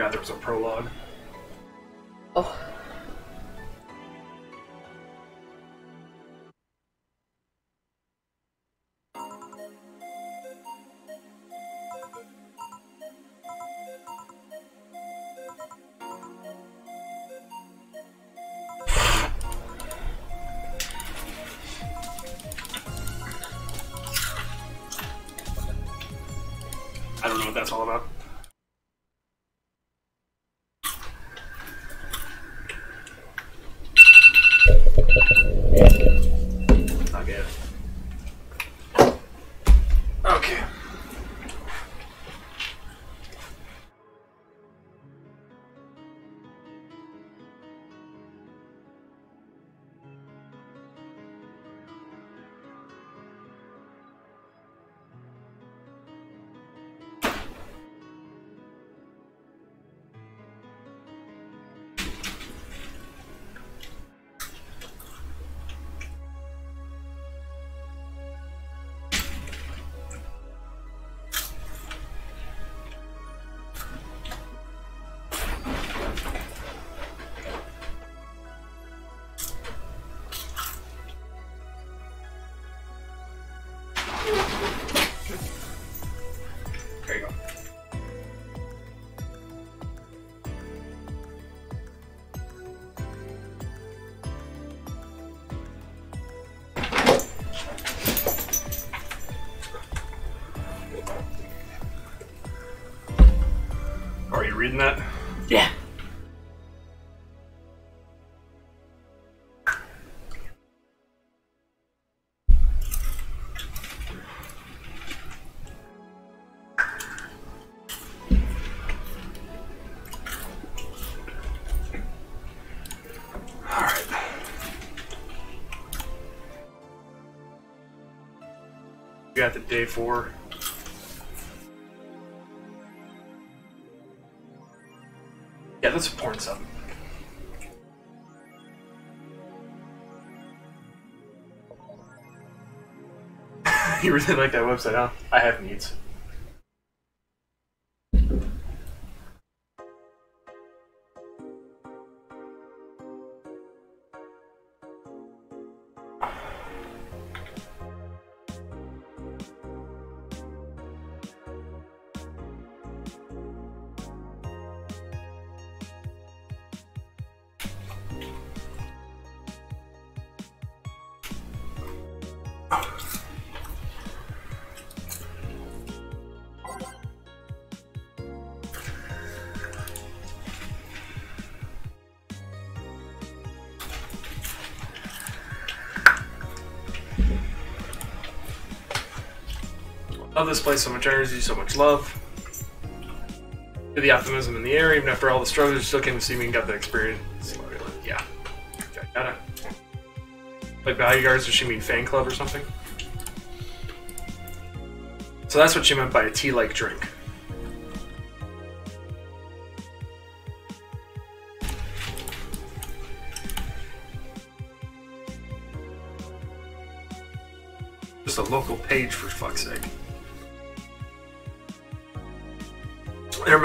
forgot there was a prologue. Oh. I don't know what that's all about. Reading that? Yeah. Got the day four. Porn sub. you really like that website, huh? I have needs. Love this place, so much energy, so much love. Feel the optimism in the air, even after all the struggles, you still came to see me and got the experience. Yeah. Gotta. Like value guards, does she mean fan club or something? So that's what she meant by a tea like drink.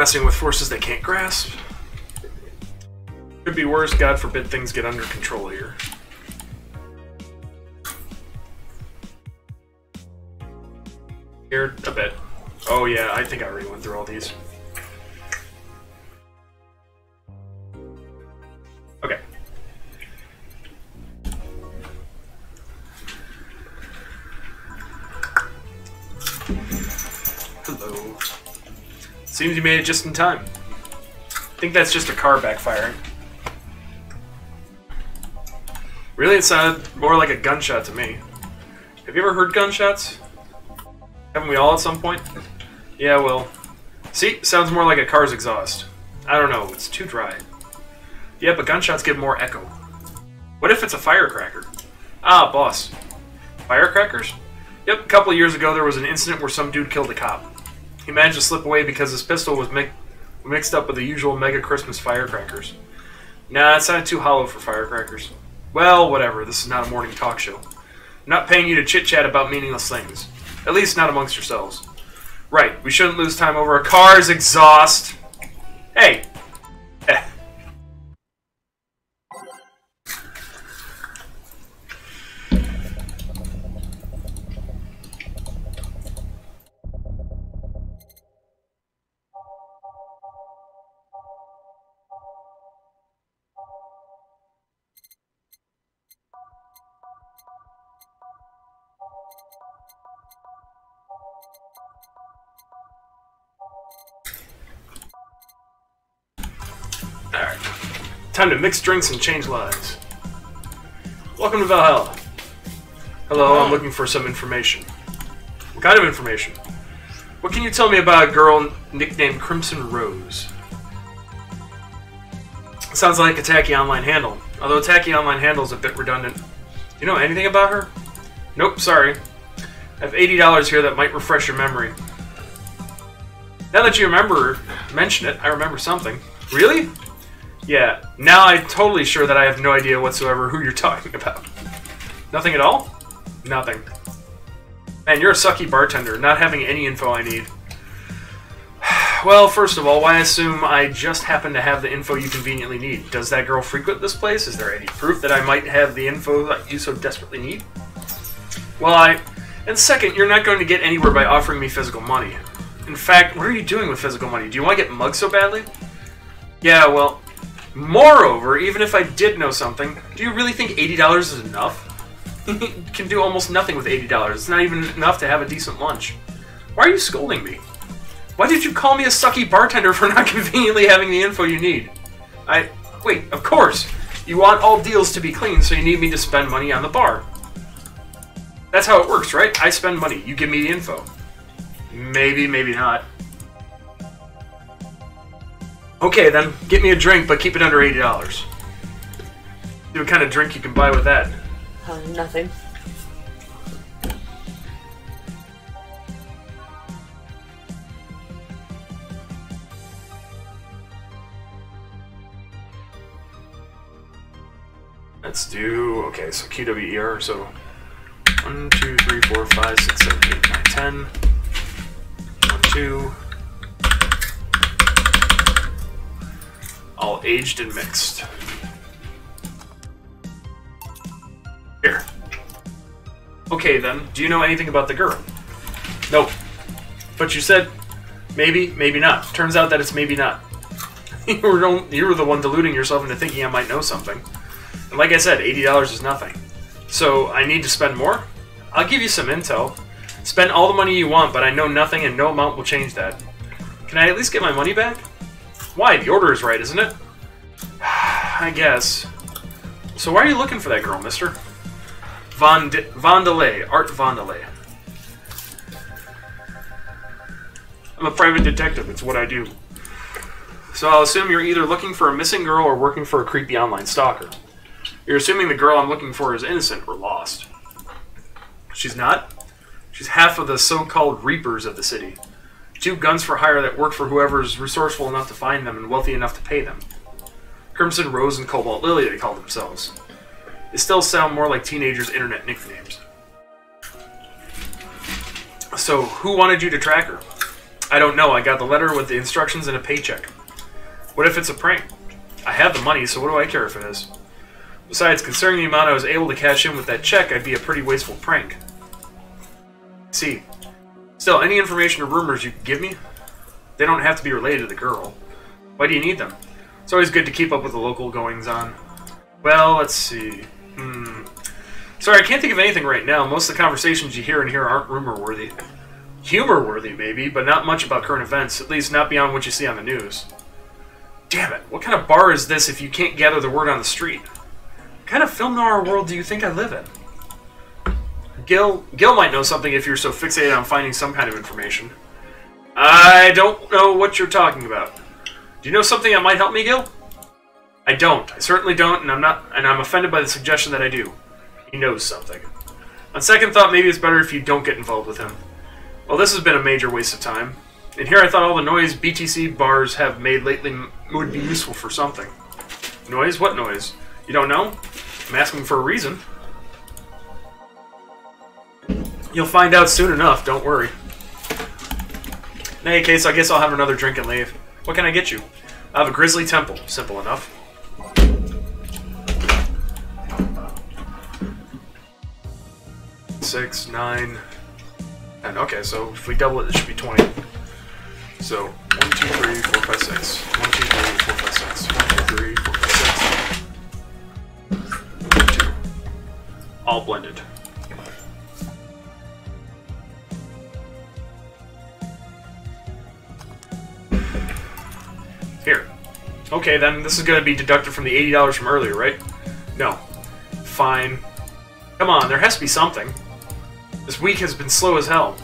Messing with forces they can't grasp. Could be worse, God forbid things get under control here. Here, a bit. Oh yeah, I think I already went through all these. Seems you made it just in time. I think that's just a car backfiring. Really, it sounded more like a gunshot to me. Have you ever heard gunshots? Haven't we all at some point? Yeah, well. See, sounds more like a car's exhaust. I don't know, it's too dry. Yeah, but gunshots give more echo. What if it's a firecracker? Ah, boss. Firecrackers? Yep, a couple years ago there was an incident where some dude killed a cop. He managed to slip away because his pistol was mi- mixed up with the usual mega Christmas firecrackers. Nah, it sounded too hollow for firecrackers. Well, whatever, this is not a morning talk show. I'm not paying you to chit chat about meaningless things. At least not amongst yourselves. Right, we shouldn't lose time over a car's exhaust. Hey! Time to mix drinks and change lives. Welcome to Valhalla. Hello, I'm looking for some information. What kind of information? What can you tell me about a girl nicknamed Crimson Rose? Sounds like a tacky online handle. Although tacky online handle is a bit redundant. Do you know anything about her? Nope, sorry. I have $80 here that might refresh your memory. Now that you remember, mention it, I remember something. Really? Yeah, now I'm totally sure that I have no idea whatsoever who you're talking about. Nothing at all? Nothing. Man, you're a sucky bartender, not having any info I need. Well, first of all, why assume I just happen to have the info you conveniently need? Does that girl frequent this place? Is there any proof that I might have the info that you so desperately need? Well, I... And second, you're not going to get anywhere by offering me physical money. In fact, what are you doing with physical money? Do you want to get mugged so badly? Yeah, well, moreover, even if I did know something, do you really think $80 is enough? can do almost nothing with $80. It's not even enough to have a decent lunch. Why are you scolding me? Why did you call me a sucky bartender for not conveniently having the info you need? I... Wait, of course. You want all deals to be clean, so you need me to spend money on the bar. That's how it works, right? I spend money, you give me the info. Maybe, maybe not. Okay, then, get me a drink, but keep it under $80. See what kind of drink you can buy with that. Uh, nothing. Let's do, okay, so QWER, so 1, 2, 3, 4, 5, 6, 7, 8, 9, 10. 1, 2. All aged and mixed. Here. Okay then, do you know anything about the girl? Nope. But you said maybe, maybe not. Turns out that it's maybe not. you, were, you were the one deluding yourself into thinking I might know something. And like I said, $80 is nothing. So I need to spend more? I'll give you some intel. Spend all the money you want, but I know nothing and no amount will change that. Can I at least get my money back? Why? The order is right, isn't it? I guess. So why are you looking for that girl, mister? Von De- Vandelay, Art Vandelay. I'm a private detective, it's what I do. So I'll assume you're either looking for a missing girl or working for a creepy online stalker. You're assuming the girl I'm looking for is innocent or lost. She's not. She's half of the so-called reapers of the city. Two guns for hire that work for whoever is resourceful enough to find them and wealthy enough to pay them. Crimson Rose and Cobalt Lily, they call themselves. They still sound more like teenagers' internet nicknames. So, who wanted you to track her? I don't know. I got the letter with the instructions and a paycheck. What if it's a prank? I have the money, so what do I care if it is? Besides, considering the amount I was able to cash in with that check, I'd be a pretty wasteful prank. See. Still, any information or rumors you can give me? They don't have to be related to the girl. Why do you need them? It's always good to keep up with the local goings-on. Well, let's see. Hmm. Sorry, I can't think of anything right now. Most of the conversations you hear in here aren't rumor-worthy. Humor-worthy, maybe, but not much about current events, at least not beyond what you see on the news. Damn it, what kind of bar is this if you can't gather the word on the street? What kind of film noir world do you think I live in? Gil, Gil might know something if you're so fixated on finding some kind of information. I don't know what you're talking about. Do you know something that might help me, Gil? I don't. I certainly don't, and I'm not and I'm offended by the suggestion that I do. He knows something. On second thought, maybe it's better if you don't get involved with him. Well, this has been a major waste of time. And here I thought all the noise BTC bars have made lately would be useful for something. Noise? What noise? You don't know? I'm asking for a reason. You'll find out soon enough, don't worry. In any case, I guess I'll have another drink and leave. What can I get you? I have a Grizzly Temple. Simple enough. Six, nine, ten. Okay, so if we double it, it should be 20. So, one, two, three, four, five, six. One, two, three, four, five, six. One, two, three, four, five, six. All blended. Okay, then this is going to be deducted from the $80 from earlier, right? No. Fine. Come on, there has to be something. This week has been slow as hell.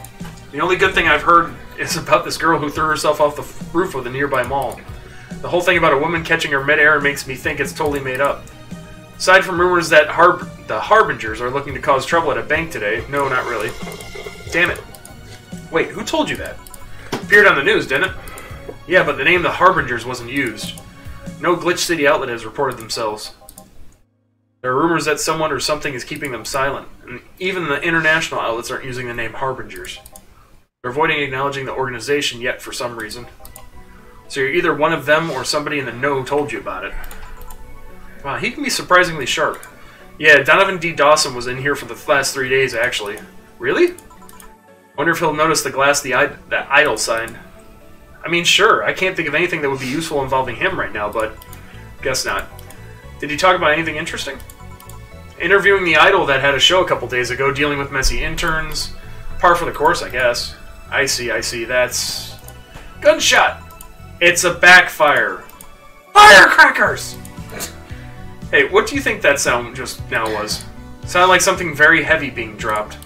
The only good thing I've heard is about this girl who threw herself off the roof of the nearby mall. The whole thing about a woman catching her midair makes me think it's totally made up. Aside from rumors that Harb- the Harbingers are looking to cause trouble at a bank today, no, not really. Damn it. Wait, who told you that? Appeared on the news, didn't it? Yeah, but the name the Harbingers wasn't used. No Glitch City outlet has reported themselves. There are rumors that someone or something is keeping them silent, and even the international outlets aren't using the name Harbingers. They're avoiding acknowledging the organization yet for some reason. So you're either one of them or somebody in the know told you about it. Wow, he can be surprisingly sharp. Yeah, Donovan D. Dawson was in here for the last three days, actually. Really? Wonder if he'll notice the glass the, I- the idol sign. I mean, sure, I can't think of anything that would be useful involving him right now, but guess not. Did he talk about anything interesting? Interviewing the idol that had a show a couple days ago dealing with messy interns. Par for the course, I guess. I see, I see. That's. Gunshot! It's a backfire. Firecrackers! Hey, what do you think that sound just now was? Sounded like something very heavy being dropped.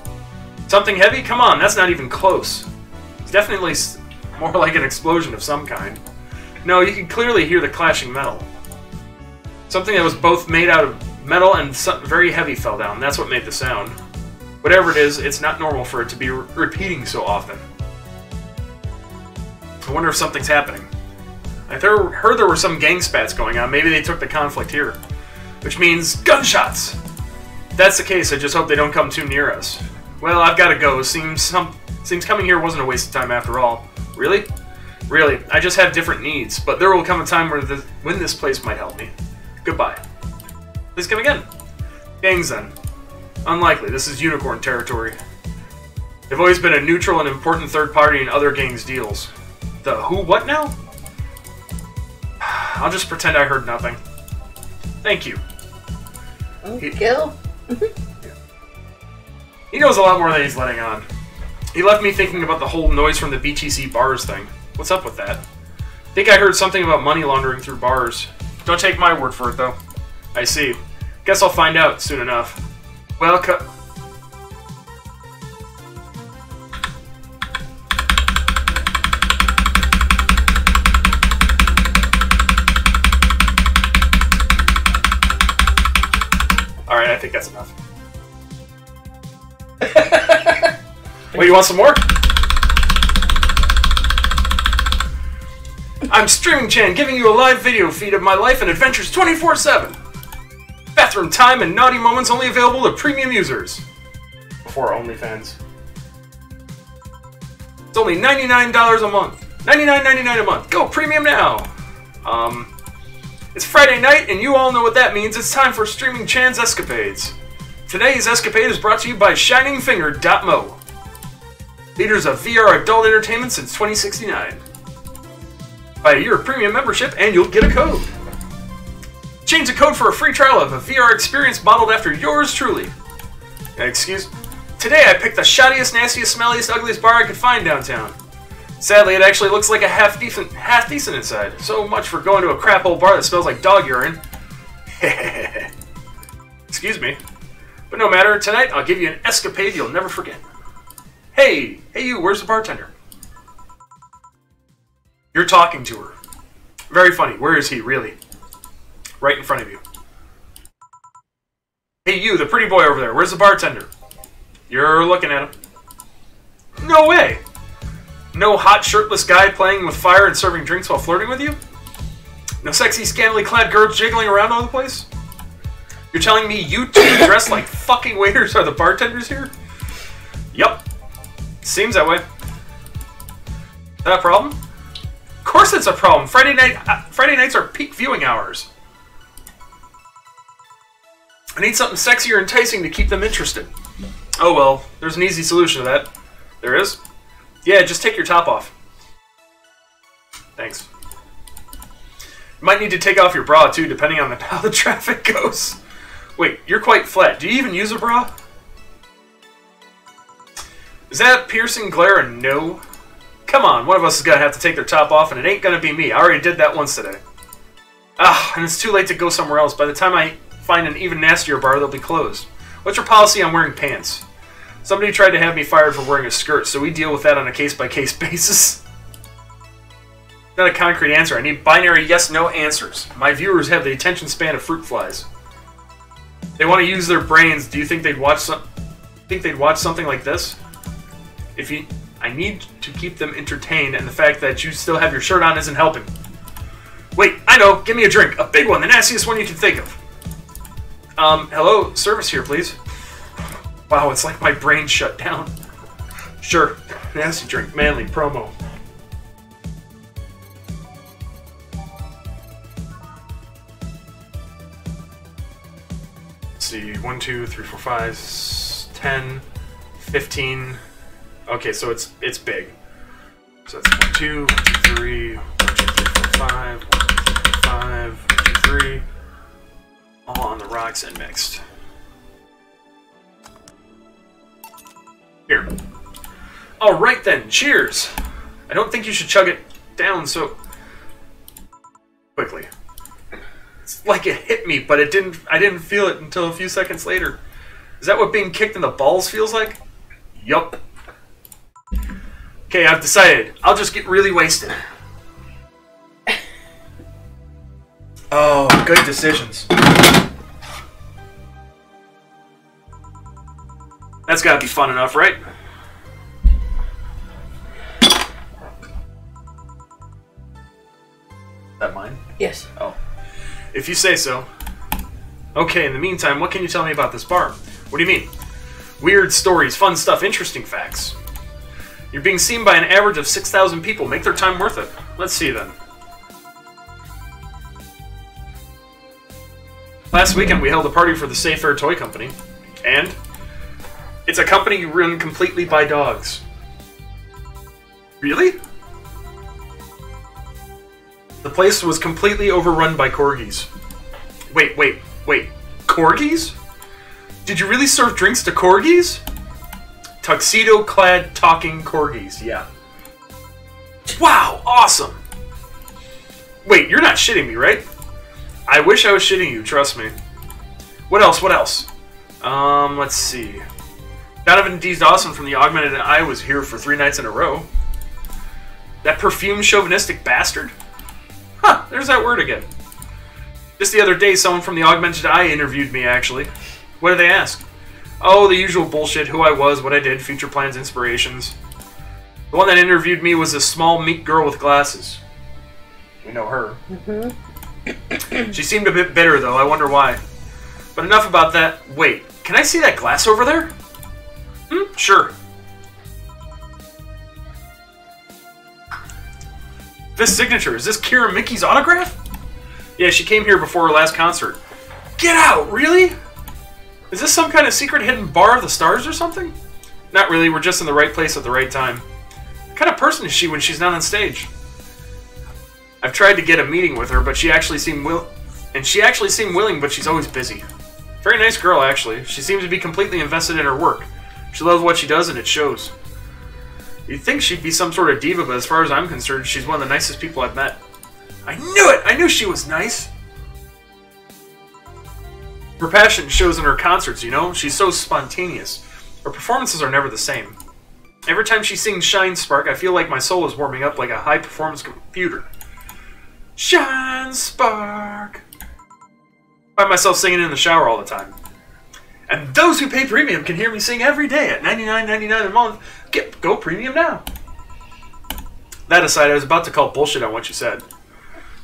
Something heavy? Come on, that's not even close. It's definitely more like an explosion of some kind. No, you can clearly hear the clashing metal. Something that was both made out of metal and something very heavy fell down. That's what made the sound. Whatever it is, it's not normal for it to be re- repeating so often. I wonder if something's happening. I heard there were some gang spats going on. Maybe they took the conflict here. Which means gunshots! If that's the case, I just hope they don't come too near us. Well, I've got to go. Seems some seems coming here wasn't a waste of time after all. Really? Really, I just have different needs, but there will come a time where the, when this place might help me. Goodbye. Please come again. Gangs then. Unlikely, this is unicorn territory. They've always been a neutral and important third party in other gangs' deals. The who what now? I'll just pretend I heard nothing. Thank you. He- Gil? He knows a lot more than he's letting on. He left me thinking about the whole noise from the BTC bars thing. What's up with that? Think I heard something about money laundering through bars. Don't take my word for it, though. I see. Guess I'll find out soon enough. Well, Alright, I think that's enough. Wait, you want some more? I'm Streaming Chan, giving you a live video feed of my life and adventures 24 7. Bathroom time and naughty moments only available to premium users. Before OnlyFans. It's only $99 a month. $99.99 a month. Go premium now. Um, it's Friday night, and you all know what that means. It's time for Streaming Chan's Escapades. Today's escapade is brought to you by ShiningFinger.mo, leaders of VR adult entertainment since 2069. Buy a year of premium membership, and you'll get a code. Change the code for a free trial of a VR experience modeled after yours truly. Excuse. Today I picked the shottiest, nastiest, smelliest, ugliest bar I could find downtown. Sadly, it actually looks like a half decent, half decent inside. So much for going to a crap old bar that smells like dog urine. Excuse me. But no matter, tonight I'll give you an escapade you'll never forget. Hey, hey you, where's the bartender? You're talking to her. Very funny. Where is he, really? Right in front of you. Hey you, the pretty boy over there, where's the bartender? You're looking at him. No way! No hot shirtless guy playing with fire and serving drinks while flirting with you? No sexy scantily clad girls jiggling around all the place? You're telling me you two dressed like fucking waiters are the bartenders here? Yup. Seems that way. That a problem? Of course it's a problem. Friday night uh, Friday nights are peak viewing hours. I need something sexy or enticing to keep them interested. Oh well, there's an easy solution to that. There is? Yeah, just take your top off. Thanks. You might need to take off your bra too, depending on how the traffic goes. Wait, you're quite flat. Do you even use a bra? Is that piercing glare a no? Come on, one of us is gonna have to take their top off, and it ain't gonna be me. I already did that once today. Ah, and it's too late to go somewhere else. By the time I find an even nastier bar, they'll be closed. What's your policy on wearing pants? Somebody tried to have me fired for wearing a skirt, so we deal with that on a case-by-case basis. Not a concrete answer. I need binary yes-no answers. My viewers have the attention span of fruit flies. They want to use their brains. Do you think they'd watch some? Think they'd watch something like this? If you, I need to keep them entertained, and the fact that you still have your shirt on isn't helping. Wait, I know. Give me a drink, a big one, the nastiest one you can think of. Um, hello, service here, please. Wow, it's like my brain shut down. Sure, nasty drink, manly promo. See, 1, 2, 3, 4, 5, 10, 15. Okay, so it's it's big. So that's 1, 2, 1, 2, 3, 1, 2, 3, 4, 5, 1, 2, 3, 5, 1, 2, 3. All on the rocks and mixed. Here. Alright then, cheers! I don't think you should chug it down so quickly. It's like it hit me, but it didn't I didn't feel it until a few seconds later. Is that what being kicked in the balls feels like? Yup. Okay, I've decided. I'll just get really wasted. Oh, good decisions. That's gotta be fun enough, right? That mine? Yes. Oh. If you say so. Okay, in the meantime, what can you tell me about this bar? What do you mean? Weird stories, fun stuff, interesting facts. You're being seen by an average of 6,000 people. Make their time worth it. Let's see then. Last weekend, we held a party for the Safe Air Toy Company. And? It's a company run completely by dogs. Really? The place was completely overrun by corgis. Wait, wait, wait. Corgis? Did you really serve drinks to corgis? Tuxedo clad talking corgis, yeah. Wow, awesome! Wait, you're not shitting me, right? I wish I was shitting you, trust me. What else? What else? Um, let's see. Donovan D. Dawson from the Augmented Eye was here for three nights in a row. That perfume chauvinistic bastard? Huh, there's that word again. Just the other day, someone from the Augmented Eye interviewed me, actually. What did they ask? Oh, the usual bullshit who I was, what I did, future plans, inspirations. The one that interviewed me was a small, meek girl with glasses. We know her. she seemed a bit bitter, though. I wonder why. But enough about that. Wait, can I see that glass over there? Hmm, sure. This signature, is this Kira Miki's autograph? Yeah, she came here before her last concert. Get out, really? Is this some kind of secret hidden bar of the stars or something? Not really, we're just in the right place at the right time. What kind of person is she when she's not on stage? I've tried to get a meeting with her, but she actually seemed will and she actually seemed willing, but she's always busy. Very nice girl, actually. She seems to be completely invested in her work. She loves what she does, and it shows. You'd think she'd be some sort of diva, but as far as I'm concerned, she's one of the nicest people I've met. I knew it! I knew she was nice! Her passion shows in her concerts, you know? She's so spontaneous. Her performances are never the same. Every time she sings Shine Spark, I feel like my soul is warming up like a high performance computer. Shine Spark! I find myself singing in the shower all the time. And those who pay premium can hear me sing every day at $99.99 a month. Get go premium now. That aside, I was about to call bullshit on what you said.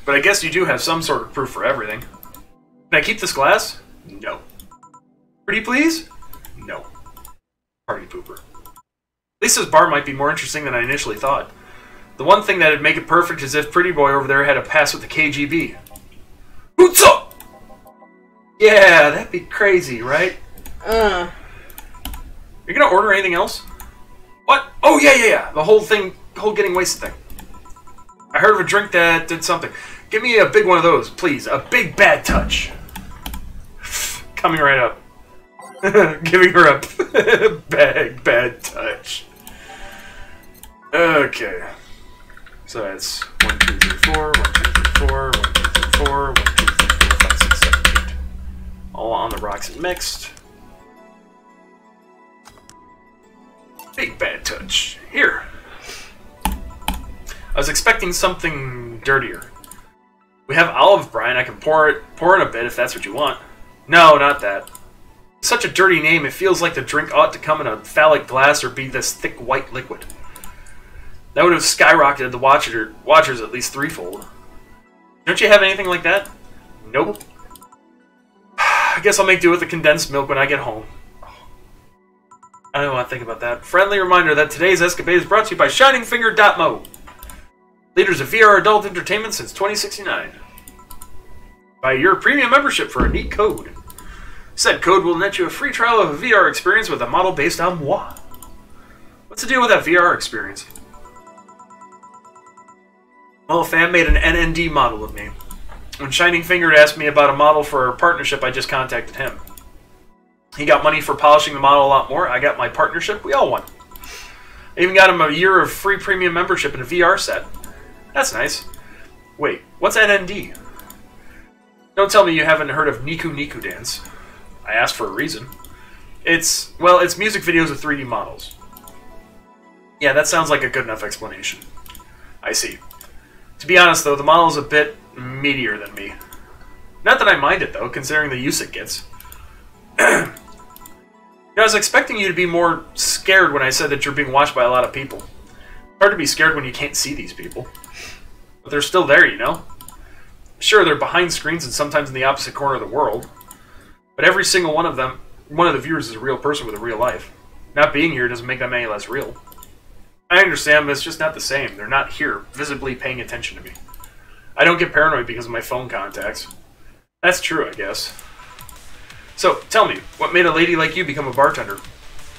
But I guess you do have some sort of proof for everything. Can I keep this glass? No. Pretty please? No. Party pooper. Lisa's bar might be more interesting than I initially thought. The one thing that'd make it perfect is if Pretty Boy over there had a pass with the KGB. What's up? Yeah, that'd be crazy, right? Uh. You gonna order anything else? What? Oh yeah, yeah, yeah. The whole thing, whole getting wasted thing. I heard of a drink that did something. Give me a big one of those, please. A big bad touch. Coming right up. Giving her a bad bad touch. Okay. So that's one, two, three, four, one, two, three, four, one, two, three, four, one, two, three, four, five, six, seven, eight. All on the rocks and mixed. Big bad touch. Here. I was expecting something dirtier. We have olive brine. I can pour it, pour in a bit if that's what you want. No, not that. Such a dirty name. It feels like the drink ought to come in a phallic glass or be this thick white liquid. That would have skyrocketed the watcher, watchers at least threefold. Don't you have anything like that? Nope. I guess I'll make do with the condensed milk when I get home. I don't want to think about that. Friendly reminder that today's escapade is brought to you by ShiningFinger.mo. Leaders of VR adult entertainment since 2069. Buy your premium membership for a neat code. Said code will net you a free trial of a VR experience with a model based on moi. What's the deal with that VR experience? Well, a fan made an NND model of me. When Shining Finger asked me about a model for a partnership, I just contacted him. He got money for polishing the model a lot more. I got my partnership. We all won. I even got him a year of free premium membership in a VR set. That's nice. Wait, what's NND? Don't tell me you haven't heard of Niku Niku Dance. I asked for a reason. It's, well, it's music videos with 3D models. Yeah, that sounds like a good enough explanation. I see. To be honest, though, the model is a bit meatier than me. Not that I mind it, though, considering the use it gets. I was expecting you to be more scared when I said that you're being watched by a lot of people. It's hard to be scared when you can't see these people. But they're still there, you know? Sure, they're behind screens and sometimes in the opposite corner of the world. But every single one of them, one of the viewers is a real person with a real life. Not being here doesn't make them any less real. I understand, but it's just not the same. They're not here, visibly paying attention to me. I don't get paranoid because of my phone contacts. That's true, I guess. So, tell me, what made a lady like you become a bartender?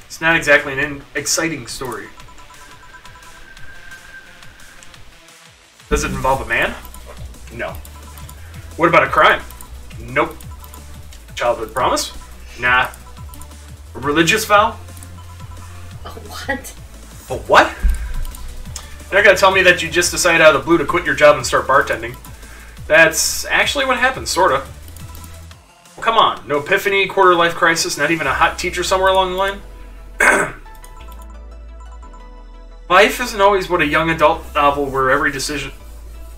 It's not exactly an exciting story. Does it involve a man? No. What about a crime? Nope. Childhood promise? Nah. A religious vow? A What? A what? You're not gonna tell me that you just decided out of the blue to quit your job and start bartending. That's actually what happened, sorta. Well, come on, no epiphany, quarter life crisis, not even a hot teacher somewhere along the line? Life isn't always what a young adult novel where every decision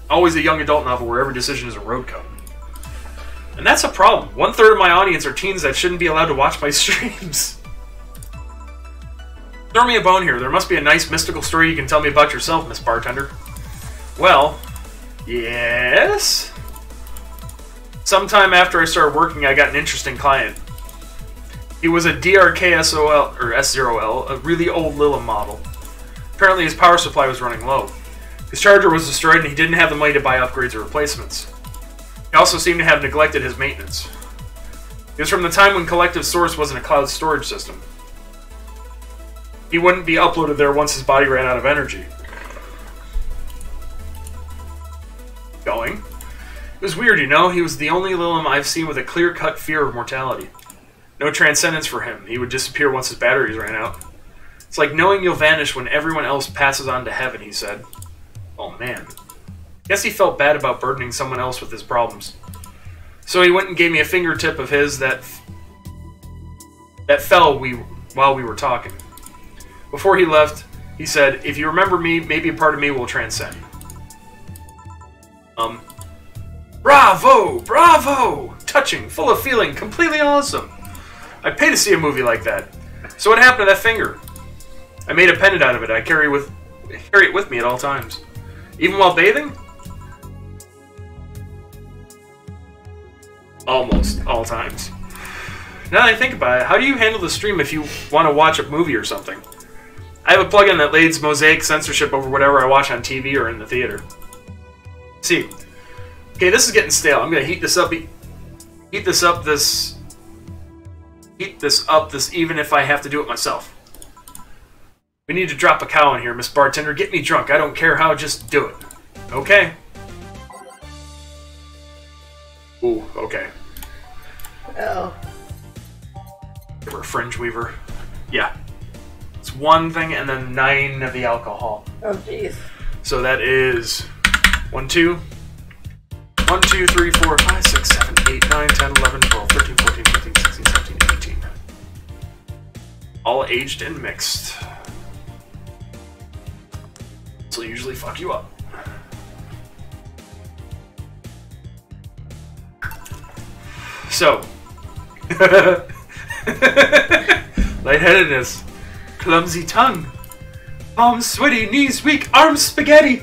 always a young adult novel where every decision is a road code. And that's a problem. One third of my audience are teens that shouldn't be allowed to watch my streams. Throw me a bone here. There must be a nice mystical story you can tell me about yourself, Miss Bartender. Well, yes? Sometime after I started working, I got an interesting client. He was a DRK-SOL, or S0L, a really old Lilim model. Apparently his power supply was running low. His charger was destroyed and he didn't have the money to buy upgrades or replacements. He also seemed to have neglected his maintenance. It was from the time when Collective Source wasn't a cloud storage system. He wouldn't be uploaded there once his body ran out of energy. Going. It was weird, you know? He was the only Lilim I've seen with a clear-cut fear of mortality. No transcendence for him. He would disappear once his batteries ran out. It's like knowing you'll vanish when everyone else passes on to heaven, he said. Oh man. Guess he felt bad about burdening someone else with his problems. So he went and gave me a fingertip of his that that fell we while we were talking. Before he left, he said, "If you remember me, maybe a part of me will transcend." Um Bravo! Bravo! Touching, full of feeling, completely awesome. I'd pay to see a movie like that. So what happened to that finger? I made a pendant out of it. I carry with carry it with me at all times. Even while bathing? Almost all times. Now that I think about it, how do you handle the stream if you want to watch a movie or something? I have a plugin that lays mosaic censorship over whatever I watch on TV or in the theater. See, okay, this is getting stale. I'm gonna heat this up. Heat this up. This heat this up. This even if I have to do it myself. We need to drop a cow in here, Miss Bartender. Get me drunk. I don't care how. Just do it. Okay. Ooh, okay. Oh. Give her a fringe weaver. Yeah. It's one thing and then nine of the alcohol. Oh, jeez. So that is one, two, one, two, three, four, five, six, seven, eight, nine, 10, 11, 12, 13, 14, 15, 16, 17, 18. All aged and mixed. Will usually fuck you up. So, lightheadedness, clumsy tongue, palms sweaty, knees weak, arms spaghetti.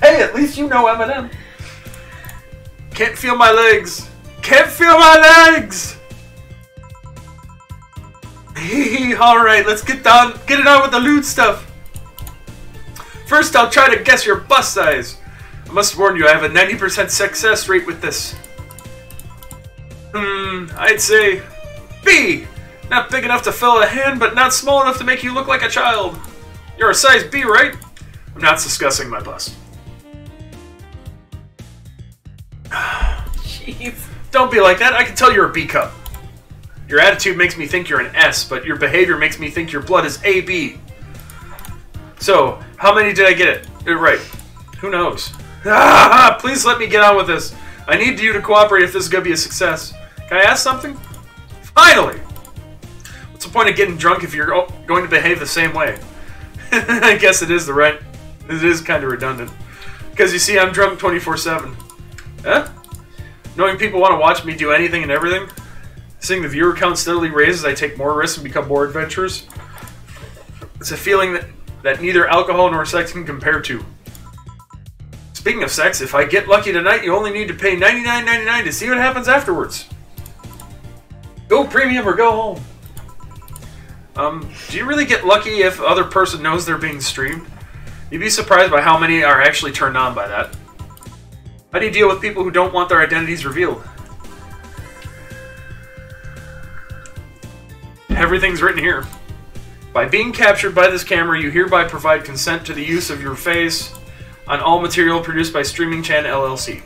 Hey, at least you know Eminem. Can't feel my legs. Can't feel my legs. All right, let's get down, get it on with the lewd stuff. First, I'll try to guess your bust size. I must warn you, I have a 90% success rate with this. Hmm, I'd say B. Not big enough to fill a hand, but not small enough to make you look like a child. You're a size B, right? I'm not discussing my bust. Jeez. Don't be like that. I can tell you're a B cup. Your attitude makes me think you're an S, but your behavior makes me think your blood is AB. So, how many did I get it? Uh, Right. Who knows? Ah, please let me get on with this. I need you to cooperate if this is going to be a success. Can I ask something? Finally! What's the point of getting drunk if you're oh, going to behave the same way? I guess it is the right. It is kind of redundant. Because you see, I'm drunk 24 7. Huh? Knowing people want to watch me do anything and everything? Seeing the viewer count steadily raise as I take more risks and become more adventurous? It's a feeling that, that neither alcohol nor sex can compare to. Speaking of sex, if I get lucky tonight, you only need to pay $99.99 to see what happens afterwards. Go premium or go home. Um, do you really get lucky if other person knows they're being streamed? You'd be surprised by how many are actually turned on by that. How do you deal with people who don't want their identities revealed? Everything's written here. By being captured by this camera, you hereby provide consent to the use of your face on all material produced by Streaming Chan LLC.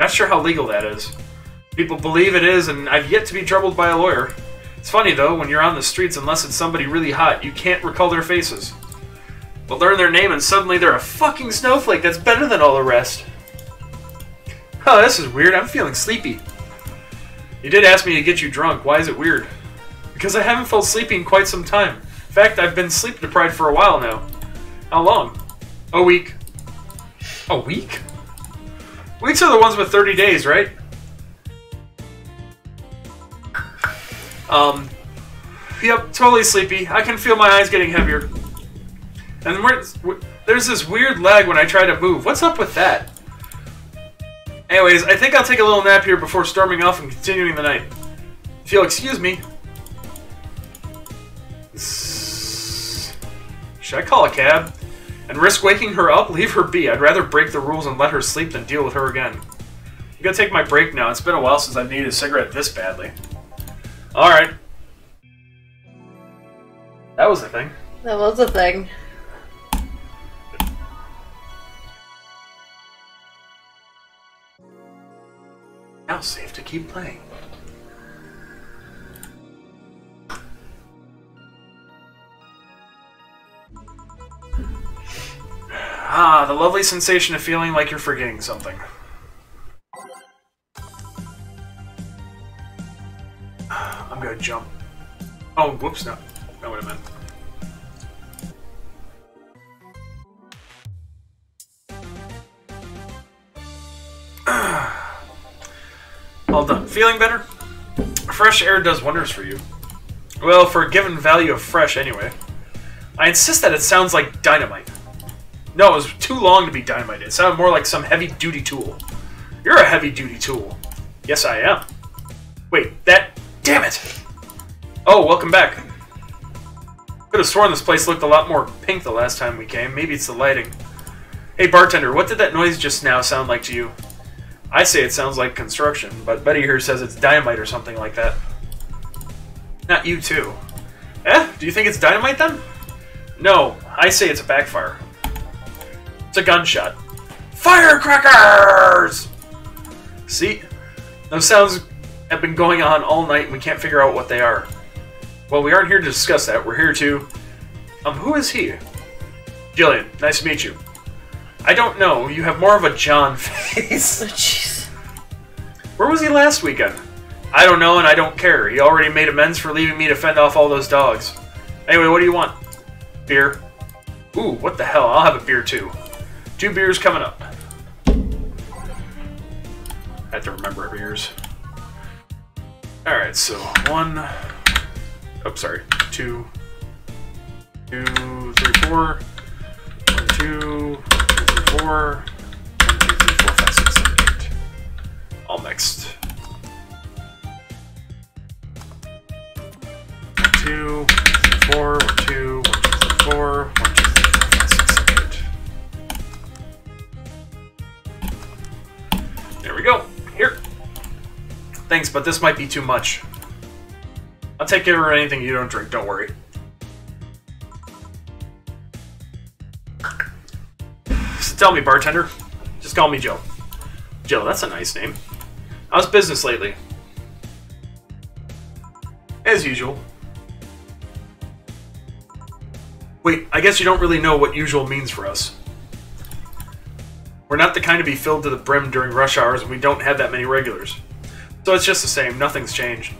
Not sure how legal that is. People believe it is, and I've yet to be troubled by a lawyer. It's funny though, when you're on the streets, unless it's somebody really hot, you can't recall their faces. But learn their name, and suddenly they're a fucking snowflake that's better than all the rest. Oh, this is weird. I'm feeling sleepy. You did ask me to get you drunk. Why is it weird? Because I haven't felt sleepy in quite some time. In fact, I've been sleep deprived for a while now. How long? A week. A week? Weeks are the ones with 30 days, right? Um, yep, totally sleepy. I can feel my eyes getting heavier. And we're, we there's this weird lag when I try to move. What's up with that? Anyways, I think I'll take a little nap here before storming off and continuing the night. If you'll excuse me. Should I call a cab? And risk waking her up? Leave her be. I'd rather break the rules and let her sleep than deal with her again. I'm gonna take my break now. It's been a while since I've needed a cigarette this badly. Alright. That was the thing. That was a thing. Now safe to keep playing. Ah, the lovely sensation of feeling like you're forgetting something. I'm gonna jump. Oh, whoops, no. Not what I meant. All done. Feeling better? Fresh air does wonders for you. Well, for a given value of fresh, anyway. I insist that it sounds like dynamite. No, it was too long to be dynamite. It sounded more like some heavy-duty tool. You're a heavy-duty tool. Yes, I am. Wait, that... Damn it! Oh, welcome back. Could have sworn this place looked a lot more pink the last time we came. Maybe it's the lighting. Hey, bartender, what did that noise just now sound like to you? I say it sounds like construction, but Betty here says it's dynamite or something like that. Not you, too. Eh? Do you think it's dynamite, then? No, I say it's a backfire. It's a gunshot. Firecrackers! See? Those sounds have been going on all night and we can't figure out what they are. Well, we aren't here to discuss that. We're here to... Um, who is he? Jillian, nice to meet you. I don't know. You have more of a John face. Oh, jeez. Where was he last weekend? I don't know and I don't care. He already made amends for leaving me to fend off all those dogs. Anyway, what do you want? Beer? Ooh, what the hell? I'll have a beer too. Two beers coming up. I have to remember beers. Alright, so one. Oh, sorry. Two. Two, three, four. One, two, three, four. One, two, three, four, five, six, seven, eight. All mixed. Two, three, four, one, two, one, two, three, four, one, we go. Here. Thanks, but this might be too much. I'll take care of anything you don't drink, don't worry. So tell me, bartender. Just call me Joe. Joe, that's a nice name. How's business lately? As usual. Wait, I guess you don't really know what usual means for us. We're not the kind to be filled to the brim during rush hours, and we don't have that many regulars. So it's just the same, nothing's changed.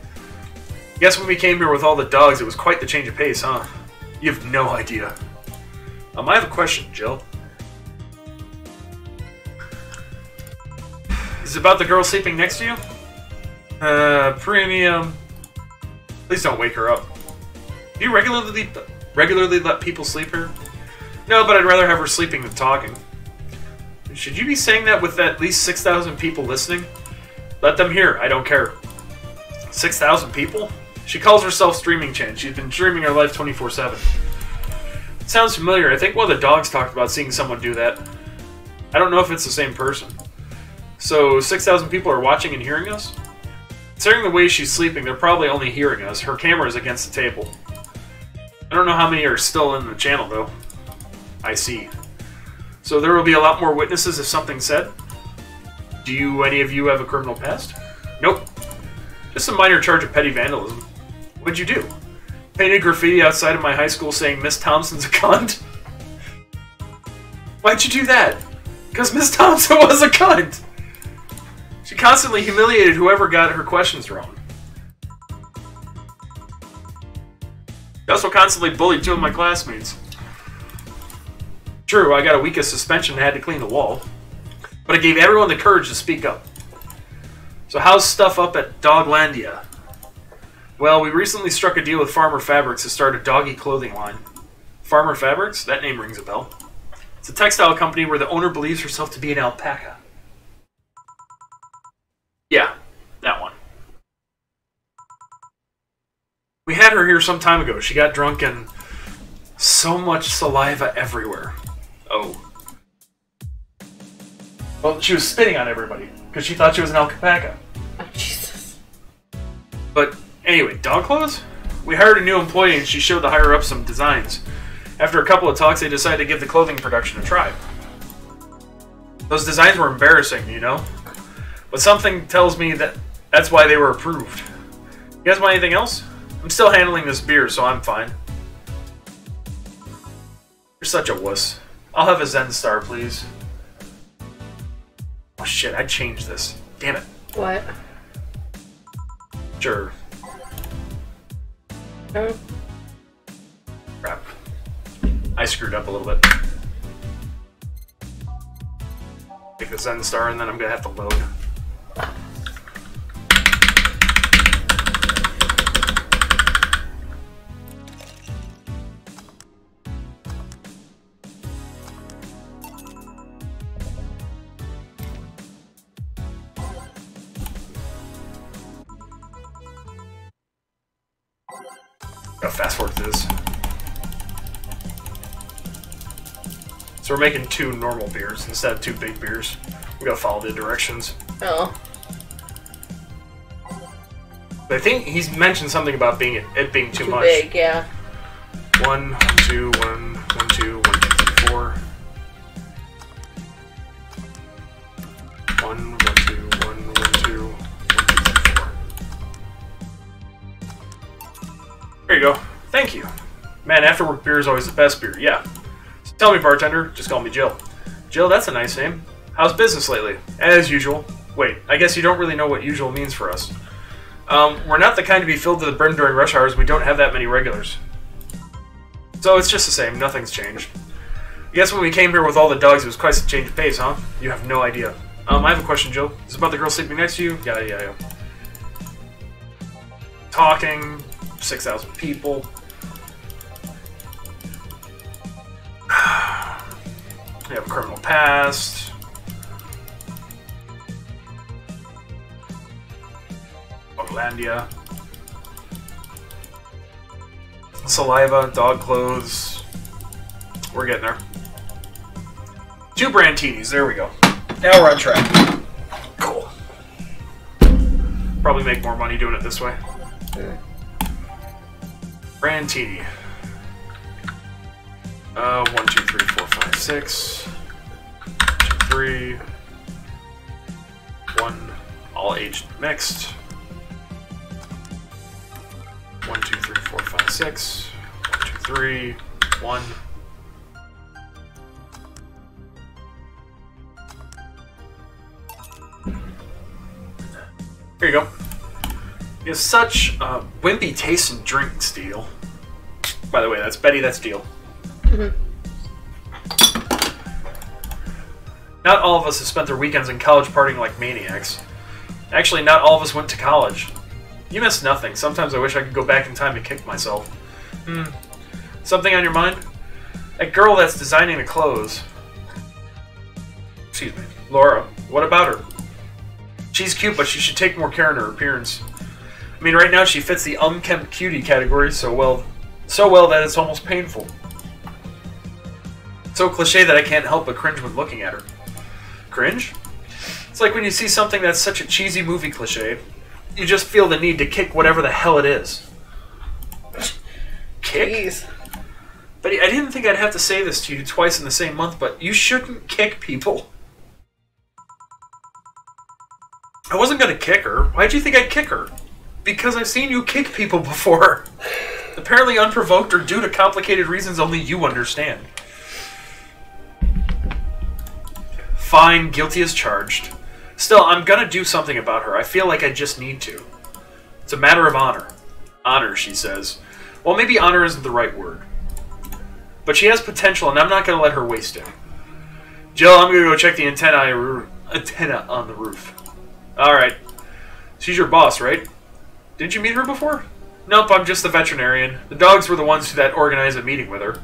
Guess when we came here with all the dogs, it was quite the change of pace, huh? You have no idea. Um, I have a question, Jill. Is it about the girl sleeping next to you? Uh, premium. Please don't wake her up. Do you regularly regularly let people sleep here? No, but I'd rather have her sleeping than talking. Should you be saying that with at least 6,000 people listening? Let them hear, I don't care. 6,000 people? She calls herself Streaming Chan. She's been streaming her life 24 7. Sounds familiar. I think one of the dogs talked about seeing someone do that. I don't know if it's the same person. So, 6,000 people are watching and hearing us? Considering the way she's sleeping, they're probably only hearing us. Her camera is against the table. I don't know how many are still in the channel, though. I see. So there will be a lot more witnesses if something's said? Do you, any of you, have a criminal past? Nope. Just a minor charge of petty vandalism. What'd you do? Painted graffiti outside of my high school saying Miss Thompson's a cunt? Why'd you do that? Because Miss Thompson was a cunt! She constantly humiliated whoever got her questions wrong. She also constantly bullied two of my classmates. True, I got a week of suspension and had to clean the wall. But it gave everyone the courage to speak up. So how's stuff up at Doglandia? Well, we recently struck a deal with Farmer Fabrics to start a doggy clothing line. Farmer Fabrics? That name rings a bell. It's a textile company where the owner believes herself to be an alpaca. Yeah, that one. We had her here some time ago. She got drunk and so much saliva everywhere. Oh. Well, she was spitting on everybody because she thought she was an alpaca. Oh, Jesus. But anyway, dog clothes? We hired a new employee and she showed the higher up some designs. After a couple of talks, they decided to give the clothing production a try. Those designs were embarrassing, you know? But something tells me that that's why they were approved. You guys want anything else? I'm still handling this beer, so I'm fine. You're such a wuss. I'll have a Zen Star, please. Oh shit, I changed this. Damn it. What? Sure. Oh, Crap. I screwed up a little bit. Take the Zen Star and then I'm gonna have to load. fast forward this. So we're making two normal beers instead of two big beers. We gotta follow the directions. Oh. But I think he's mentioned something about being it, it being too, too much. Big, yeah. One, two, one, you go. Thank you. Man, afterwork beer is always the best beer. Yeah. So tell me, bartender. Just call me Jill. Jill, that's a nice name. How's business lately? As usual. Wait, I guess you don't really know what usual means for us. Um, we're not the kind to be filled to the brim during rush hours. We don't have that many regulars. So it's just the same. Nothing's changed. I guess when we came here with all the dogs, it was quite a change of pace, huh? You have no idea. Um, I have a question, Jill. Is about the girl sleeping next to you? Yeah, yeah, yeah. Talking, 6,000 people. You have a criminal past. Doglandia. Saliva, dog clothes. We're getting there. Two Brandtinis, there we go. Now we're on track. Cool. Probably make more money doing it this way. Brandtini. Uh, one, two, three, four, five, six. Two, three. One, all aged mixed. One, two, three, four, five, six. One, two, three. One. Here you go. You have such a wimpy taste in drinks, Deal. By the way, that's Betty, that's Deal. Not all of us have spent their weekends in college partying like maniacs. Actually, not all of us went to college. You missed nothing. Sometimes I wish I could go back in time and kick myself. Hmm. Something on your mind? That girl that's designing the clothes. Excuse me. Laura, what about her? She's cute, but she should take more care in her appearance. I mean, right now she fits the unkempt cutie category so well, so well that it's almost painful. So cliche that I can't help but cringe when looking at her. Cringe? It's like when you see something that's such a cheesy movie cliche, you just feel the need to kick whatever the hell it is. Kick? Jeez. Betty, I didn't think I'd have to say this to you twice in the same month, but you shouldn't kick people. I wasn't gonna kick her. Why'd you think I'd kick her? Because I've seen you kick people before. Apparently unprovoked or due to complicated reasons only you understand. Fine, guilty as charged. Still, I'm gonna do something about her. I feel like I just need to. It's a matter of honor. Honor, she says. Well, maybe honor isn't the right word. But she has potential, and I'm not gonna let her waste it. Jill, I'm gonna go check the antenna, antenna on the roof. Alright. She's your boss, right? Didn't you meet her before? Nope, I'm just the veterinarian. The dogs were the ones who that organized a meeting with her.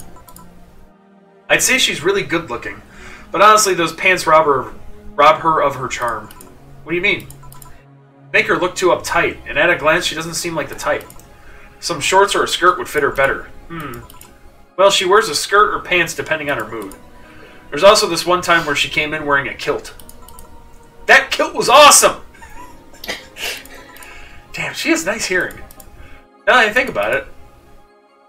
I'd say she's really good looking, but honestly, those pants rob her, rob her of her charm. What do you mean? Make her look too uptight, and at a glance, she doesn't seem like the type. Some shorts or a skirt would fit her better. Hmm. Well, she wears a skirt or pants depending on her mood. There's also this one time where she came in wearing a kilt. That kilt was awesome! Damn, she has nice hearing. Now that I think about it,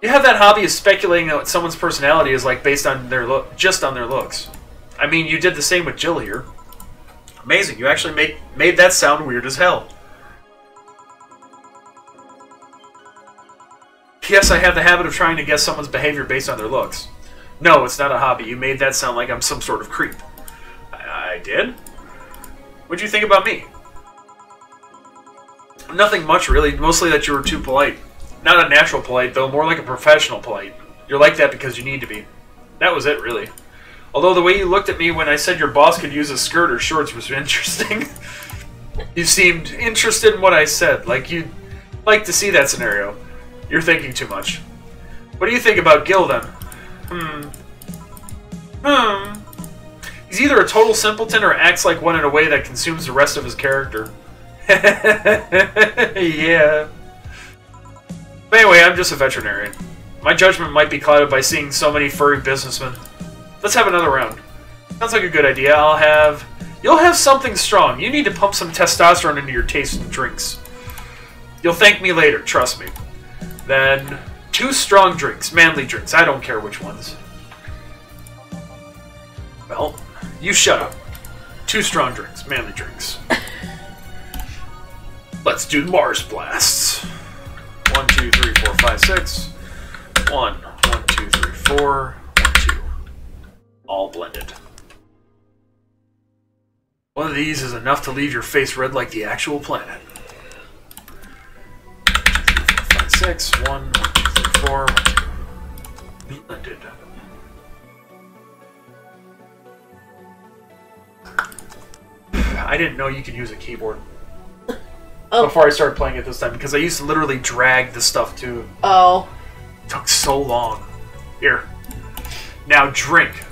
you have that hobby of speculating that someone's personality is like based on their look, just on their looks. I mean, you did the same with Jill here. Amazing, you actually made made that sound weird as hell. Yes, I have the habit of trying to guess someone's behavior based on their looks. No, it's not a hobby. You made that sound like I'm some sort of creep. I, I did? What'd you think about me? Nothing much, really. Mostly that you were too polite. Not a natural polite, though, more like a professional polite. You're like that because you need to be. That was it, really. Although the way you looked at me when I said your boss could use a skirt or shorts was interesting. you seemed interested in what I said, like you'd like to see that scenario. You're thinking too much. What do you think about Gil, then? Hmm. Hmm. He's either a total simpleton or acts like one in a way that consumes the rest of his character. yeah. But anyway, I'm just a veterinarian. My judgment might be clouded by seeing so many furry businessmen. let's have another round. Sounds like a good idea. I'll have. You'll have something strong. You need to pump some testosterone into your taste and drinks. You'll thank me later, trust me. Then, two strong drinks, manly drinks. I don't care which ones. Well, you shut up. Two strong drinks, manly drinks. Let's do Mars blasts. One, two, three, four, five, six. One, one, two, three, four, one, two. All blended. One of these is enough to leave your face red like the actual planet. Two, three, four, five, six. One, one, two, three, four, one, two. Blended. I didn't know you could use a keyboard Oh. before I started playing it this time because I used to literally drag the stuff too. Oh. It took so long. Here. Now drink.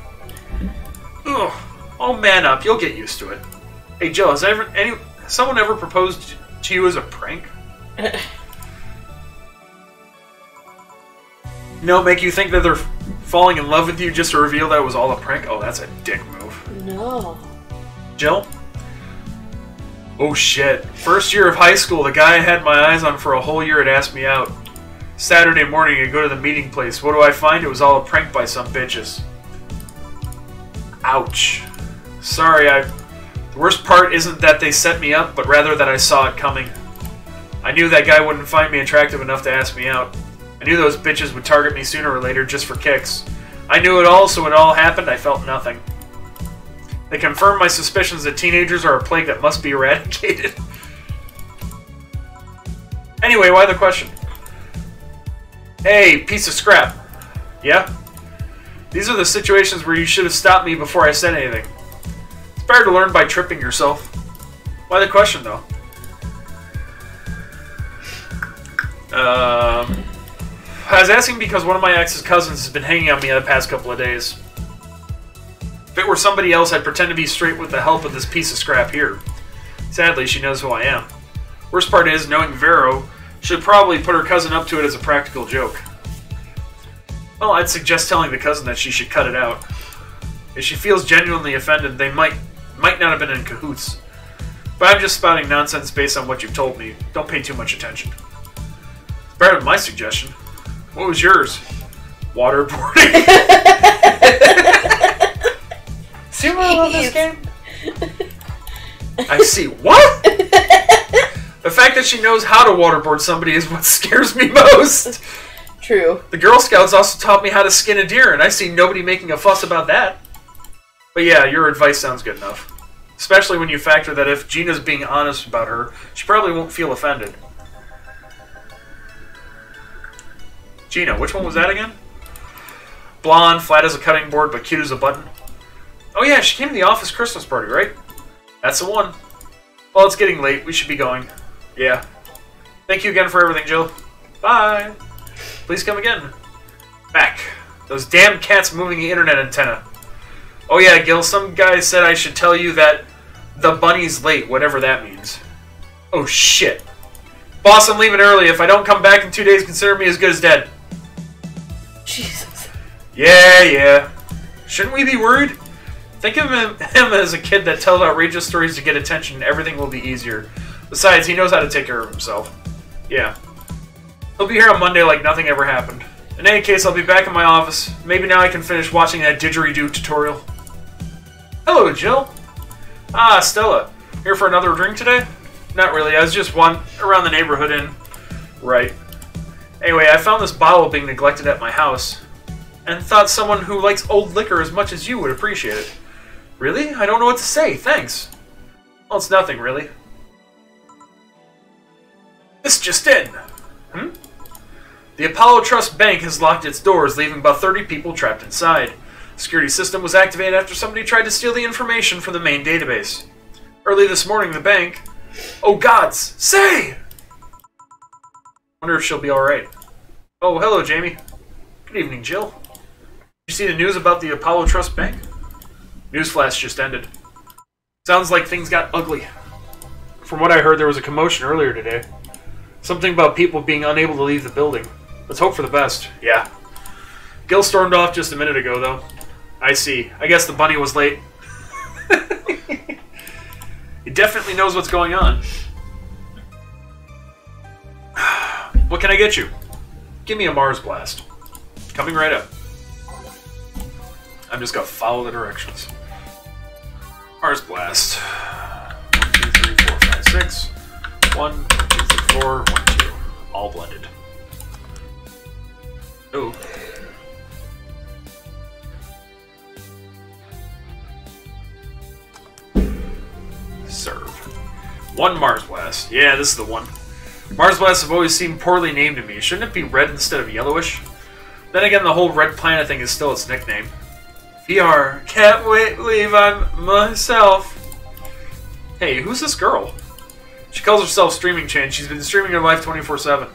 Ugh. Oh man up, you'll get used to it. Hey Joe, has ever any someone ever proposed to you as a prank? no, make you think that they're falling in love with you just to reveal that it was all a prank? Oh, that's a dick move. No. Jill? Oh shit. First year of high school, the guy I had my eyes on for a whole year had asked me out. Saturday morning, I go to the meeting place. What do I find? It was all a prank by some bitches. Ouch. Sorry, I. The worst part isn't that they set me up, but rather that I saw it coming. I knew that guy wouldn't find me attractive enough to ask me out. I knew those bitches would target me sooner or later just for kicks. I knew it all, so when it all happened, I felt nothing. They confirmed my suspicions that teenagers are a plague that must be eradicated. anyway, why the question? Hey, piece of scrap. Yeah? These are the situations where you should have stopped me before I said anything. It's better to learn by tripping yourself. Why the question, though? Um, I was asking because one of my ex's cousins has been hanging on me the past couple of days. If it were somebody else, I'd pretend to be straight with the help of this piece of scrap here. Sadly, she knows who I am. Worst part is, knowing Vero, should probably put her cousin up to it as a practical joke. Well, I'd suggest telling the cousin that she should cut it out. If she feels genuinely offended, they might might not have been in cahoots. But I'm just spouting nonsense based on what you've told me. Don't pay too much attention. Better than my suggestion. What was yours? Waterboarding. See what love this game? I see. What? the fact that she knows how to waterboard somebody is what scares me most. True. The Girl Scouts also taught me how to skin a deer, and I see nobody making a fuss about that. But yeah, your advice sounds good enough. Especially when you factor that if Gina's being honest about her, she probably won't feel offended. Gina, which one was that again? Blonde, flat as a cutting board, but cute as a button. Oh yeah, she came to the office Christmas party, right? That's the one. Well, it's getting late. We should be going. Yeah. Thank you again for everything, Jill. Bye. Please come again. Back. Those damn cats moving the internet antenna. Oh yeah, Gil, some guy said I should tell you that the bunny's late, whatever that means. Oh shit. Boss, I'm leaving early. If I don't come back in two days, consider me as good as dead. Jesus. Yeah, yeah. Shouldn't we be worried? Think of him, him as a kid that tells outrageous stories to get attention and everything will be easier. Besides, he knows how to take care of himself. Yeah. He'll be here on Monday like nothing ever happened. In any case, I'll be back in my office. Maybe now I can finish watching that didgeridoo tutorial. Hello, Jill. Ah, Stella. Here for another drink today? Not really. I was just one around the neighborhood and... Right. Anyway, I found this bottle being neglected at my house and thought someone who likes old liquor as much as you would appreciate it. Really? I don't know what to say. Thanks. Well, it's nothing, really. This just in. Hmm? The Apollo Trust Bank has locked its doors, leaving about 30 people trapped inside. The security system was activated after somebody tried to steal the information from the main database. Early this morning, the bank... Oh gods! Say! Wonder if she'll be alright. Oh, hello, Jamie. Good evening, Jill. You see the news about the Apollo Trust Bank? Newsflash just ended. Sounds like things got ugly. From what I heard, there was a commotion earlier today. Something about people being unable to leave the building. Let's hope for the best. Yeah. Gil stormed off just a minute ago, though. I see. I guess the bunny was late. he definitely knows what's going on. What can I get you? Give me a Mars Blast. Coming right up. I'm just gonna follow the directions. Mars Blast. One, two, three, four, five, six. One, two, three, four, one, two. All blended. Ooh. Serve. One Mars Blast. Yeah, this is the one. Mars Blasts have always seemed poorly named to me. Shouldn't it be red instead of yellowish? Then again, the whole Red Planet thing is still its nickname. VR. Can't wait leave I'm myself. Hey, who's this girl? She calls herself Streaming Chan. She's been streaming her life 24-7.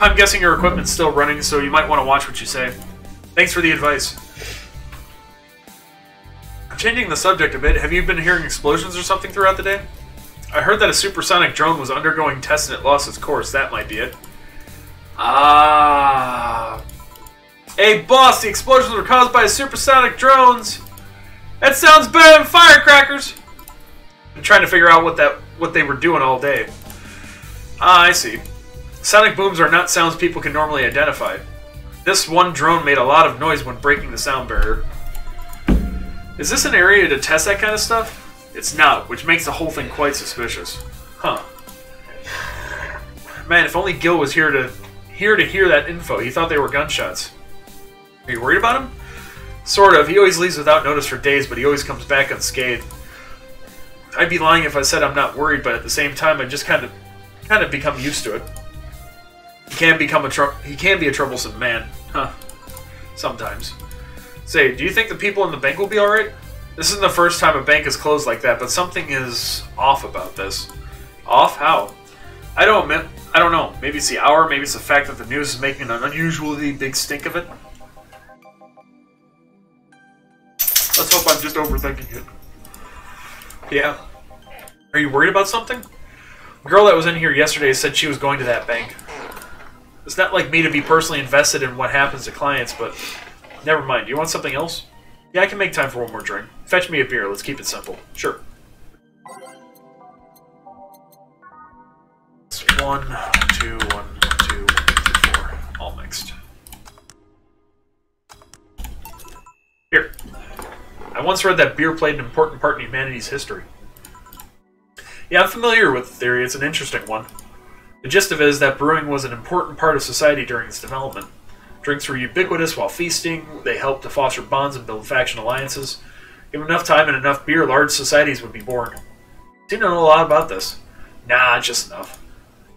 I'm guessing your equipment's still running, so you might want to watch what you say. Thanks for the advice. I'm changing the subject a bit, have you been hearing explosions or something throughout the day? I heard that a supersonic drone was undergoing tests and it lost its course. That might be it. Ah. Hey, boss, the explosions were caused by supersonic drones. That sounds better than firecrackers. I'm trying to figure out what that what they were doing all day. Ah, I see. Sonic booms are not sounds people can normally identify. This one drone made a lot of noise when breaking the sound barrier. Is this an area to test that kind of stuff? It's not, which makes the whole thing quite suspicious. Huh. Man, if only Gil was here to here to hear that info. He thought they were gunshots. Are you worried about him? Sort of. He always leaves without notice for days, but he always comes back unscathed. I'd be lying if I said I'm not worried, but at the same time, I just kind of kind of become used to it. He can become a tr- he can be a troublesome man, huh? Sometimes. Say, do you think the people in the bank will be all right? This isn't the first time a bank is closed like that, but something is off about this. Off? How? I don't I don't know. Maybe it's the hour, maybe it's the fact that the news is making an unusually big stink of it. Let's hope I'm just overthinking it. Yeah. Are you worried about something? The girl that was in here yesterday said she was going to that bank. It's not like me to be personally invested in what happens to clients, but never mind. Do you want something else? Yeah, I can make time for one more drink. Fetch me a beer. Let's keep it simple. Sure. One, two, one, I once read that beer played an important part in humanity's history. Yeah, I'm familiar with the theory. It's an interesting one. The gist of it is that brewing was an important part of society during its development. Drinks were ubiquitous while feasting, they helped to foster bonds and build faction alliances. Given enough time and enough beer, large societies would be born. Seem to know a lot about this. Nah, just enough.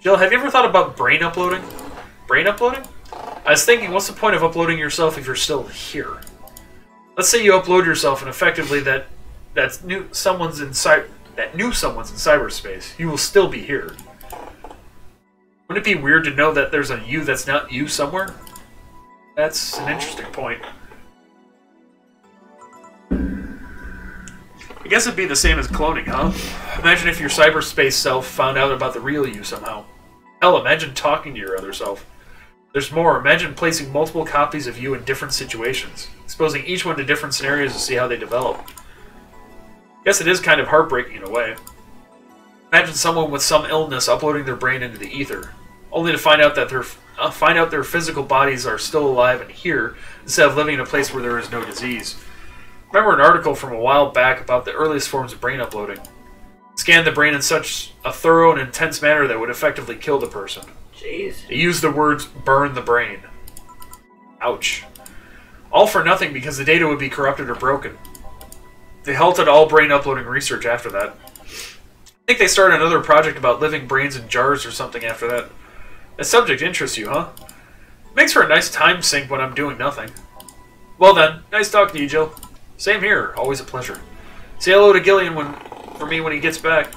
Jill, have you ever thought about brain uploading? Brain uploading? I was thinking, what's the point of uploading yourself if you're still here? Let's say you upload yourself and effectively that that's new someone's in cy- that knew someone's in cyberspace. You will still be here. Wouldn't it be weird to know that there's a you that's not you somewhere? That's an interesting point. I guess it'd be the same as cloning, huh? Imagine if your cyberspace self found out about the real you somehow. Hell, imagine talking to your other self. There's more. Imagine placing multiple copies of you in different situations, exposing each one to different scenarios to see how they develop. Guess it is kind of heartbreaking in a way. Imagine someone with some illness uploading their brain into the ether, only to find out that their uh, find out their physical bodies are still alive and here instead of living in a place where there is no disease. Remember an article from a while back about the earliest forms of brain uploading. Scanned the brain in such a thorough and intense manner that would effectively kill the person. Jeez. They used the words burn the brain. Ouch. All for nothing because the data would be corrupted or broken. They halted all brain uploading research after that. I think they started another project about living brains in jars or something after that. The subject interests you, huh? Makes for a nice time sink when I'm doing nothing. Well then, nice talking to you, Jill. Same here, always a pleasure. Say hello to Gillian when, for me when he gets back.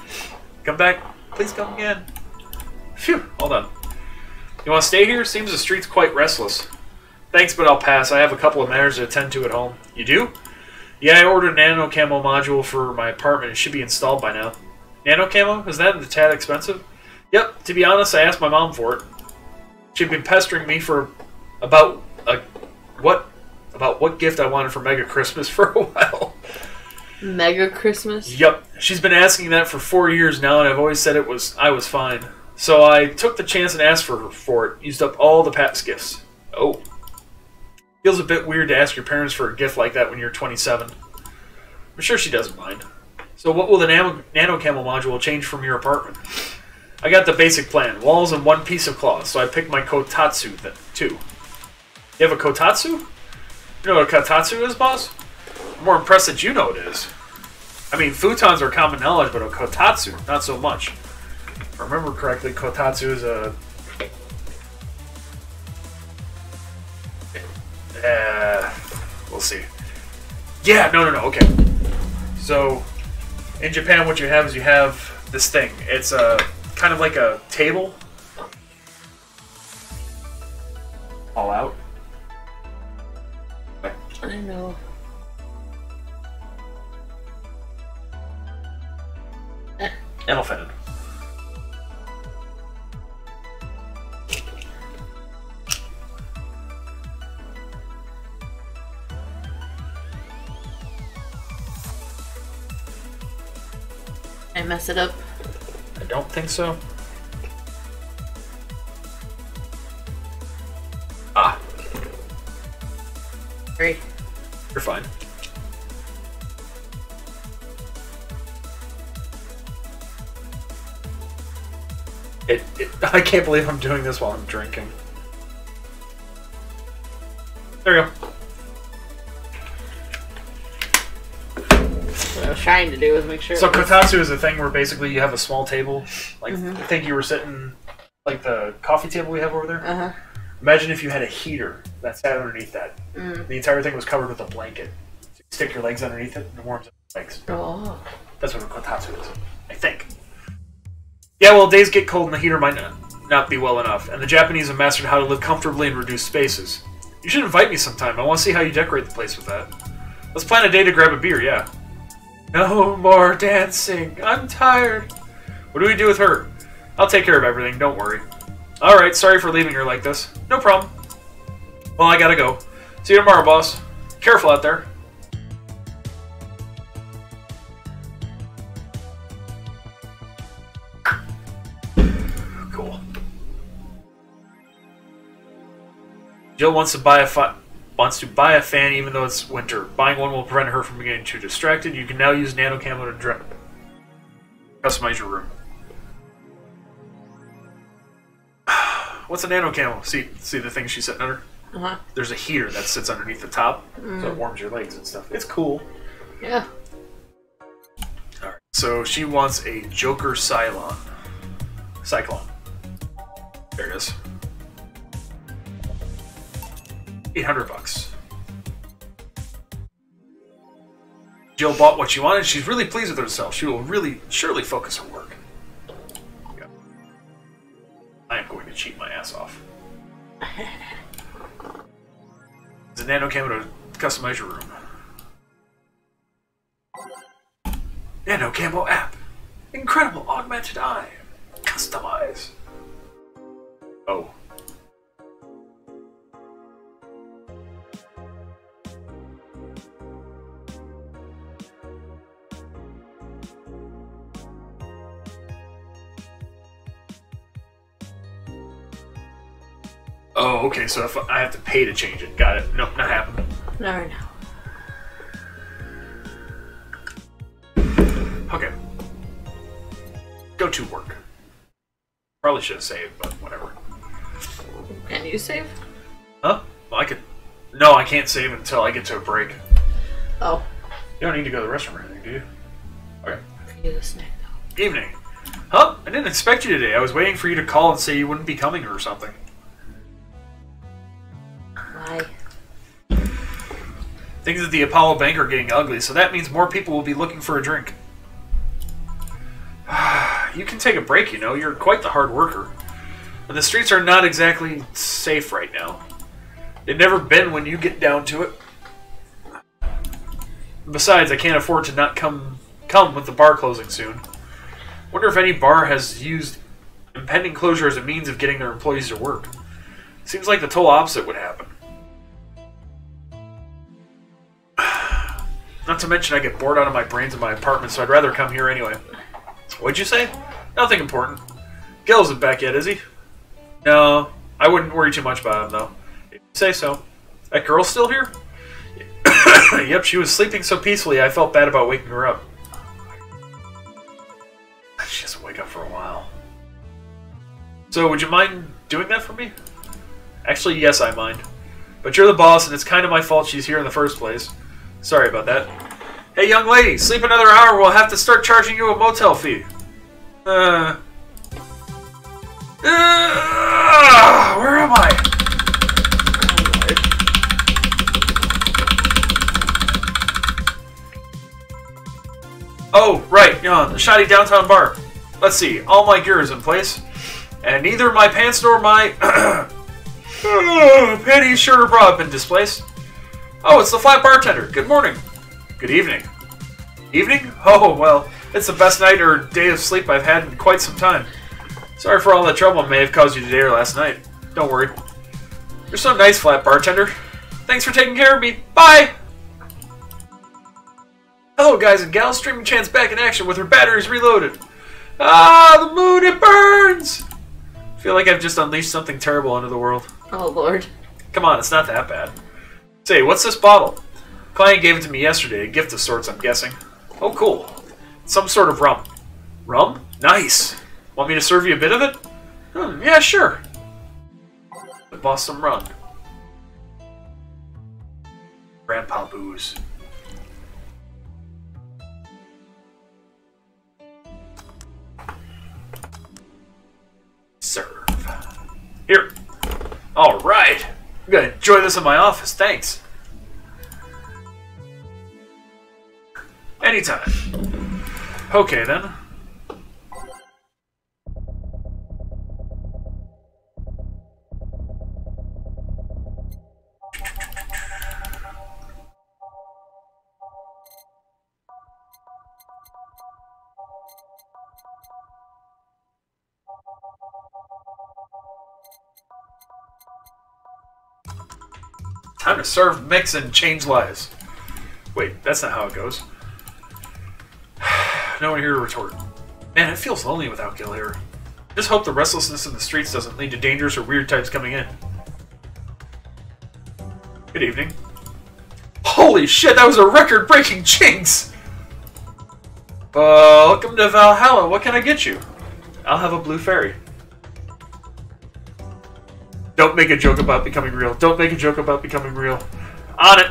Come back, please come again. Phew, all done. You want to stay here? Seems the street's quite restless. Thanks, but I'll pass. I have a couple of matters to attend to at home. You do? Yeah, I ordered a nano camo module for my apartment. It should be installed by now. Nano camo? Is that a tad expensive? Yep, to be honest, I asked my mom for it. She'd been pestering me for about a what about what gift I wanted for Mega Christmas for a while. Mega Christmas. Yep, she's been asking that for four years now, and I've always said it was I was fine. So I took the chance and asked for her for it. Used up all the Pat's gifts. Oh, feels a bit weird to ask your parents for a gift like that when you're 27. I'm sure she doesn't mind. So what will the nano, nano camo module change from your apartment? I got the basic plan: walls and one piece of cloth. So I picked my kotatsu th- too. You have a kotatsu? You know what a kotatsu is, boss? I'm more impressed that you know it is. I mean, futons are common knowledge, but a kotatsu, not so much. If I remember correctly, kotatsu is a. Uh, we'll see. Yeah, no, no, no, okay. So, in Japan, what you have is you have this thing. It's a kind of like a table. All out. I know. It'll fit in. I mess it up. I don't think so. Ah, Great. you're fine. It, it, I can't believe I'm doing this while I'm drinking. There you go. What I was trying to do was make sure. So kotatsu is a thing where basically you have a small table. Like I think you were sitting like the coffee table we have over there. Uh-huh. Imagine if you had a heater that sat underneath that. Mm. The entire thing was covered with a blanket. So you stick your legs underneath it and it warms up your legs. Oh. That's what a kotatsu is, I think. Yeah, well, days get cold and the heater might not, not be well enough, and the Japanese have mastered how to live comfortably in reduced spaces. You should invite me sometime. I want to see how you decorate the place with that. Let's plan a day to grab a beer, yeah. No more dancing. I'm tired. What do we do with her? I'll take care of everything, don't worry. Alright, sorry for leaving her like this. No problem. Well, I gotta go. See you tomorrow, boss. Careful out there. Cool. Jill wants to buy a wants to buy a fan even though it's winter. Buying one will prevent her from getting too distracted. You can now use Nano Camo to dra- customize your room. What's a Nano Camo? See, see the thing she's sitting under. Uh-huh. There's a heater that sits underneath the top, so it warms your legs and stuff. It's cool. Yeah. All right. So she wants a Joker Cylon. Cyclone. There it is. 800 bucks. Jill bought what she wanted. She's really pleased with herself. She will really, surely focus her work. Yeah. I am going to cheat my ass off. A nano camo to customize your room. Nano Camo app. Incredible augmented eye. Customize. Oh. Oh, okay, so if I have to pay to change it. Got it. Nope, not happening. No, now. Okay. Go to work. Probably should have saved, but whatever. Can you save? Huh? Well, I could. No, I can't save until I get to a break. Oh. You don't need to go to the restroom or anything, do you? Okay. Can snack though. Evening. Huh? I didn't expect you today. I was waiting for you to call and say you wouldn't be coming or something. Why? Things at the Apollo Bank are getting ugly, so that means more people will be looking for a drink. you can take a break, you know. You're quite the hard worker. But the streets are not exactly safe right now. They've never been when you get down to it. Besides, I can't afford to not come come with the bar closing soon. Wonder if any bar has used impending closure as a means of getting their employees to work. Seems like the total opposite would happen. Not to mention I get bored out of my brains in my apartment, so I'd rather come here anyway. What'd you say? Nothing important. Gil isn't back yet, is he? No, I wouldn't worry too much about him, though. If you say so. That girl still here? yep, she was sleeping so peacefully I felt bad about waking her up. She doesn't wake up for a while. So, would you mind doing that for me? Actually, yes, I mind. But you're the boss, and it's kind of my fault she's here in the first place. Sorry about that. Hey, young lady, sleep another hour, we'll have to start charging you a motel fee. Uh... uh where am I? Oh, right, yeah, the shoddy downtown bar. Let's see, all my gear is in place. And neither my pants nor my panties, shirt, or bra have been displaced. Oh, it's the flat bartender. Good morning. Good evening. Evening? Oh, well, it's the best night or day of sleep I've had in quite some time. Sorry for all the trouble I may have caused you today or last night. Don't worry. You're so nice, flat bartender. Thanks for taking care of me. Bye! Hello, guys and gals. Streaming Chan's back in action with her batteries reloaded. Ah, the moon, it burns! I feel like I've just unleashed something terrible into the world. Oh, Lord. Come on, it's not that bad. Say, what's this bottle? Client gave it to me yesterday, a gift of sorts, I'm guessing. Oh, cool. Some sort of rum. Rum? Nice. Want me to serve you a bit of it? Hmm, yeah, sure. Boss some rum. Grandpa booze. Serve. Here. Alright. I'm gonna enjoy this in my office, thanks. Anytime. Okay then. Time to serve, mix, and change lives. Wait, that's not how it goes. no one here to retort. Man, it feels lonely without Gil here. Just hope the restlessness in the streets doesn't lead to dangerous or weird types coming in. Good evening. Holy shit, that was a record-breaking jinx! Uh, welcome to Valhalla. What can I get you? I'll have a blue fairy. Don't make a joke about becoming real. Don't make a joke about becoming real. On it!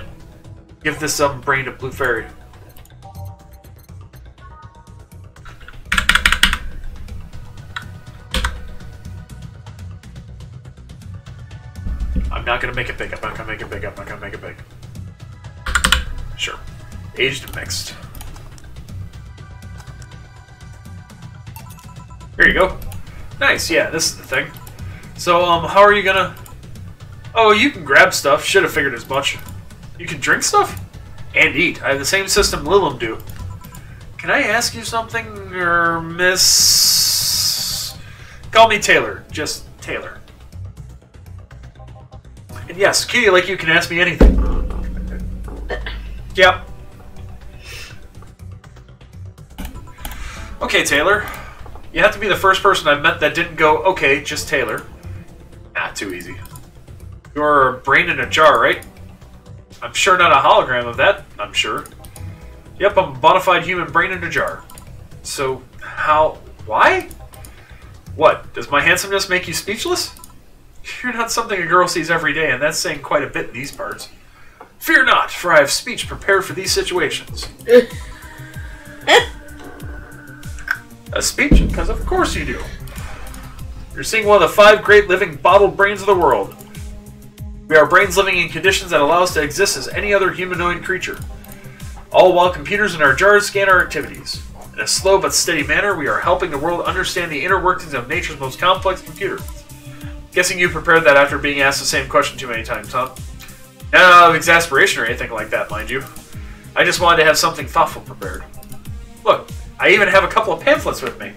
Give this some brain to Blue Fairy. I'm not gonna make it big. I'm not gonna make it big. Up. I'm not gonna make it big. Sure. Aged and mixed. Here you go. Nice, yeah, this is the thing. So, um, how are you gonna... Oh, you can grab stuff. Should have figured as much. You can drink stuff? And eat. I have the same system Lilim do. Can I ask you something, or Miss... Call me Taylor. Just Taylor. And yes, Kitty like you can ask me anything. Yep. Okay, Taylor. You have to be the first person I've met that didn't go, okay, just Taylor. Not too easy. You're a brain in a jar, right? I'm sure not a hologram of that, I'm sure. Yep, I'm a bona fide human brain in a jar. So, how... why? What, does my handsomeness make you speechless? You're not something a girl sees every day, and that's saying quite a bit in these parts. Fear not, for I have speech prepared for these situations. a speech? Because of course you do. You're seeing one of the five great living bottled brains of the world. We are brains living in conditions that allow us to exist as any other humanoid creature. All while computers in our jars scan our activities. In a slow but steady manner, we are helping the world understand the inner workings of nature's most complex computer. Guessing you prepared that after being asked the same question too many times, huh? Not out of exasperation or anything like that, mind you. I just wanted to have something thoughtful prepared. Look, I even have a couple of pamphlets with me.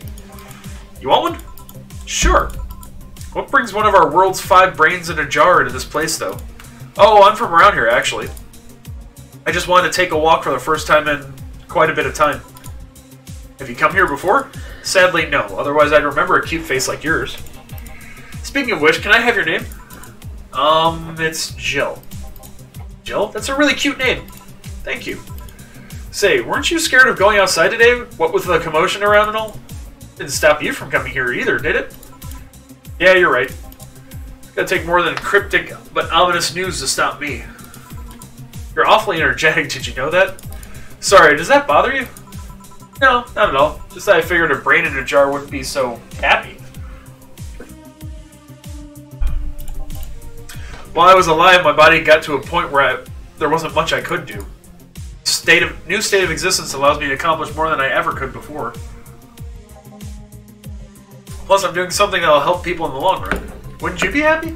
You want one? Sure. What brings one of our world's five brains in a jar into this place, though? Oh, I'm from around here, actually. I just wanted to take a walk for the first time in quite a bit of time. Have you come here before? Sadly, no. Otherwise, I'd remember a cute face like yours. Speaking of which, can I have your name? Um, it's Jill. Jill? That's a really cute name. Thank you. Say, weren't you scared of going outside today? What with the commotion around and all? Didn't stop you from coming here either, did it? Yeah, you're right. It's gonna take more than cryptic but ominous news to stop me. You're awfully energetic, did you know that? Sorry, does that bother you? No, not at all. Just that I figured a brain in a jar wouldn't be so happy. While I was alive, my body got to a point where I, there wasn't much I could do. State of new state of existence allows me to accomplish more than I ever could before. Plus, I'm doing something that'll help people in the long run. Wouldn't you be happy?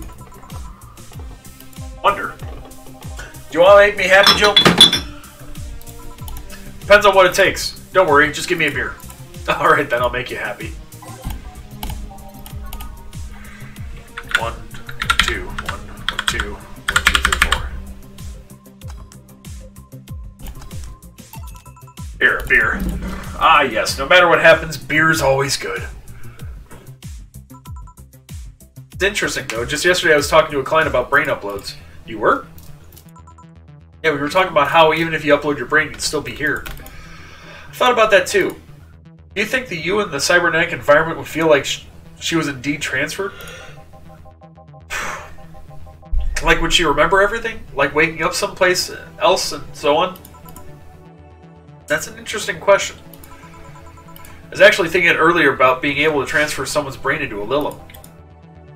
Wonder. Do you want to make me happy, Jill? Depends on what it takes. Don't worry, just give me a beer. Alright, then I'll make you happy. One, two, one, two, one, two, three, four. Here, beer. Ah, yes, no matter what happens, beer's always good. It's interesting, though. Just yesterday I was talking to a client about brain uploads. You were? Yeah, we were talking about how even if you upload your brain, you'd still be here. I thought about that too. Do you think the you in the cybernetic environment would feel like sh she was indeed transferred? like, would she remember everything? Like waking up someplace else and so on? That's an interesting question. I was actually thinking earlier about being able to transfer someone's brain into a Lilim.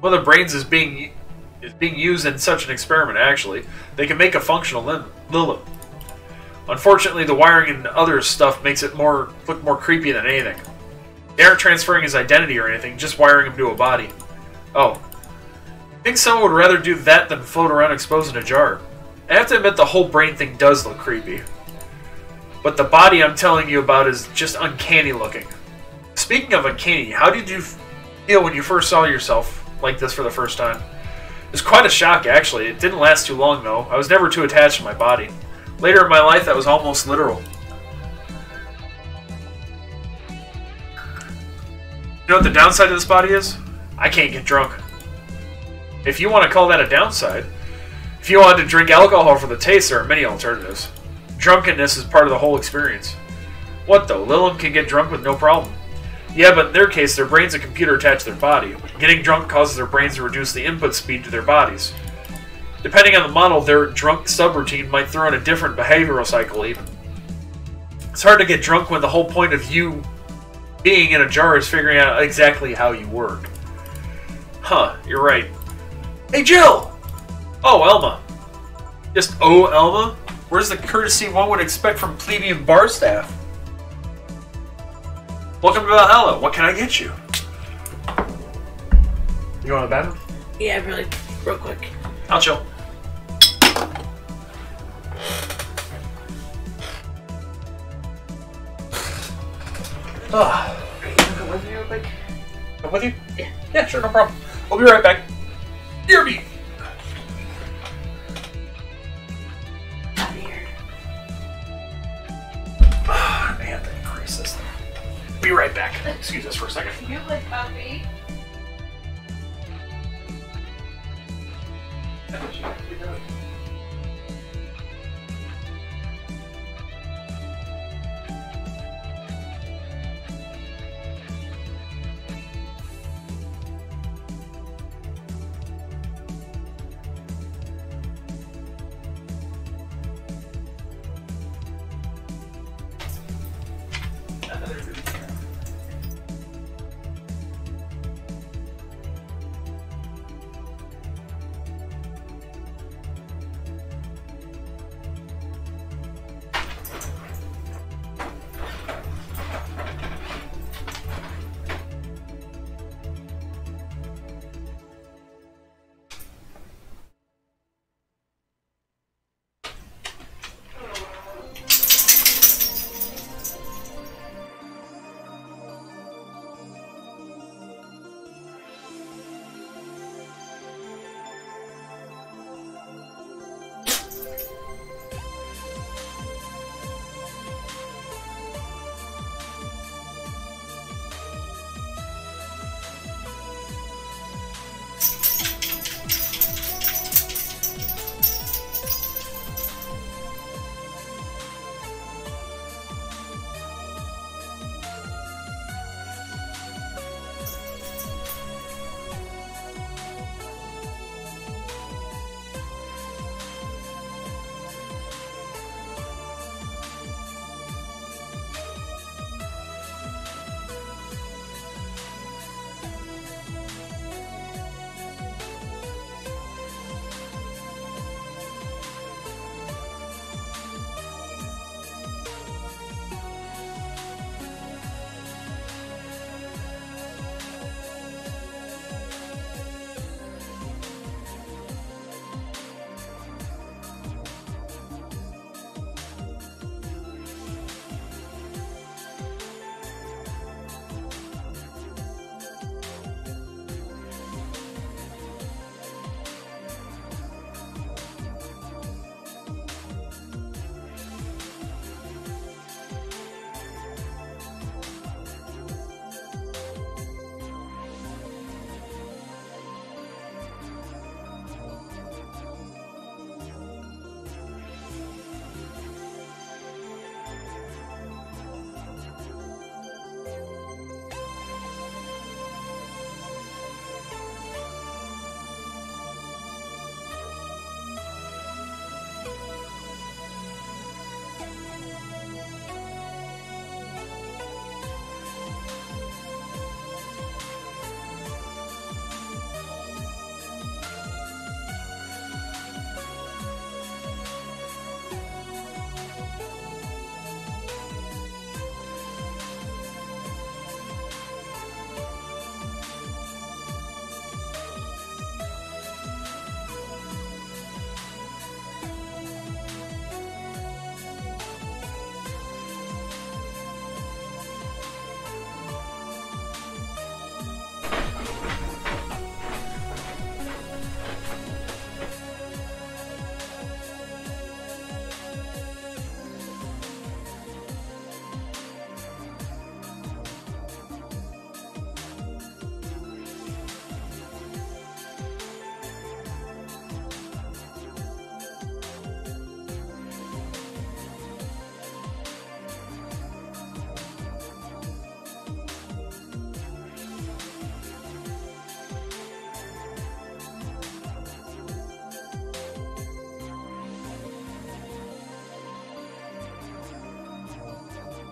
Of the brains is being is being used in such an experiment, actually. They can make a functional Lilim. Unfortunately, the wiring and other stuff makes it more look more creepy than anything. They aren't transferring his identity or anything, just wiring him to a body. Oh. I think someone would rather do that than float around exposed in a jar. I have to admit the whole brain thing does look creepy. But the body I'm telling you about is just uncanny looking. Speaking of uncanny, how did you feel when you first saw yourself like this for the first time? It was quite a shock, actually. It didn't last too long, though. I was never too attached to my body. Later in my life, that was almost literal. You know what the downside of this body is? I can't get drunk. If you want to call that a downside, if you wanted to drink alcohol for the taste, there are many alternatives. Drunkenness is part of the whole experience. What though? Lilim can get drunk with no problem. Yeah, but in their case, their brain's a computer attached to their body. Getting drunk causes their brains to reduce the input speed to their bodies. Depending on the model, their drunk subroutine might throw in a different behavioral cycle, even. It's hard to get drunk when the whole point of you being in a jar is figuring out exactly how you work. Huh, you're right. Hey, Jill! Oh, Elma. Just oh, Elma? Where's the courtesy one would expect from plebeian bar staff? Welcome to Valhalla. What can I get you? You want to the bathroom? Yeah, really, real quick. I'll chill. Ah. Come with me real quick. Come with you? Yeah. Yeah, sure, no problem. We'll be right back. Dear me. Out of here. Ah, man, the increase this thing. Be right back. Excuse us for a second. You like coffee? You.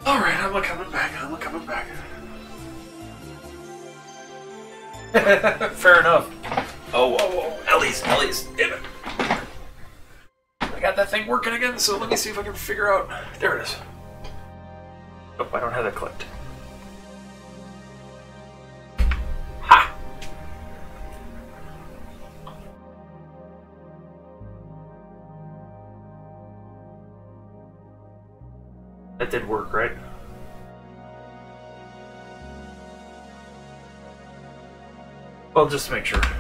Alright, I'm coming back. I'm a coming back. Fair enough. Oh, whoa, whoa. Ellie's, Ellie's. Damn it. I got that thing working again, so let me see if I can figure out. There it is. Oh, I don't have that clipped. Well, just to make sure.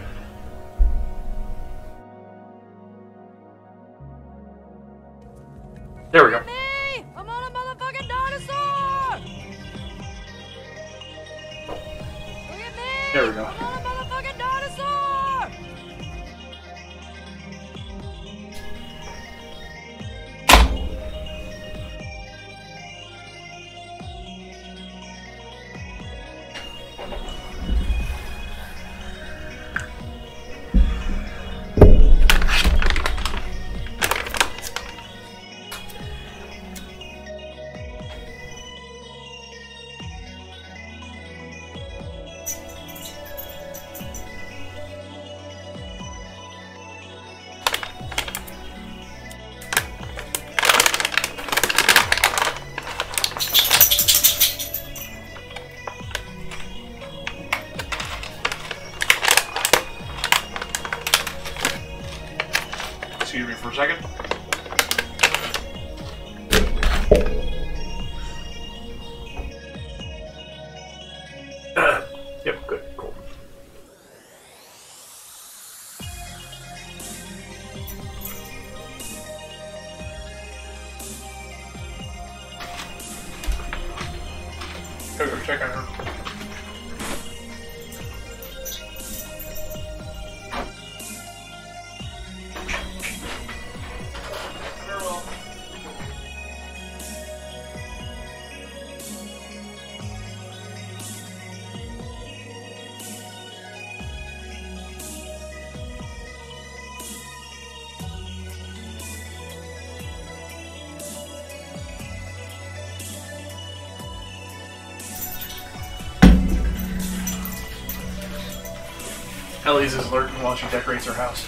Ellie's is lurking while she decorates her house.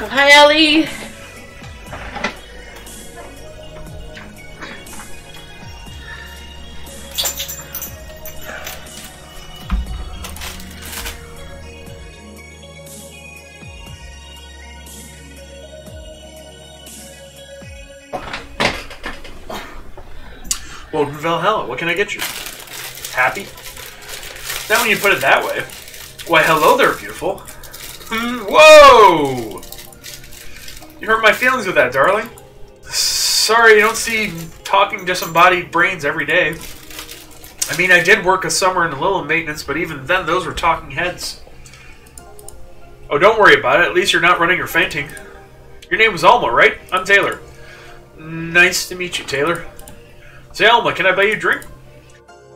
Oh, hi, Ellie. Welcome to Valhalla. What can I get you? Happy? Now, when you put it that way, why, hello there, beautiful. Whoa! You hurt my feelings with that, darling. Sorry, you don't see talking disembodied brains every day. I mean, I did work a summer in Lilim maintenance, but even then, those were talking heads. Oh, don't worry about it. At least you're not running or fainting. Your name was Alma, right? I'm Taylor. Nice to meet you, Taylor. Say, Alma, can I buy you a drink?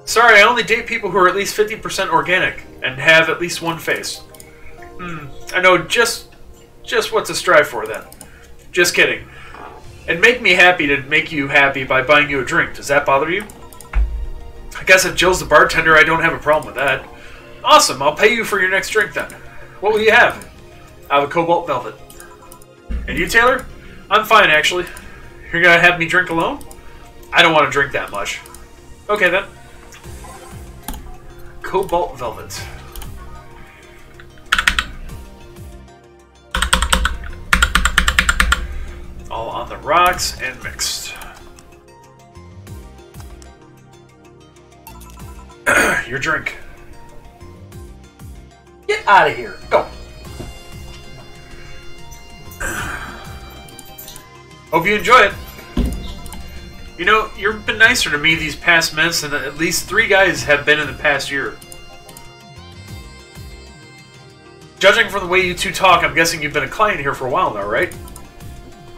Sorry, I only date people who are at least 50% organic and have at least one face. I know just just what to strive for then. Just kidding. It'd make me happy to make you happy by buying you a drink. Does that bother you? I guess if Jill's the bartender, I don't have a problem with that. Awesome, I'll pay you for your next drink then. What will you have? I have a cobalt velvet. And you, Taylor? I'm fine, actually. You're gonna have me drink alone? I don't want to drink that much. Okay then. Cobalt velvet. All on the rocks and mixed. Your drink. Get out of here. Go. Hope you enjoy it. You know, you've been nicer to me these past months than at least three guys have been in the past year. Judging from the way you two talk, I'm guessing you've been a client here for a while now, right?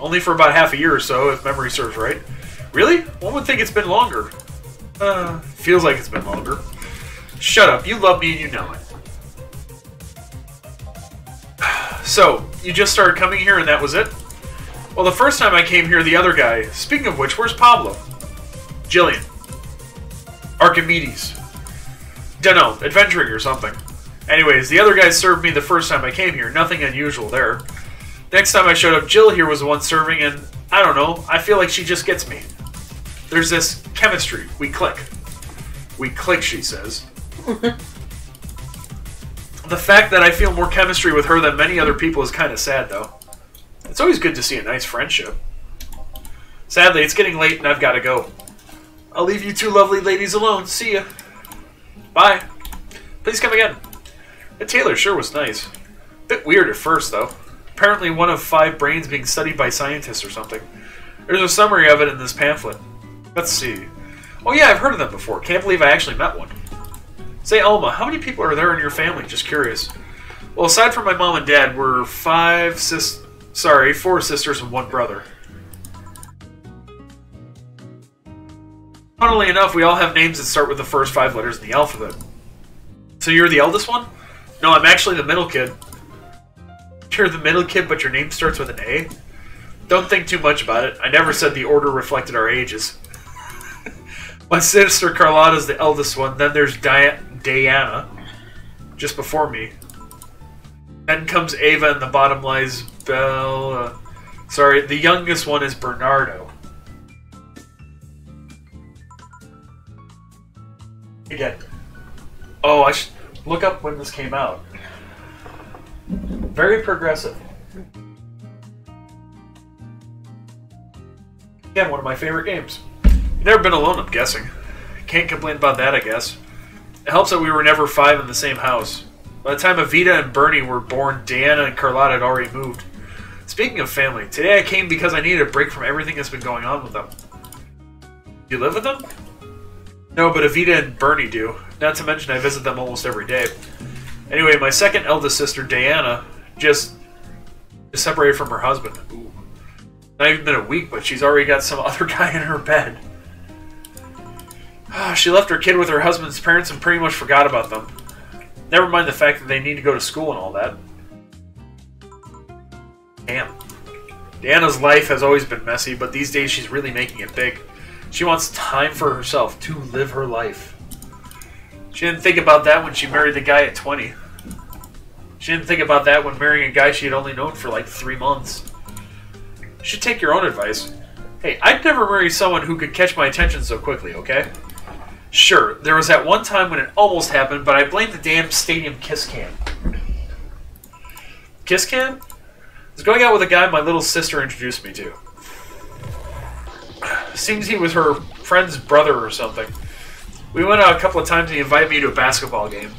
Only for about half a year or so, if memory serves right. Really? One would think it's been longer. Uh, feels like it's been longer. Shut up, you love me and you know it. So, you just started coming here and that was it? Well, the first time I came here, the other guy. Speaking of which, where's Pablo? Jillian. Archimedes. Dunno, adventuring or something. Anyways, the other guys served me the first time I came here. Nothing unusual there. Next time I showed up, Jill here was the one serving, and I don't know, I feel like she just gets me. There's this chemistry. We click. We click, she says. the fact that I feel more chemistry with her than many other people is kind of sad, though. It's always good to see a nice friendship. Sadly, it's getting late and I've got to go. I'll leave you two lovely ladies alone. See ya. Bye. Please come again. The tailor sure was nice. Bit weird at first, though. Apparently one of five brains being studied by scientists or something. There's a summary of it in this pamphlet. Let's see. Oh yeah, I've heard of them before. Can't believe I actually met one. Say, Alma, how many people are there in your family? Just curious. Well, aside from my mom and dad, we're five sis... Sorry, four sisters and one brother. Funnily enough, we all have names that start with the first five letters in the alphabet. So you're the eldest one? No, I'm actually the middle kid. You're the middle kid, but your name starts with an A? Don't think too much about it. I never said the order reflected our ages. My sister Carlotta's the eldest one. Then there's Di- Diana, just before me. Then comes Ava, and the bottom lies Bella. Sorry, the youngest one is Bernardo. Again. Oh, I should look up when this came out. Very progressive. Again, one of my favorite games. You've never been alone, I'm guessing. Can't complain about that, I guess. It helps that we were never five in the same house. By the time Evita and Bernie were born, Diana and Carlotta had already moved. Speaking of family, today I came because I needed a break from everything that's been going on with them. You live with them? No, but Evita and Bernie do. Not to mention I visit them almost every day. Anyway, my second eldest sister, Diana, just separated from her husband. Ooh. Not even been a week, but she's already got some other guy in her bed. Ah, she left her kid with her husband's parents and pretty much forgot about them. Never mind the fact that they need to go to school and all that. Damn. Diana's life has always been messy, but these days she's really making it big. She wants time for herself to live her life. She didn't think about that when she married the guy at 20. She didn't think about that when marrying a guy she had only known for like three months. You should take your own advice. Hey, I'd never marry someone who could catch my attention so quickly, okay? Sure, there was that one time when it almost happened, but I blame the damn stadium kiss cam. Kiss cam? I was going out with a guy my little sister introduced me to. Seems he was her friend's brother or something. We went out a couple of times and he invited me to a basketball game.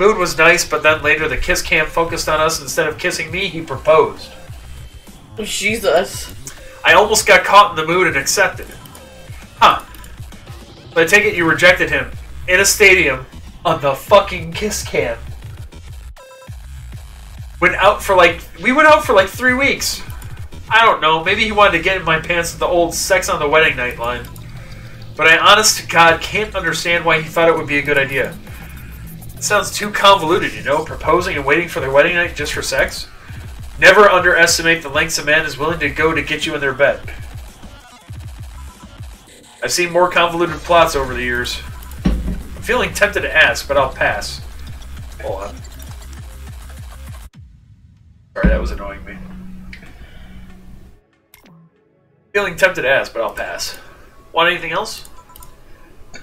Mood was nice, but then later the kiss cam focused on us. Instead of kissing me, he proposed. Jesus. I almost got caught in the mood and accepted. Huh. But I take it you rejected him in a stadium on the fucking kiss cam. Went out for like we went out for like three weeks. I don't know. Maybe he wanted to get in my pants with the old "sex on the wedding night" line. But I, honest to God, can't understand why he thought it would be a good idea. It sounds too convoluted, you know, proposing and waiting for their wedding night just for sex. Never underestimate the lengths a man is willing to go to get you in their bed. I've seen more convoluted plots over the years. I'm feeling tempted to ask, but I'll pass. Hold on. Sorry, that was annoying me. Feeling tempted to ask, but I'll pass. Want anything else?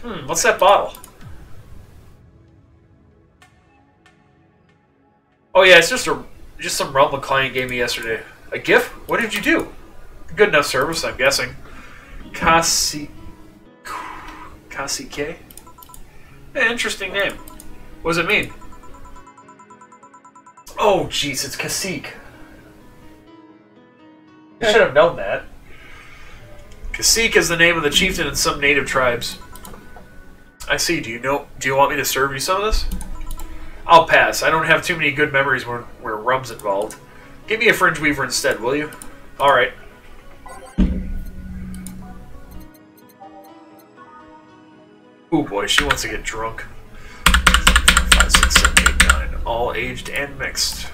Hmm, what's that bottle? Oh yeah, it's just a just some rum a client gave me yesterday. A gift? What did you do? Good enough service, I'm guessing. Kasi... Kasike? Yeah, interesting name. What does it mean? Oh, jeez, it's Cacique. You should have known that. Cacique is the name of the chieftain in some native tribes. I see. Do you know? Do you want me to serve you some of this? I'll pass. I don't have too many good memories where, where rum's involved. Give me a fringe weaver instead, will you? All right. Oh boy, she wants to get drunk. Five, six, seven, eight, nine, all aged and mixed.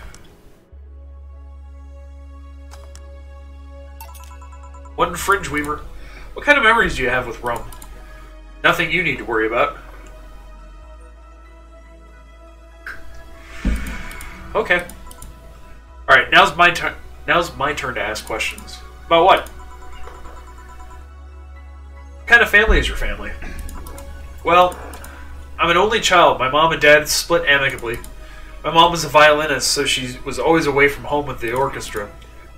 One fringe weaver. What kind of memories do you have with rum? Nothing you need to worry about. Okay. All right, now's my turn. Now's my turn to ask questions. About what? What kind of family is your family? Well, I'm an only child. My mom and dad split amicably. My mom was a violinist, so she was always away from home with the orchestra.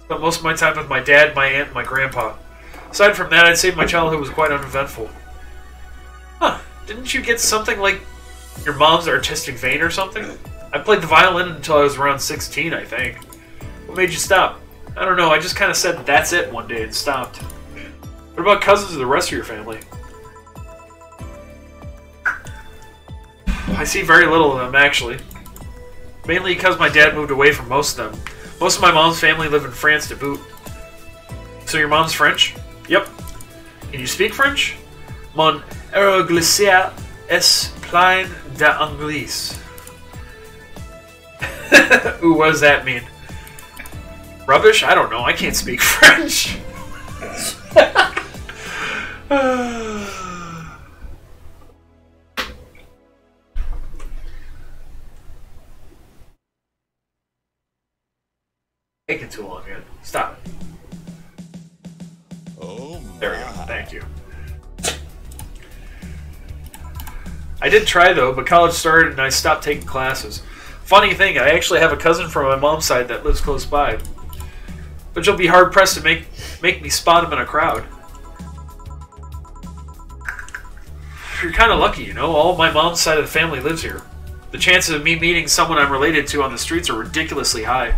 Spent most of my time with my dad, my aunt, and my grandpa. Aside from that, I'd say my childhood was quite uneventful. Huh, didn't you get something like your mom's artistic vein or something? I played the violin until I was around 16, I think. What made you stop? I don't know, I just kind of said that's it one day and stopped. What about cousins of the rest of your family? I see very little of them, actually. Mainly because my dad moved away from most of them. Most of my mom's family live in France to boot. So your mom's French? Yep. Can you speak French? Mon eroglycia es plein d'anglais. Ooh, what does that mean? Rubbish? I don't know. I can't speak French. Taking too long, man. Stop it. Oh There we go. Thank you. I did try though, but college started and I stopped taking classes. Funny thing, I actually have a cousin from my mom's side that lives close by. But you'll be hard pressed to make make me spot him in a crowd. You're kind of lucky, you know. All my mom's side of the family lives here. The chances of me meeting someone I'm related to on the streets are ridiculously high.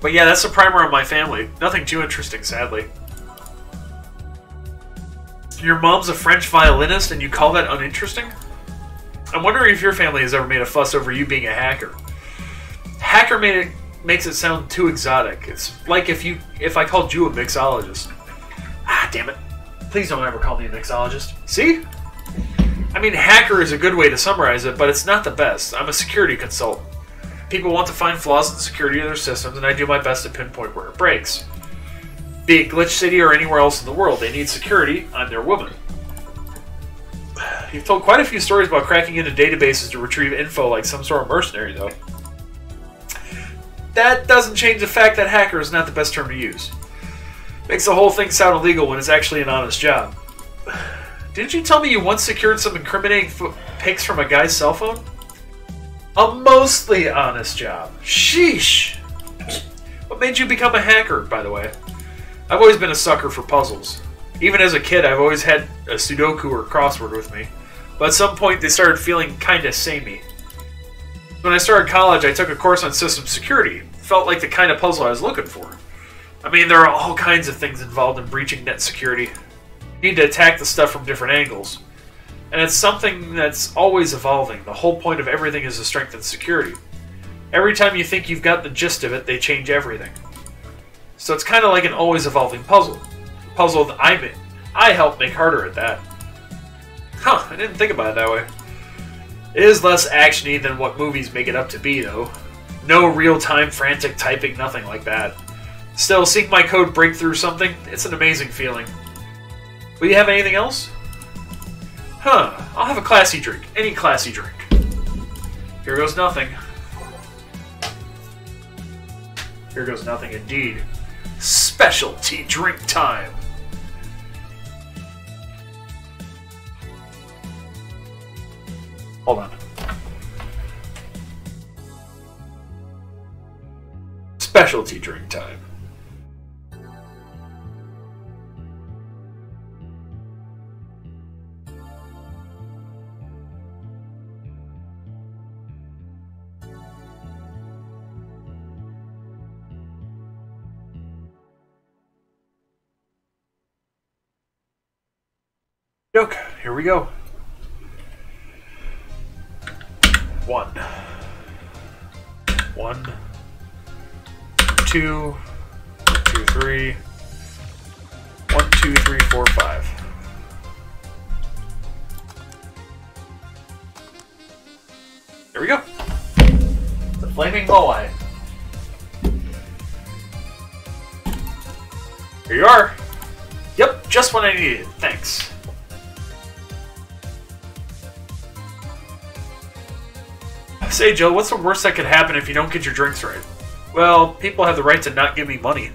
But yeah, that's the primer on my family. Nothing too interesting, sadly. Your mom's a French violinist and you call that uninteresting? I'm wondering if your family has ever made a fuss over you being a hacker. Hacker made it makes it sound too exotic. It's like if you if I called you a mixologist. Ah, damn it. Please don't ever call me a mixologist. See? I mean, hacker is a good way to summarize it, but it's not the best. I'm a security consultant. People want to find flaws in the security of their systems, and I do my best to pinpoint where it breaks. Be it Glitch City or anywhere else in the world, they need security. I'm their woman. You've told quite a few stories about cracking into databases to retrieve info like some sort of mercenary, though. That doesn't change the fact that hacker is not the best term to use. Makes the whole thing sound illegal when it's actually an honest job. Didn't you tell me you once secured some incriminating pics from a guy's cell phone? A mostly honest job. Sheesh. What made you become a hacker, by the way? I've always been a sucker for puzzles. Even as a kid, I've always had a Sudoku or crossword with me. But at some point, they started feeling kinda samey. When I started college, I took a course on system security. Felt like the kind of puzzle I was looking for. I mean, there are all kinds of things involved in breaching net security. You need to attack the stuff from different angles. And it's something that's always evolving. The whole point of everything is to strengthen security. Every time you think you've got the gist of it, they change everything. So it's kind of like an always evolving puzzle. Puzzle that I made. I help make harder at that. Huh, I didn't think about it that way. It is less actiony than what movies make it up to be, though. No real-time frantic typing, nothing like that. Still, seeing my code break through something, it's an amazing feeling. Will you have anything else? Huh, I'll have a classy drink. Any classy drink. Here goes nothing. Here goes nothing indeed. Specialty drink time. Hold on. Specialty drink time. Joke. Here we go. One. One. Two. Two, three. One, two, three, four, five. There we go. The flaming moai. Here you are. Yep, just what I needed. Thanks. Say, Jill, what's the worst that could happen if you don't get your drinks right? Well, people have the right to not give me money.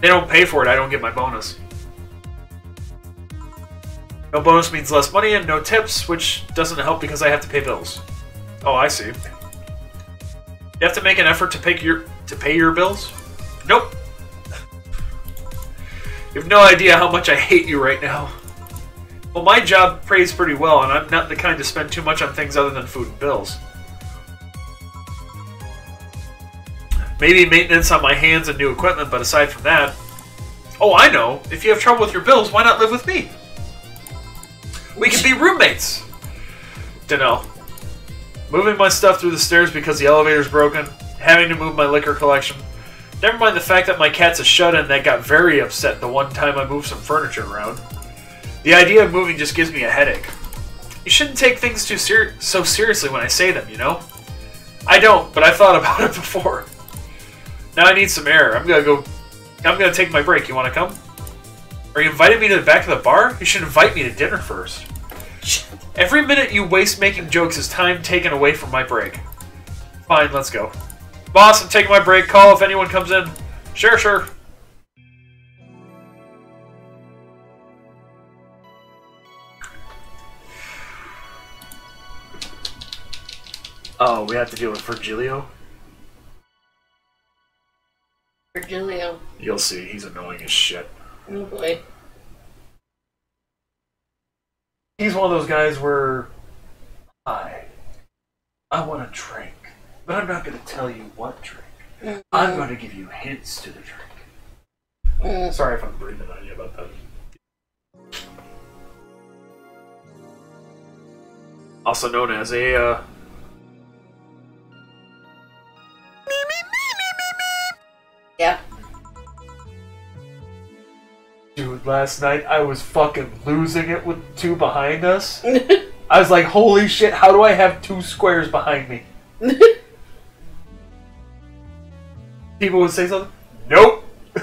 They don't pay for it, I don't get my bonus. No bonus means less money and no tips, which doesn't help because I have to pay bills. Oh, I see. You have to make an effort to pay your to pay your bills? Nope. You have no idea how much I hate you right now. Well, my job pays pretty well, and I'm not the kind to spend too much on things other than food and bills. Maybe maintenance on my hands and new equipment, but aside from that... Oh, I know! If you have trouble with your bills, why not live with me? We can be roommates! Dunno. Moving my stuff through the stairs because the elevator's broken, having to move my liquor collection. Never mind the fact that my cat's a shut-in that got very upset the one time I moved some furniture around. The idea of moving just gives me a headache. You shouldn't take things too ser so seriously when I say them, you know? I don't, but I've thought about it before. Now I need some air. I'm gonna go... I'm gonna take my break. You wanna come? Are you inviting me to the back of the bar? You should invite me to dinner first. Every minute you waste making jokes is time taken away from my break. Fine, let's go. Boss, I'm taking my break. Call if anyone comes in. Sure, sure. Oh, we have to deal with Virgilio? Virgilio. You'll see, he's annoying as shit. Oh boy. He's one of those guys where I I want a drink, but I'm not going to tell you what drink. I'm going to give you hints to the drink. Mm. Sorry if I'm breathing on you about that. Also known as a uh, Yeah. dude. Last night I was fucking losing it with two behind us. I was like, holy shit! How do I have two squares behind me? People would say something. Nope.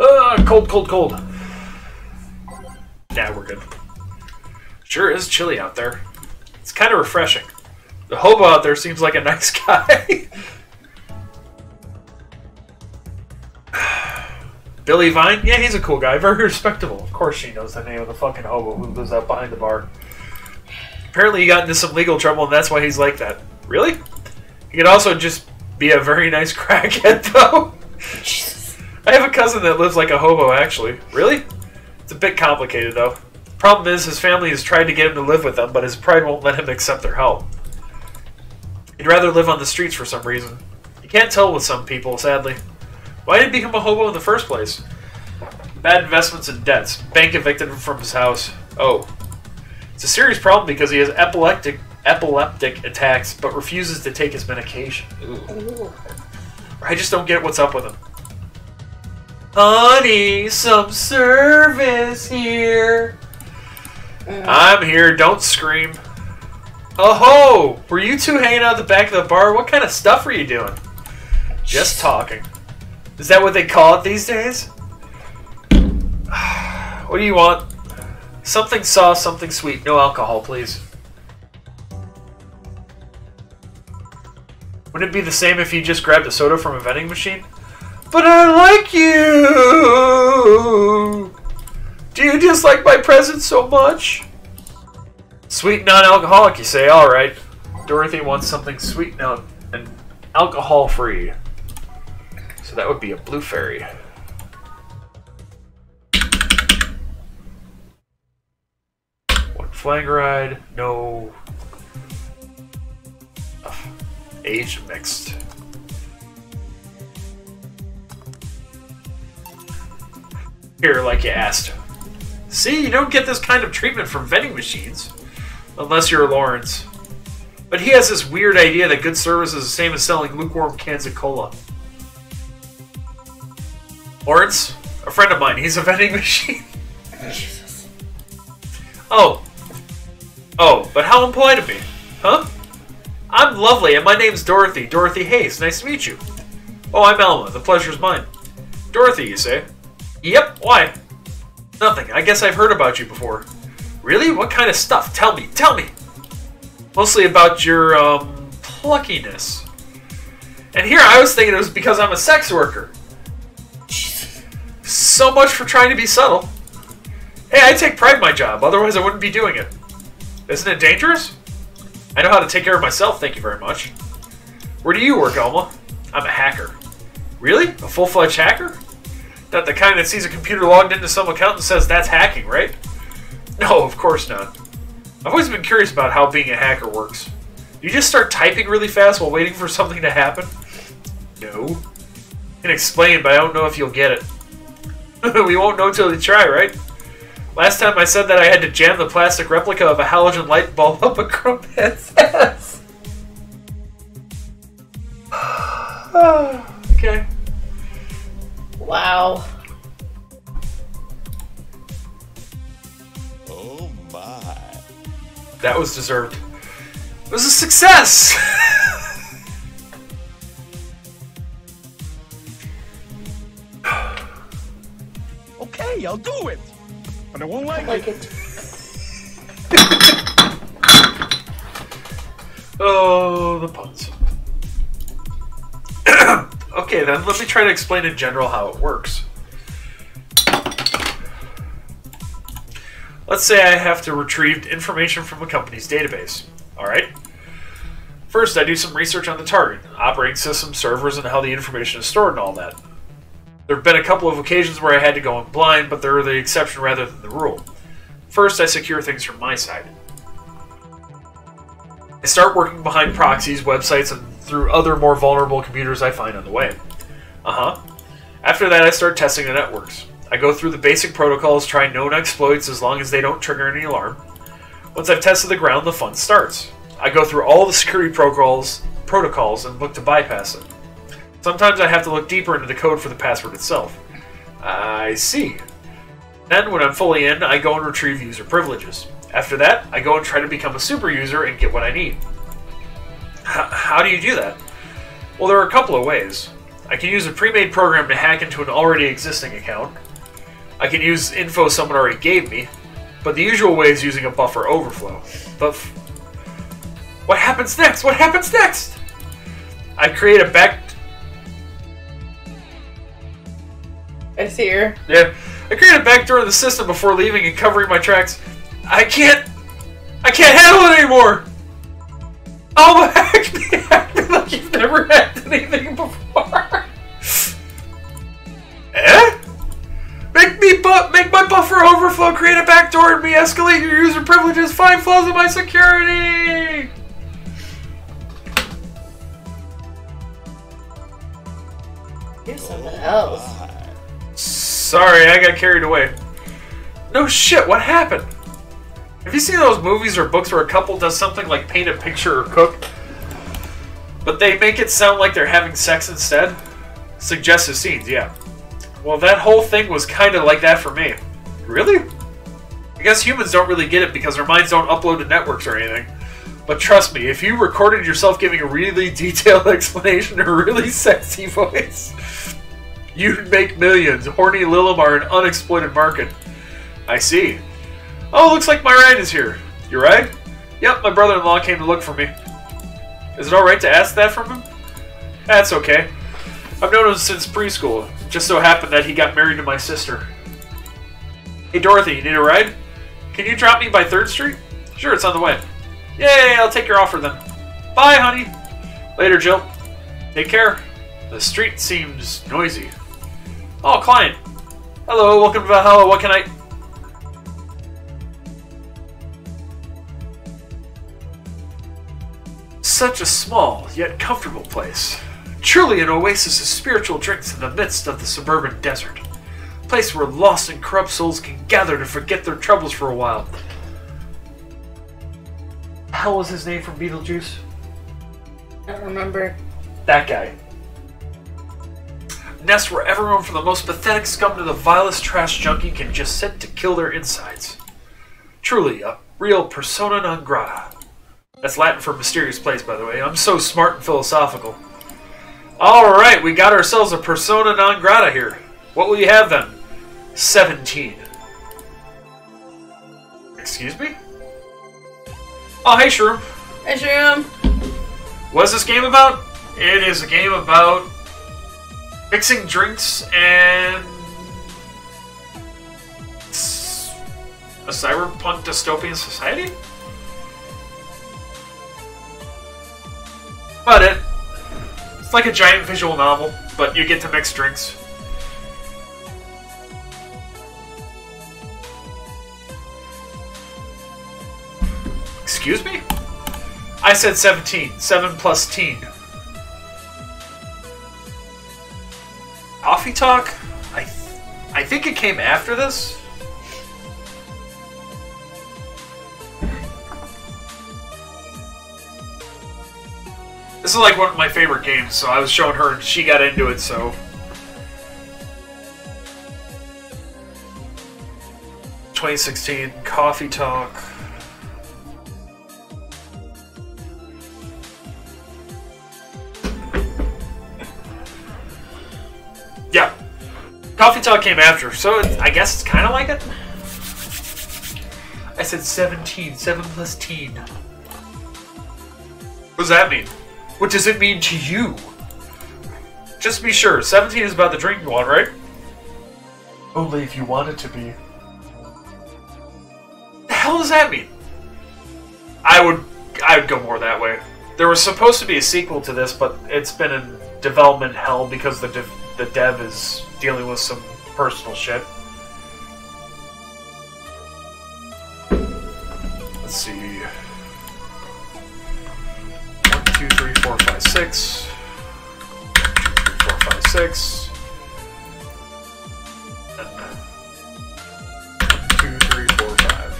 Ah, cold, cold, cold. Nah, we're good. Sure is chilly out there. It's kind of refreshing. The hobo out there seems like a nice guy. Billy Vine? Yeah, he's a cool guy. Very respectable. Of course she knows the name of the fucking hobo who lives out behind the bar. Apparently he got into some legal trouble and that's why he's like that. Really? He could also just be a very nice crackhead, though. I have a cousin that lives like a hobo, actually. Really? It's a bit complicated, though. Problem is, his family has tried to get him to live with them, but his pride won't let him accept their help. He'd rather live on the streets for some reason. You can't tell with some people, sadly. Why did he become a hobo in the first place? Bad investments and debts. Bank evicted him from his house. Oh. It's a serious problem because he has epileptic epileptic attacks but refuses to take his medication. Ooh. Ooh. I just don't get what's up with him. Honey, some service here. Mm. I'm here, don't scream. Oh ho! Were you two hanging out at the back of the bar? What kind of stuff were you doing? Just talking. Is that what they call it these days? What do you want? Something soft, something sweet. No alcohol, please. Wouldn't it be the same if you just grabbed a soda from a vending machine? But I like you! Do you dislike my presence so much? Sweet non-alcoholic, you say? Alright. Dorothy wants something sweet now and alcohol-free. So that would be a blue fairy. One Flanergide, no... Ugh. Age mixed. Here, like you asked. See, you don't get this kind of treatment from vending machines. Unless you're Lawrence. But he has this weird idea that good service is the same as selling lukewarm cans of cola. Lawrence? A friend of mine, he's a vending machine. Jesus. Oh. Oh, but how impolite of me. Huh? I'm lovely, and my name's Dorothy. Dorothy Haze. Nice to meet you. Oh, I'm Elma. The pleasure's mine. Dorothy, you say? Yep, why? Nothing. I guess I've heard about you before. Really? What kind of stuff? Tell me, tell me! Mostly about your, um, pluckiness. And here I was thinking it was because I'm a sex worker. Jesus. So much for trying to be subtle. Hey, I take pride in my job, otherwise I wouldn't be doing it. Isn't it dangerous? I know how to take care of myself, thank you very much. Where do you work, Alma? I'm a hacker. Really? A full-fledged hacker? Not the kind that sees a computer logged into some account and says that's hacking, right? No, of course not. I've always been curious about how being a hacker works. You just start typing really fast while waiting for something to happen? No. I can explain, but I don't know if you'll get it. we won't know till we try, right? Last time I said that I had to jam the plastic replica of a halogen light bulb up a crumpet's ass. okay. Wow. That was deserved. It was a success! Okay, I'll do it. But I won't like Like it. it. oh, the puns. okay, then let me try to explain in general how it works. Let's say I have to retrieve information from a company's database. Alright? First, I do some research on the target, operating system, servers, and how the information is stored and all that. There have been a couple of occasions where I had to go in blind, but they're the exception rather than the rule. First, I secure things from my side. I start working behind proxies, websites, and through other more vulnerable computers I find on the way. Uh huh. After that, I start testing the networks. I go through the basic protocols, try known exploits as long as they don't trigger any alarm. Once I've tested the ground, the fun starts. I go through all the security protocols, protocols and look to bypass it. Sometimes I have to look deeper into the code for the password itself. I see. Then, when I'm fully in, I go and retrieve user privileges. After that, I go and try to become a super user and get what I need. H- how do you do that? Well, there are a couple of ways. I can use a pre-made program to hack into an already existing account. I can use info someone already gave me, but the usual way is using a buffer overflow. But f- what happens next? What happens next? I create a back. I see her. Yeah, I create a backdoor in the system before leaving and covering my tracks. I can't. I can't handle it anymore. Oh, hack like you've never hacked anything before. eh? Make me bu- make my buffer overflow, create a backdoor, and me escalate your user privileges, find flaws in my security. Do something else. Sorry, I got carried away. No shit, what happened? Have you seen those movies or books where a couple does something like paint a picture or cook, but they make it sound like they're having sex instead? Suggestive scenes, yeah. Well, that whole thing was kind of like that for me. Really? I guess humans don't really get it because our minds don't upload to networks or anything. But trust me, if you recorded yourself giving a really detailed explanation or a really sexy voice, You'd make millions. Horny Lilim are an unexploited market. I see. Oh, looks like my ride is here. Your ride? Yep, my brother-in-law came to look for me. Is it alright to ask that from him? That's okay. I've known him since preschool. Just so happened that he got married to my sister. Hey Dorothy, you need a ride? Can you drop me by 3rd Street? Sure, it's on the way. Yay, I'll take your offer then. Bye, honey. Later, Jill. Take care. The street seems noisy. Oh, client. Hello, welcome to Valhalla. What can I... Such a small, yet comfortable place. Truly an oasis of spiritual drinks in the midst of the suburban desert. A place where lost and corrupt souls can gather to forget their troubles for a while. The hell was his name from Beetlejuice? I don't remember. That guy. Nests where everyone from the most pathetic scum to the vilest trash junkie can just sit to kill their insides. Truly, a real persona non grata. That's Latin for mysterious place, by the way. I'm so smart and philosophical. Alright, we got ourselves a persona non grata here. What will you have then? 17. Excuse me? Oh, hey, Shroom. Hey, Shroom. What is this game about? It is a game about mixing drinks and a cyberpunk dystopian society. But it it's like a giant visual novel, but you get to mix drinks. Excuse me? I said 17. 7 plus teen. Coffee Talk? I, th- I think it came after this. This is like one of my favorite games, so I was showing her and she got into it, so. Twenty sixteen Coffee Talk. Yeah. Coffee Talk came after, so I guess it's kind of like it. I said 17, 7 plus teen. What does that mean? What does it mean to you? Just be sure, 17 is about the drink you want, right? Only if you want it to be. The hell does that mean? I would I would go more that way. There was supposed to be a sequel to this, but it's been in development hell because the the dev is dealing with some personal shit. Six. Two, three, four, five, six. Two, three, four, five.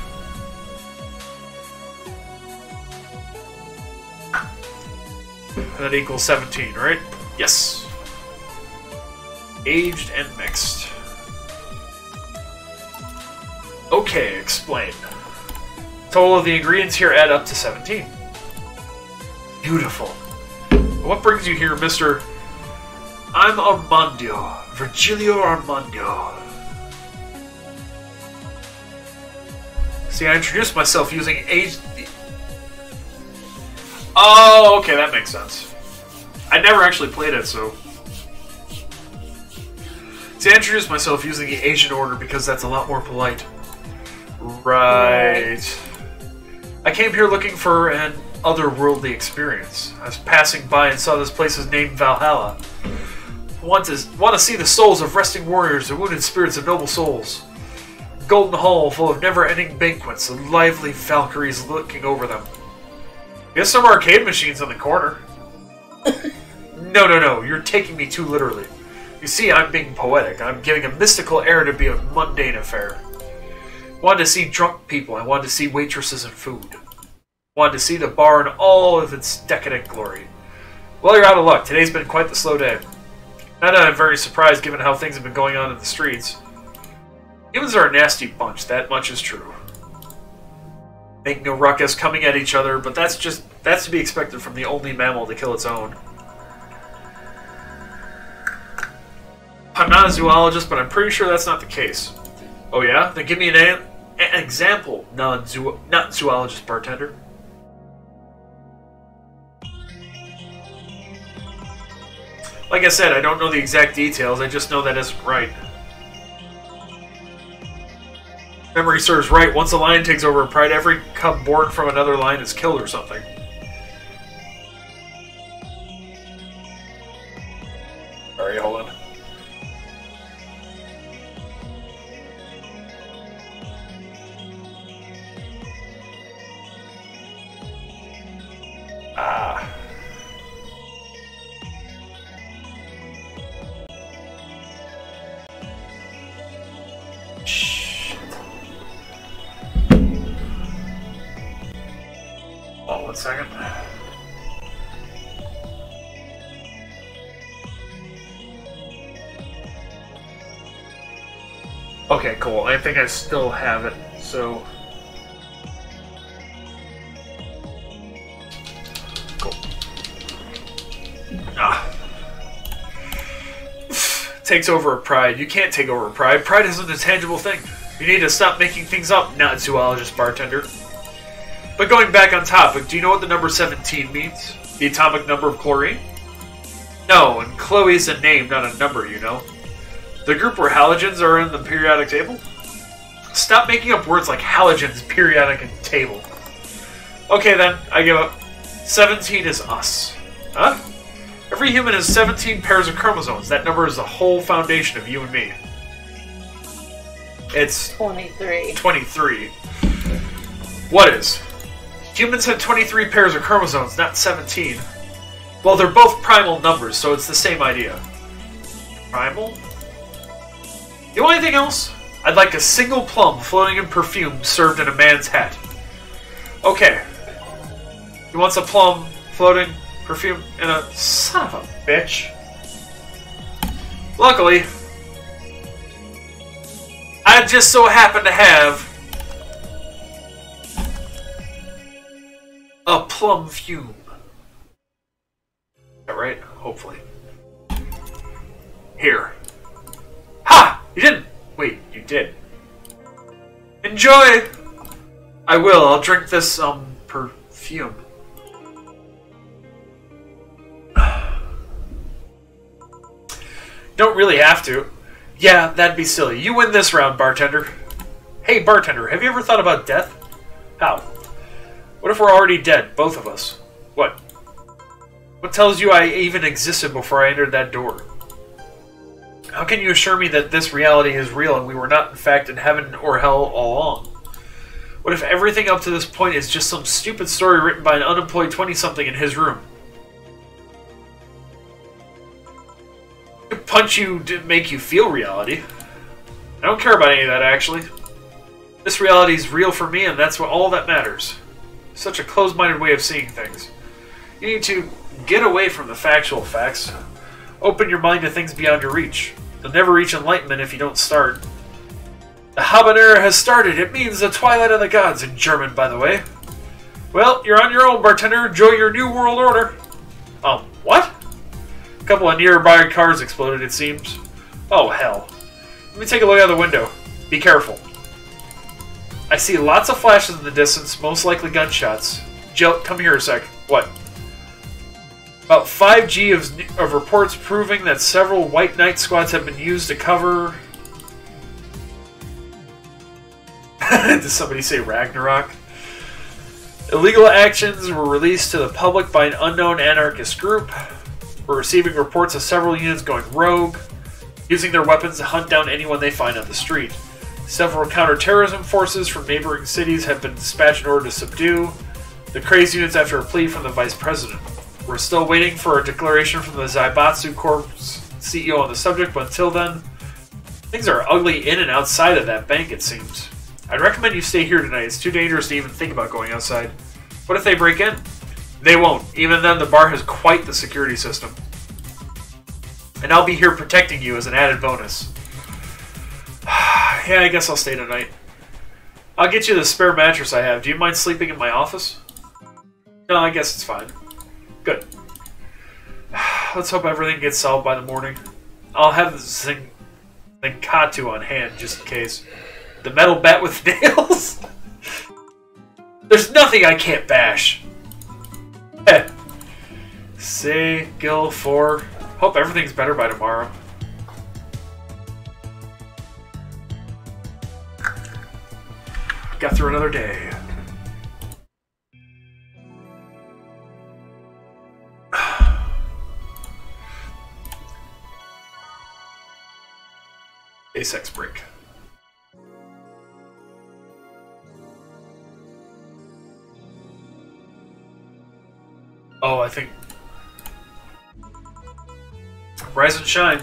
And that equals 17, right? Yes. Aged and mixed. Okay, explain. Total of the ingredients here add up to 17. Beautiful. What brings you here, Mr. I'm Armando. Virgilio Armando. See, I introduced myself using age... Oh, okay, that makes sense. I never actually played it, so. See, I introduced myself using the Asian order because that's a lot more polite. Right. I came here looking for an otherworldly experience. I was passing by and saw this place is named Valhalla. Want to want to see the souls of resting warriors, the wounded spirits of noble souls. Golden hall full of never-ending banquets, and lively Valkyries looking over them. Guess some arcade machines on the corner. no, no, no, you're taking me too literally. You see, I'm being poetic. I'm giving a mystical air to be a mundane affair. Wanted to see drunk people. I wanted to see waitresses and food. Wanted to see the bar in all of its decadent glory. Well, you're out of luck. Today's been quite the slow day. Not that I'm very surprised given how things have been going on in the streets. Humans are a nasty bunch, that much is true. Making a ruckus, coming at each other, but that's just that's to be expected from the only mammal to kill its own. I'm not a zoologist, but I'm pretty sure that's not the case. Oh yeah? Then give me an, an, example, non-zoo not zoologist bartender. Like I said, I don't know the exact details, I just know that isn't right. Memory serves right, once a lion takes over pride, every cub born from another lion is killed or something. Alright, hold on. Ah. Oh, one second. Okay, cool. I think I still have it, so. Cool. Ah. Takes over a pride. You can't take over pride. Pride isn't a tangible thing. You need to stop making things up, not zoologist bartender. But going back on topic, do you know what the number 17 means? The atomic number of chlorine? No, and Chloe's a name, not a number, you know. The group where halogens are in the periodic table? Stop making up words like halogens, periodic, and table. Okay then, I give up. 17 is us. Huh? Every human has 17 pairs of chromosomes. That number is the whole foundation of you and me. It's 23. 23. What is? Humans have 23 pairs of chromosomes, not 17. Well, they're both primal numbers, so it's the same idea. Primal? You want anything else? I'd like a single plum floating in perfume served in a man's hat. Okay. He wants a plum floating perfume in a son of a bitch. Luckily, I just so happen to have a plum fume. That right? Hopefully. Here. Ha! You didn't! Wait, you did. Enjoy! I will. I'll drink this, um, perfume. Don't really have to. Yeah, that'd be silly. You win this round, bartender. Hey, bartender, have you ever thought about death? How? What if we're already dead, both of us? What? What tells you I even existed before I entered that door? How can you assure me that this reality is real and we were not, in fact, in heaven or hell all along? What if everything up to this point is just some stupid story written by an unemployed 20 something in his room? Punch you to make you feel reality. I don't care about any of that, actually. This reality is real for me, and that's what all that matters. Such a closed minded way of seeing things. You need to get away from the factual facts. Open your mind to things beyond your reach. You'll never reach enlightenment if you don't start. The habanera has started. It means the twilight of the gods in German, by the way. Well, you're on your own, bartender. Enjoy your new world order. Um, what? Couple of nearby cars exploded, it seems. Oh, hell. Let me take a look out the window. Be careful. I see lots of flashes in the distance, most likely gunshots. Jill, come here a sec. What? About 5G of, of reports proving that several White Knight squads have been used to cover. Did somebody say Ragnarok? Illegal actions were released to the public by an unknown anarchist group. We're receiving reports of several units going rogue, using their weapons to hunt down anyone they find on the street. Several counterterrorism forces from neighboring cities have been dispatched in order to subdue the crazed units after a plea from the vice president. We're still waiting for a declaration from the Zaibatsu Corp's CEO on the subject, but until then, things are ugly in and outside of that bank, it seems. I'd recommend you stay here tonight. It's too dangerous to even think about going outside. What if they break in? They won't. Even then, the bar has quite the security system. And I'll be here protecting you as an added bonus. yeah, I guess I'll stay tonight. I'll get you the spare mattress I have. Do you mind sleeping in my office? No, I guess it's fine. Good. Let's hope everything gets solved by the morning. I'll have the Zing Zinkatu on hand just in case. The metal bat with nails? There's nothing I can't bash. Say Gil 4. Hope everything's better by tomorrow. Got through another day. A sex break. Oh, I think. Rise and shine.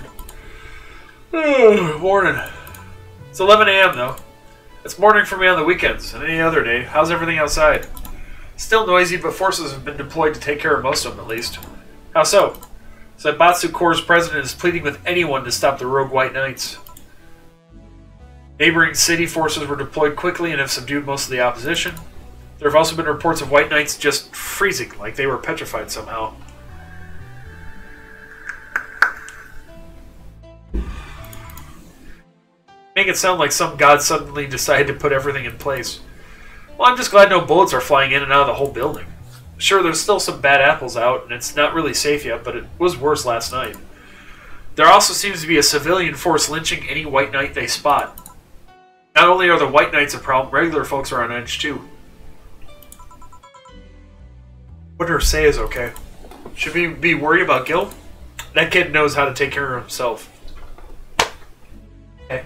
morning. It's 11 a.m. though. It's morning for me on the weekends and any other day. How's everything outside? Still noisy, but forces have been deployed to take care of most of them at least. How so? Zaibatsu Corps' president is pleading with anyone to stop the rogue White Knights. Neighboring city forces were deployed quickly and have subdued most of the opposition. There have also been reports of White Knights just freezing, like they were petrified somehow. make it sound like some god suddenly decided to put everything in place. Well, I'm just glad no bullets are flying in and out of the whole building. Sure, there's still some bad apples out, and it's not really safe yet, but it was worse last night. There also seems to be a civilian force lynching any white knight they spot. Not only are the white knights a problem, regular folks are on edge too. Wonder her Say is okay. Should we be worried about Gil? That kid knows how to take care of himself. Okay.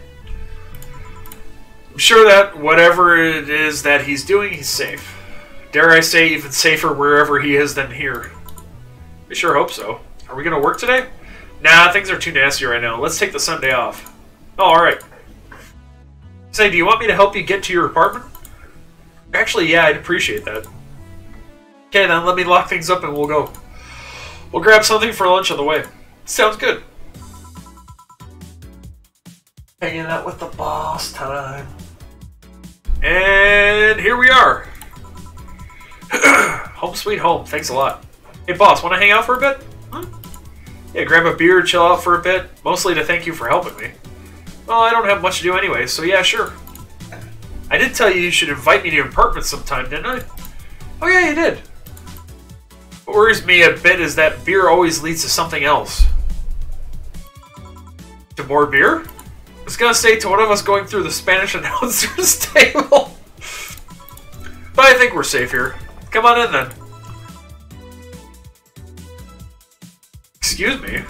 I'm sure that whatever it is that he's doing, he's safe. Dare I say, even safer wherever he is than here. I sure hope so. Are we gonna work today? Nah, things are too nasty right now. Let's take the Sunday off. Oh, alright. Say, do you want me to help you get to your apartment? Actually, yeah, I'd appreciate that. Okay, then let me lock things up and we'll go. We'll grab something for lunch on the way. Sounds good. Hanging out with the boss time. And here we are. home sweet home. Thanks a lot. Hey, boss, want to hang out for a bit? Huh? Yeah, grab a beer, chill out for a bit. Mostly to thank you for helping me. Well, I don't have much to do anyway, so yeah, sure. I did tell you you should invite me to your apartment sometime, didn't I? Oh yeah, you did. What worries me a bit is that beer always leads to something else. To more beer? I was gonna say to one of us going through the Spanish announcer's table. but I think we're safe here. Come on in then. Excuse me?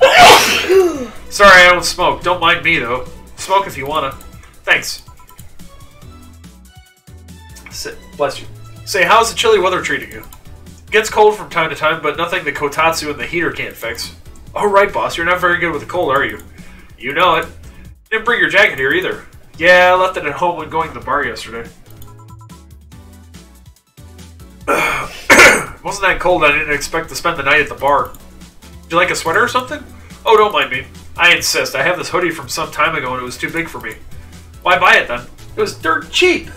Sorry, I don't smoke. Don't mind me, though. Smoke if you wanna. Thanks. Sit. Bless you. Say, how's the chilly weather treating you? Gets cold from time to time, but nothing the kotatsu and the heater can't fix. Oh, right, boss. You're not very good with the cold, are you? You know it. Didn't bring your jacket here either. Yeah, I left it at home when going to the bar yesterday. Wasn't that cold I didn't expect to spend the night at the bar. Would you like a sweater or something? Oh, don't mind me. I insist. I have this hoodie from some time ago and it was too big for me. Why buy it then? It was dirt cheap.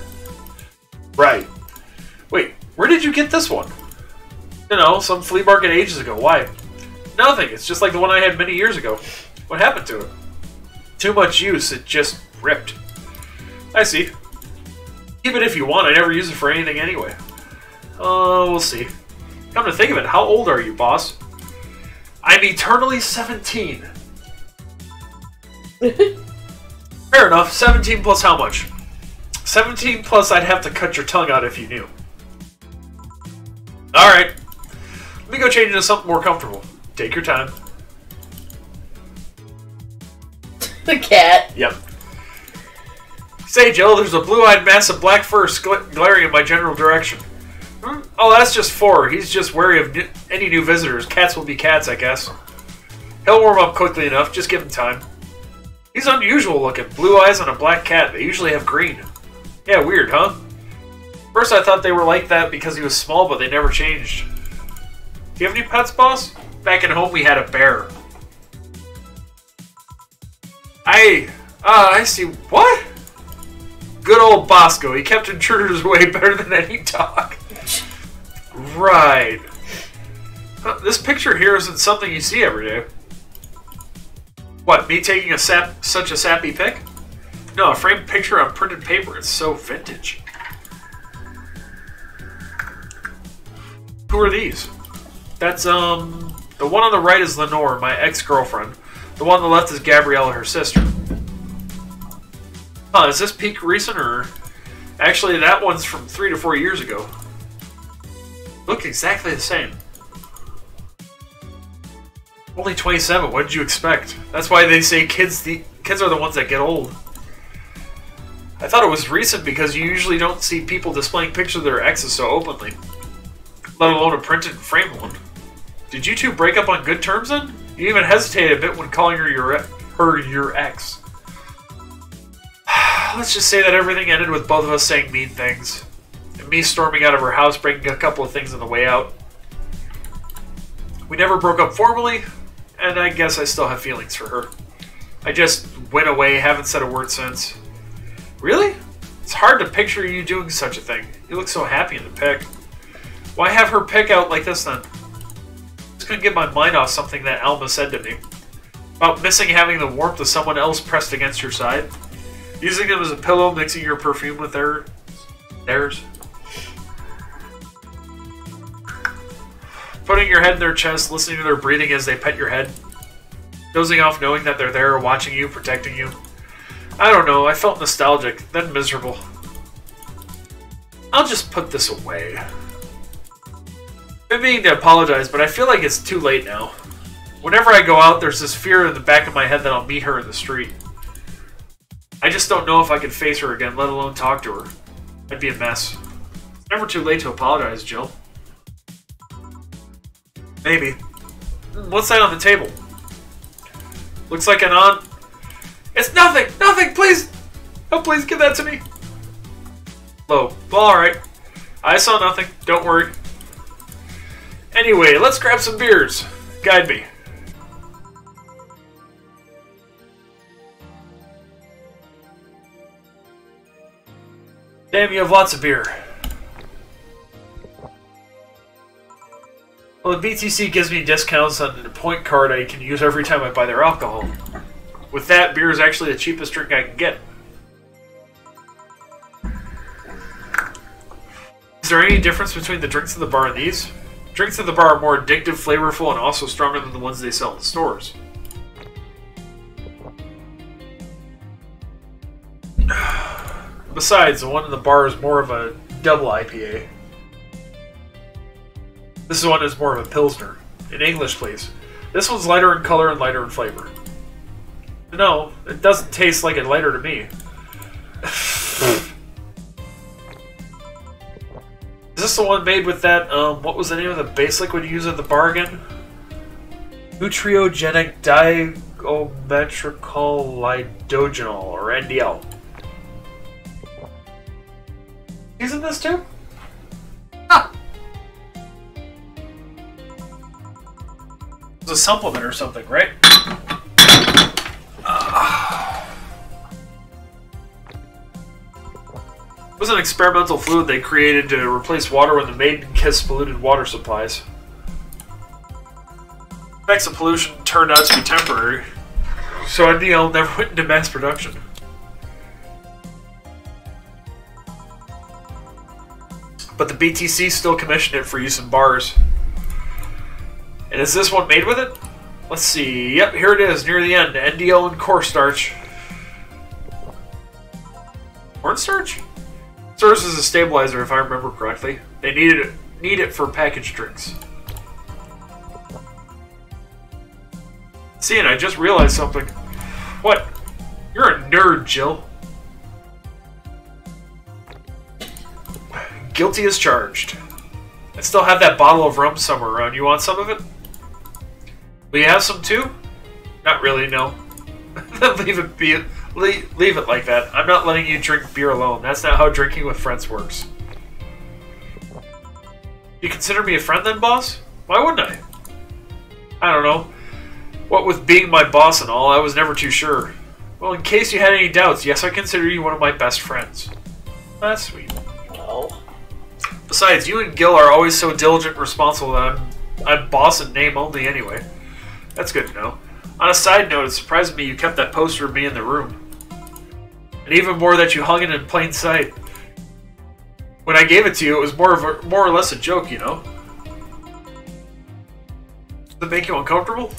Right. Wait, where did you get this one? You know, some flea market ages ago. Why? Nothing. It's just like the one I had many years ago. What happened to it? Too much use. It just ripped. I see. Keep it if you want. I never use it for anything anyway. Oh, we'll see. Come to think of it, how old are you, boss? I'm eternally 17. Fair enough. 17 plus how much? 17 plus I'd have to cut your tongue out if you knew. Alright. Let me go change into something more comfortable. Take your time. The cat. Yep. Say, Jill, there's a blue-eyed mass of black fur gl glaring in my general direction. Hmm? Oh, that's just four. He's just wary of any new visitors. Cats will be cats, I guess. He'll warm up quickly enough. Just give him time. He's unusual looking. Blue eyes on a black cat. They usually have green. Yeah, weird, huh? First I thought they were like that because he was small, but they never changed. Do you have any pets, boss? Back at home we had a bear. I... Ah, I see. What? Good old Bosco. He kept intruders away better than any dog. Right. Huh, this picture here isn't something you see every day. What, me taking a sap, such a sappy pic? No, a framed picture on printed paper. It's so vintage. Who are these? That's, um... The one on the right is Lenore, my ex-girlfriend. The one on the left is Gabriella, her sister. Huh, is this peak recent, or... Actually, that one's from three to four years ago. Look exactly the same. Only 27, what did you expect? That's why they say kids the kids are the ones that get old. I thought it was recent because you usually don't see people displaying pictures of their exes so openly. Let alone a printed framed one. Did you two break up on good terms then? You even hesitated a bit when calling her your her your ex. Let's just say that everything ended with both of us saying mean things. And me storming out of her house, breaking a couple of things on the way out. We never broke up formally, and I guess I still have feelings for her. I just went away, haven't said a word since. Really? It's hard to picture you doing such a thing. You look so happy in the pic. Why have her pick out like this then? Couldn't get my mind off something that Alma said to me. About missing having the warmth of someone else pressed against your side. Using them as a pillow, mixing your perfume with their theirs. Putting your head in their chest, listening to their breathing as they pet your head. Dozing off knowing that they're there, watching you, protecting you. I don't know, I felt nostalgic, then miserable. I'll just put this away. Been meaning to apologize, but I feel like it's too late now. Whenever I go out, there's this fear in the back of my head that I'll meet her in the street. I just don't know if I can face her again, let alone talk to her. I'd be a mess. It's never too late to apologize, Jill. Maybe. What's that on the table? Looks like an on. It's nothing! Nothing! Please! Oh, please give that to me! Low. Well, alright. I saw nothing. Don't worry. Anyway, let's grab some beers. Guide me. Damn, you have lots of beer. Well, the BTC gives me discounts on the point card I can use every time I buy their alcohol. With that, beer is actually the cheapest drink I can get. Is there any difference between the drinks at the bar and these? Drinks at the bar are more addictive, flavorful, and also stronger than the ones they sell in the stores. Besides, the one in the bar is more of a double IPA. This one is more of a Pilsner. In English, please. This one's lighter in color and lighter in flavor. No, it doesn't taste like it lighter to me. Is this the one made with that, um, what was the name of the base liquid you use at the bargain? Nutriogenic digometrical lidogenol, or NDL. Using this too? Huh. It's a supplement or something, right? Was an experimental fluid they created to replace water when the maiden kiss polluted water supplies. Effects of pollution turned out to be temporary, so NDL never went into mass production. But the BTC still commissioned it for use in bars. And is this one made with it? Let's see. Yep, here it is, near the end. NDL and cornstarch. Cornstarch? Serves as a stabilizer, if I remember correctly. They needed it, need it for packaged drinks. See, and I just realized something. What? You're a nerd, Jill. Guilty as charged. I still have that bottle of rum somewhere around. You want some of it? Will you have some too? Not really, no. leave it be. Leave, leave it like that. I'm not letting you drink beer alone. That's not how drinking with friends works. You consider me a friend then, boss? Why wouldn't I? I don't know. What with being my boss and all, I was never too sure. Well, in case you had any doubts, yes, I consider you one of my best friends. That's sweet. No. Besides, you and Gil are always so diligent and responsible that I'm, I'm boss in name only anyway. That's good to know. On a side note, it surprised me you kept that poster of me in the room. And even more that you hung it in plain sight. When I gave it to you, it was more of a, more or less a joke, you know. Does it make you uncomfortable?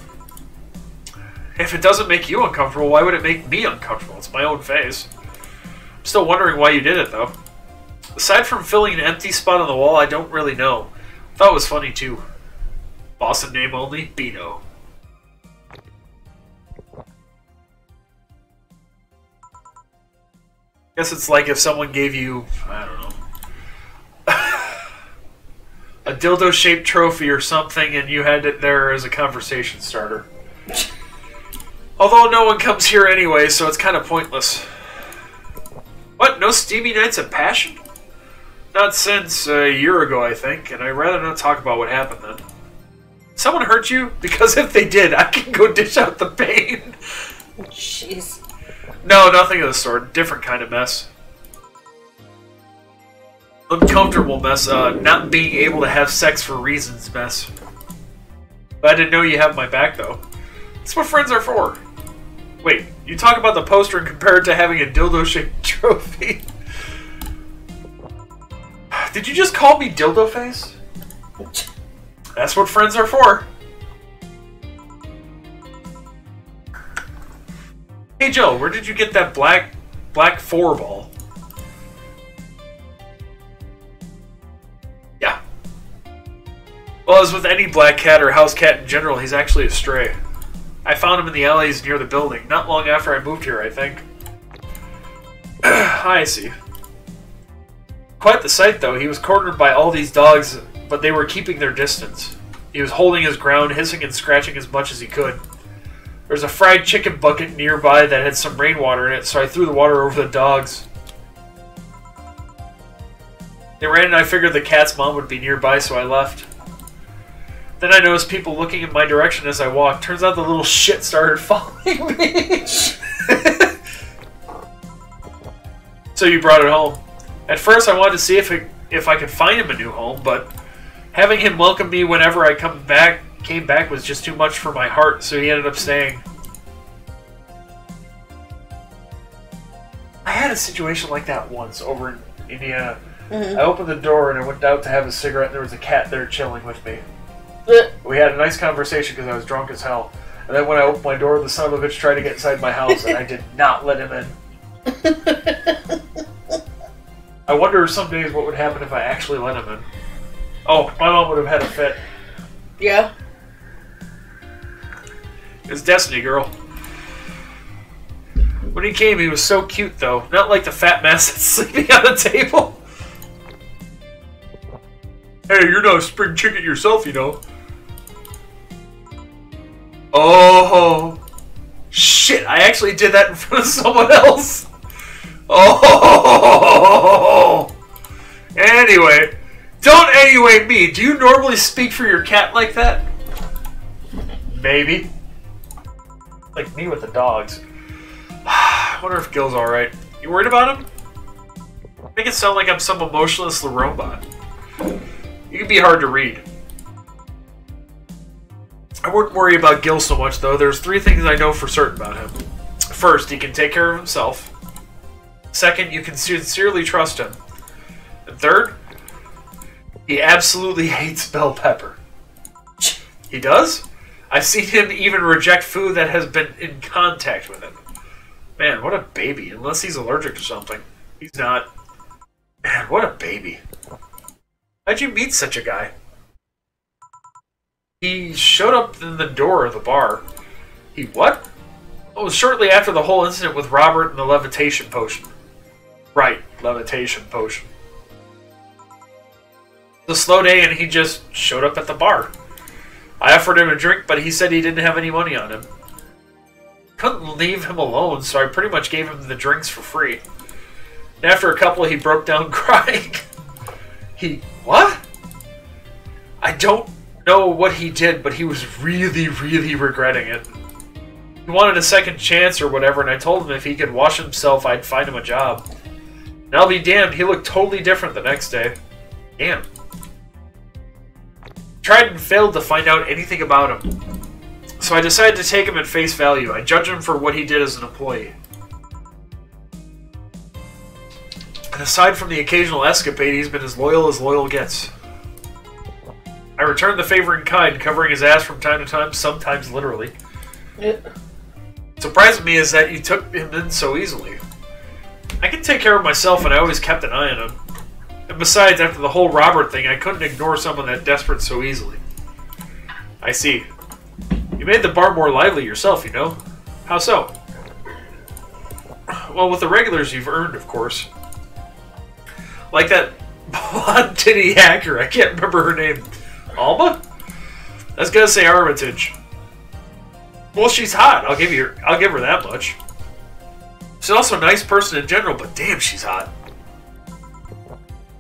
If it doesn't make you uncomfortable, why would it make me uncomfortable? It's my own face. I'm still wondering why you did it, though. Aside from filling an empty spot on the wall, I don't really know. Thought it was funny, too. Boston name only, Beano. Guess it's like if someone gave you, I don't know, a dildo shaped trophy or something and you had it there as a conversation starter. Although no one comes here anyway, so it's kind of pointless. What? No steamy nights of passion? Not since a year ago, I think, and I'd rather not talk about what happened then. Someone hurt you? Because if they did, I can go dish out the pain. Jeez. No, nothing of the sort. Different kind of mess. Uncomfortable mess. Uh, not being able to have sex for reasons mess. But I didn't know you have my back, though. That's what friends are for. Wait, You talk about the poster and compare it to having a dildo-shaped trophy. Did you just call me dildo face? That's what friends are for. Hey Joe, where did you get that black black four ball? Yeah. Well, as with any black cat or house cat in general, he's actually a stray. I found him in the alleys near the building, not long after I moved here, I think. I see. Quite the sight, though. He was cornered by all these dogs, but they were keeping their distance. He was holding his ground, hissing and scratching as much as he could. There was a fried chicken bucket nearby that had some rainwater in it, so I threw the water over the dogs. They ran and I figured the cat's mom would be nearby, so I left. Then I noticed people looking in my direction as I walked. Turns out the little shit started following me. so you brought it home. At first, I wanted to see if it, if I could find him a new home, but having him welcome me whenever I come back came back was just too much for my heart. So he ended up staying. I had a situation like that once over in Indiana. Mhm. I opened the door and I went out to have a cigarette, and there was a cat there chilling with me. We had a nice conversation because I was drunk as hell. And then when I opened my door, the son of a bitch tried to get inside my house, and I did not let him in. I wonder some days what would happen if I actually let him in. Oh, my mom would have had a fit. yeah. It's Destiny, girl. When he came, he was so cute, though. Not like the fat mess that's sleeping on the table. Hey, you're not a spring chicken yourself, you know. Oh. Shit, I actually did that in front of someone else. Oh. Anyway. Don't anyway me. Do you normally speak for your cat like that? Maybe. Like me with the dogs. I wonder if Gil's alright. You worried about him? Make it sound like I'm some emotionless robot. You can be hard to read. I wouldn't worry about Gil so much, though. There's three things I know for certain about him. First, he can take care of himself. Second, you can sincerely trust him. And third, he absolutely hates bell pepper. He does? I've seen him even reject food that has been in contact with him. Man, what a baby. Unless he's allergic to something. He's not. Man, what a baby. How'd you meet such a guy? He showed up in the door of the bar. He what? Oh, shortly after the whole incident with Robert and the levitation potion. Right, levitation potion. The slow day, and he just showed up at the bar. I offered him a drink, but he said he didn't have any money on him. Couldn't leave him alone, so I pretty much gave him the drinks for free. And after a couple, he broke down crying. he what? I don't know what he did, but he was really, really regretting it. He wanted a second chance or whatever, and I told him if he could wash himself, I'd find him a job. And I'll be damned, he looked totally different the next day. Damn. Tried and failed to find out anything about him. So I decided to take him at face value. I judge him for what he did as an employee. And aside from the occasional escapade, he's been as loyal as loyal gets. I returned the favor in kind, covering his ass from time to time, sometimes literally. Yeah. surprised me is that you took him in so easily. I can take care of myself, and I always kept an eye on him. Besides, after the whole Robert thing, I couldn't ignore someone that desperate so easily. I see. You made the bar more lively yourself, you know. How so? Well, with the regulars you've earned, of course. Like that blonde titty hacker. I can't remember her name. Alma? I was gonna say Armitage. Well, she's hot. I'll give you. I'll give her that much. She's also a nice person in general, but damn, she's hot.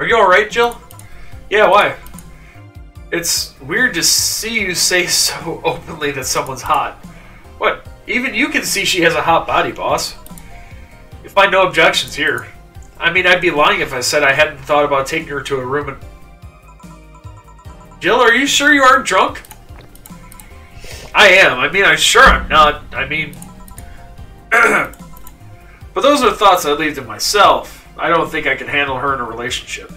Are you all right, Jill? Yeah. Why? It's weird to see you say so openly that someone's hot. What? Even you can see she has a hot body, boss. You find no objections here. I mean, I'd be lying if I said I hadn't thought about taking her to a room and. Jill, are you sure you aren't drunk? I am. I mean, I'm sure I'm not. I mean, but those are thoughts I leave to myself. I don't think I can handle her in a relationship.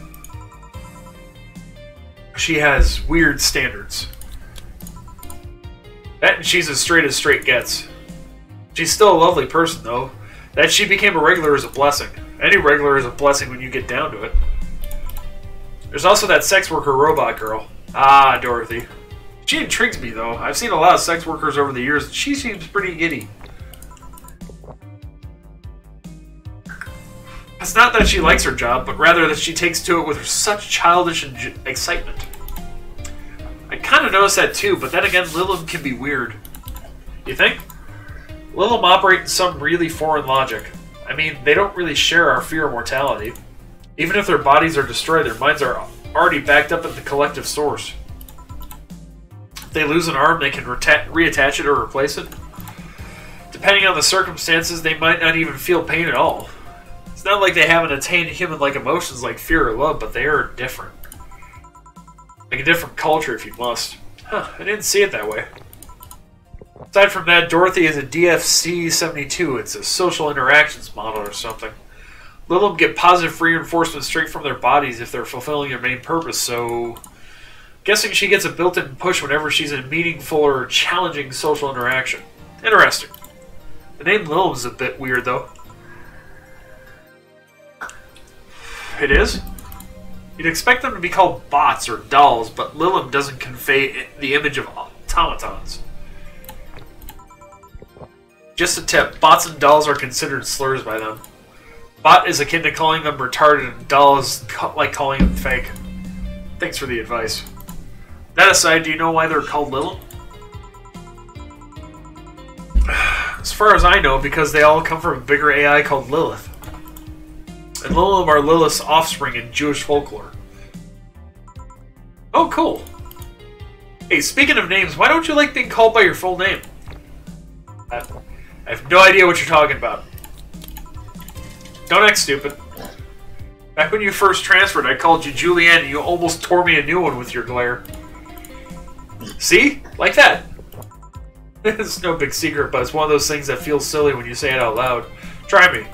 She has weird standards. That and she's as straight as straight gets. She's still a lovely person, though. That she became a regular is a blessing. Any regular is a blessing when you get down to it. There's also that sex worker robot girl. Ah, Dorothy. She intrigues me, though. I've seen a lot of sex workers over the years, she seems pretty giddy. It's not that she likes her job, but rather that she takes to it with such childish excitement. I kind of noticed that too, but then again, Lilim can be weird. You think? Lilim operate in some really foreign logic. I mean, they don't really share our fear of mortality. Even if their bodies are destroyed, their minds are already backed up at the collective source. If they lose an arm, they can reattach it or replace it. Depending on the circumstances, they might not even feel pain at all. It's not like they haven't attained human-like emotions like fear or love, but they are different. Like a different culture, if you must. Huh, I didn't see it that way. Aside from that, Dorothy is a DFC-72. It's a social interactions model or something. Little get positive reinforcement straight from their bodies if they're fulfilling their main purpose, so... Guessing she gets a built-in push whenever she's in meaningful or challenging social interaction. Interesting. The name Lilim is a bit weird, though. It is? You'd expect them to be called bots or dolls, but Lilim doesn't convey the image of automatons. Just a tip, bots and dolls are considered slurs by them. Bot is akin to calling them retarded, and doll is like calling them fake. Thanks for the advice. That aside, do you know why they're called Lilim? As far as I know, because they all come from a bigger AI called Lilith. And Lilim are Lilith's offspring in Jewish folklore. Oh, cool. Hey, speaking of names, why don't you like being called by your full name? I, I have no idea what you're talking about. Don't act stupid. Back when you first transferred, I called you Julianne and you almost tore me a new one with your glare. See? Like that. it's no big secret, but it's one of those things that feels silly when you say it out loud. Try me.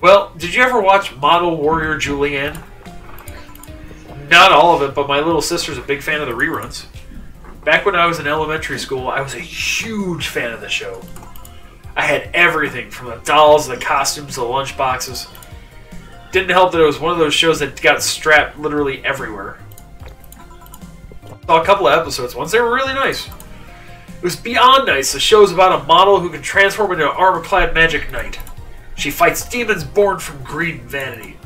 Well, did you ever watch Model Warrior Julianne? Not all of it, but my little sister's a big fan of the reruns. Back when I was in elementary school, I was a huge fan of the show. I had everything from the dolls, the costumes, the lunchboxes. Didn't help that it was one of those shows that got strapped literally everywhere. Saw a couple of episodes once, they were really nice. It was beyond nice. The show's about a model who can transform into an armor-clad magic knight. She fights demons born from greed and vanity.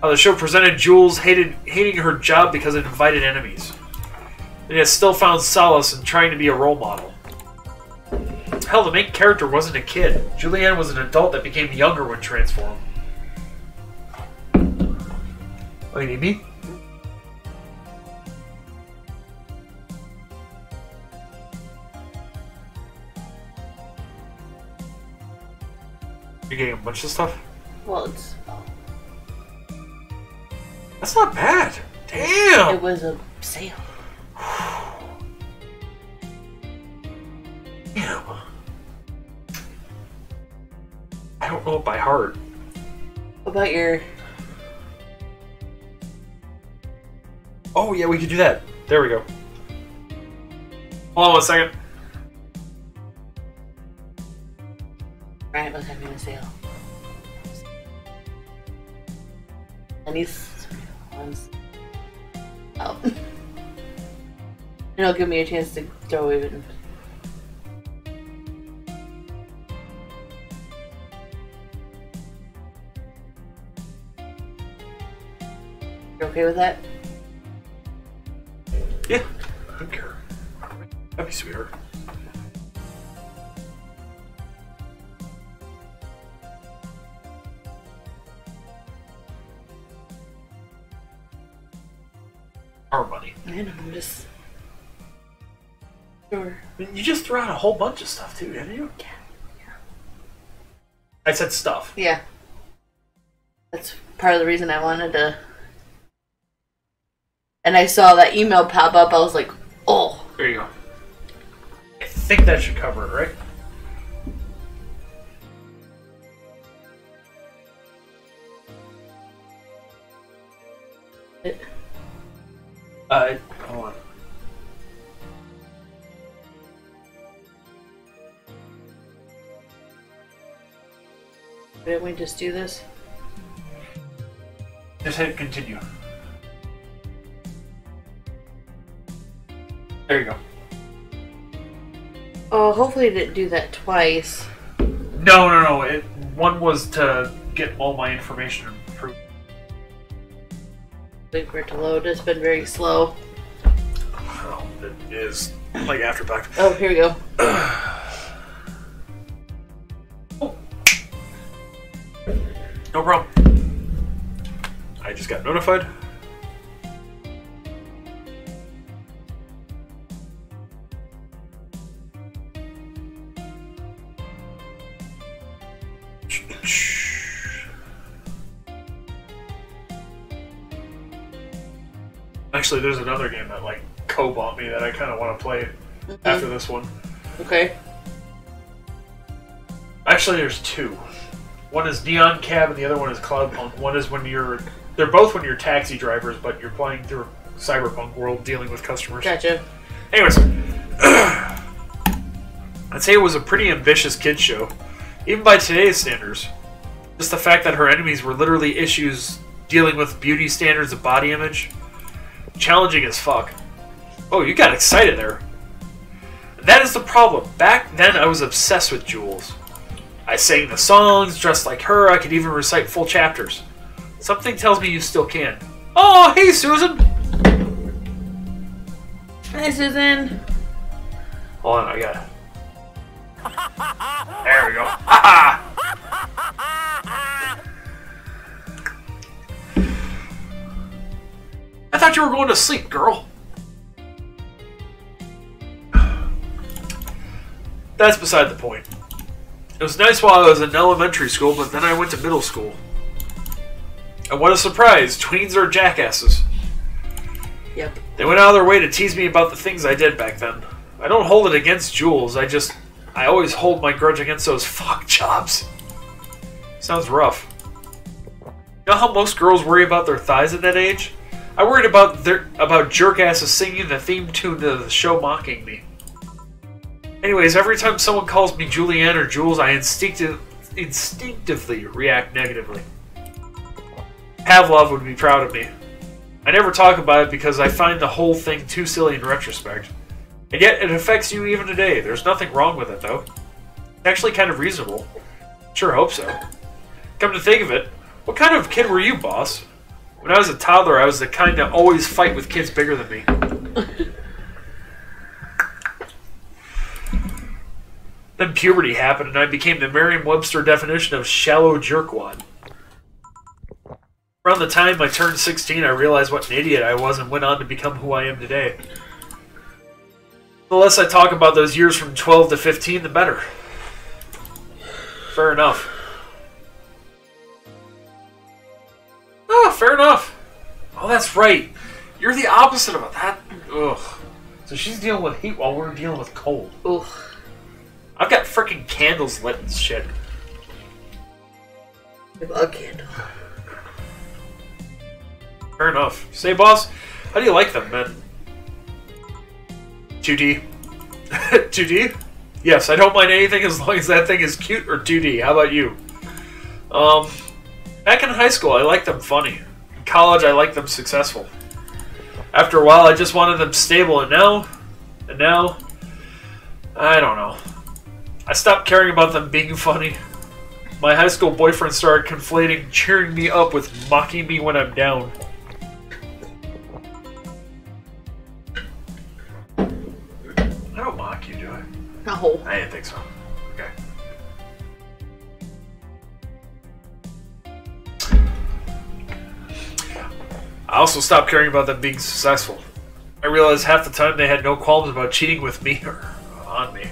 How the show presented Jules hated hating her job because it invited enemies. And yet still found solace in trying to be a role model. Hell, the main character wasn't a kid. Julianne was an adult that became younger when transformed. Oh, you need You're getting a bunch of stuff? Well, it's That's not bad. Damn! it was a sale. Damn. I don't know it by heart. What about your? Oh, yeah, we could do that. There we go. Hold on one second. Right, was having a sale. And these ones. Oh. It'll give me a chance to throw even. You okay with that? Yeah. I don't care. That'd be sweeter. Our money. I know, I'm just. Sure. You just threw out a whole bunch of stuff too, didn't you? Yeah. I said stuff. Yeah. That's part of the reason I wanted to. And I saw that email pop up, I was like, oh. There you go. I think that should cover it, right? Uh, hold on. Didn't we just do this? Just hit continue. There you go. Oh, hopefully it didn't do that twice. No, no, no. It one was to get all my information. Wait for it to load. It's been very slow. Well, it is like after back. Oh, here we go. No problem. I just got notified. Actually, there's another game that like co-bought me that I kind of want to play mm-hmm. after this one. Okay. Actually, there's two. One is Neo Cab, and the other one is Cloudpunk. One is when you're, they're both when you're taxi drivers, but you're playing through cyberpunk world, dealing with customers. Gotcha. Anyways, I'd say it was a pretty ambitious kid show, even by today's standards. Just the fact that her enemies were literally issues dealing with beauty standards of body image, challenging as fuck. Oh, you got excited there. That is the problem. Back then, I was obsessed with Jules. I sang the songs, dressed like her, I could even recite full chapters. Something tells me you still can. Oh, hey, Susan! Hi, Susan. Hold on, I got it. There we go. Ha thought you were going to sleep, girl. That's beside the point. It was nice while I was in elementary school, but then I went to middle school. And what a surprise! Tweens are jackasses. Yep. They went out of their way to tease me about the things I did back then. I don't hold it against Jules, I just. I always hold my grudge against those fuck jobs. Sounds rough. You know how most girls worry about their thighs at that age? I worried about their about jerk asses singing the theme tune to the show mocking me. Anyways, every time someone calls me Julianne or Jules, I instinctive, instinctively react negatively. Pavlov would be proud of me. I never talk about it because I find the whole thing too silly in retrospect. And yet, it affects you even today. There's nothing wrong with it, though. It's actually kind of reasonable. Sure hope so. Come to think of it, what kind of kid were you, boss? When I was a toddler, I was the kind to always fight with kids bigger than me. then puberty happened, and I became the Merriam Webster definition of shallow jerkwad. Around the time I turned 16, I realized what an idiot I was and went on to become who I am today. The less I talk about those years from 12 to 15, the better. Fair enough. Oh, fair enough. Oh, that's right. You're the opposite of. That. Ugh. So she's dealing with heat while we're dealing with cold. Ugh. I've got freaking candles lit and shit. A candle. Fair enough. Say, boss, how do you like them, man? 2D. 2D? Yes, I don't mind anything as long as that thing is cute or 2D. How about you? Um, back in high school, I liked them funny. In college, I liked them successful. After a while, I just wanted them stable, and now, and now, I don't know. I stopped caring about them being funny. My high school boyfriend started conflating cheering me up with mocking me when I'm down. I don't mock you, do I? No. I didn't think so. I also stopped caring about them being successful. I realized half the time they had no qualms about cheating with me or on me.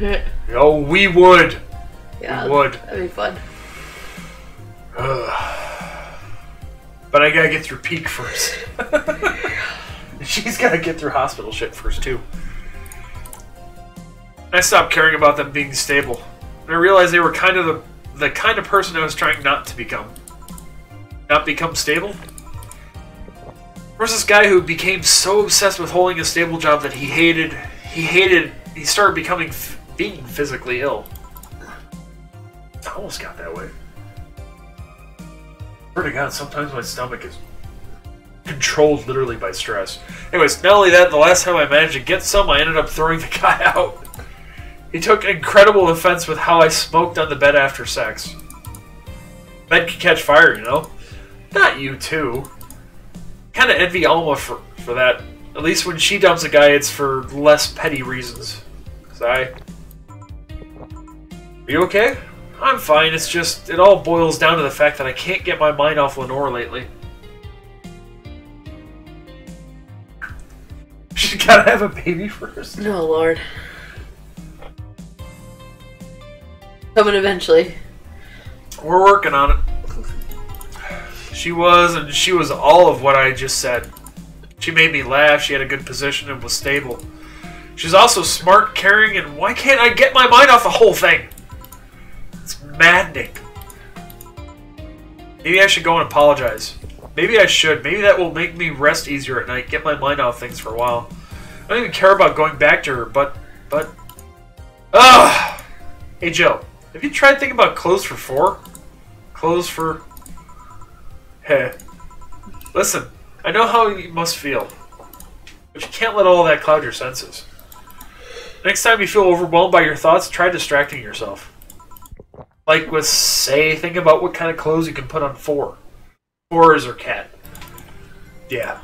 Oh, we would. yeah. We would. That'd be fun. But I gotta get through peak first. She's gotta get through hospital shit first, too. I stopped caring about them being stable. And I realized they were kind of the, the kind of person I was trying not to become. Not become stable? was this guy who became so obsessed with holding a stable job that he hated, he hated, he started becoming, being physically ill. I almost got that way. Swear God, sometimes my stomach is controlled literally by stress. Anyways, not only that, the last time I managed to get some, I ended up throwing the guy out. He took incredible offense with how I smoked on the bed after sex. Bed could catch fire, you know? Not you, too. Kind of envy Alma for, for that. At least when she dumps a guy, it's for less petty reasons. Cause I... Are you okay? I'm fine, it's just, it all boils down to the fact that I can't get my mind off Lenore lately. She's gotta have a baby first. No, Lord. Coming eventually. We're working on it. She was, and she was all of what I just said. She made me laugh, she had a good position and was stable. She's also smart, caring, and why can't I get my mind off the whole thing? It's maddening. Maybe I should go and apologize. Maybe I should. Maybe that will make me rest easier at night, get my mind off things for a while. I don't even care about going back to her, but, but, ugh. Hey Jill, have you tried thinking about clothes for Fore? Clothes for, hey, listen. I know how you must feel, but you can't let all that cloud your senses. Next time you feel overwhelmed by your thoughts, try distracting yourself. Like with, say, think about what kind of clothes you can put on Fore. Is her cat. Yeah.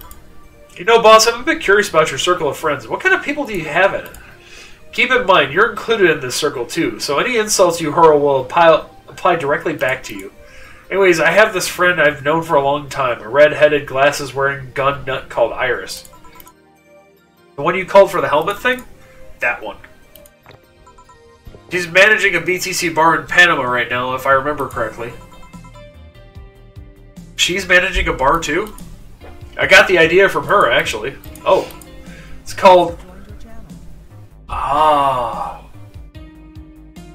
You know, boss, I'm a bit curious about your circle of friends. What kind of people do you have in it? Keep in mind, you're included in this circle too, so any insults you hurl will apply directly back to you. Anyways, I have this friend I've known for a long time, a red-headed, glasses-wearing gun nut called Iris. The one you called for the helmet thing? That one. She's managing a BTC bar in Panama right now, if I remember correctly. She's managing a bar too? I got the idea from her, actually. Oh. It's called... Ah.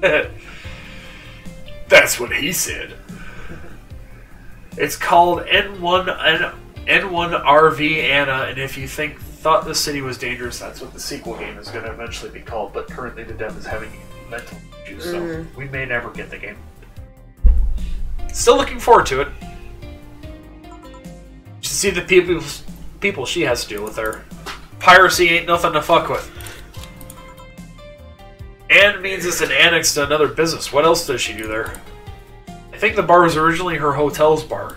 That's what he said. It's called N1 N, N1RV Ann-A, and if you think thought the city was dangerous, that's what the sequel game is going to eventually be called. But currently, the dev is having mental issues, so mm. we may never get the game. Still looking forward to it. To see the people people she has to deal with there. Piracy ain't nothing to fuck with. And means it's an annex to another business. What else does she do there? Think the bar was originally her hotel's bar.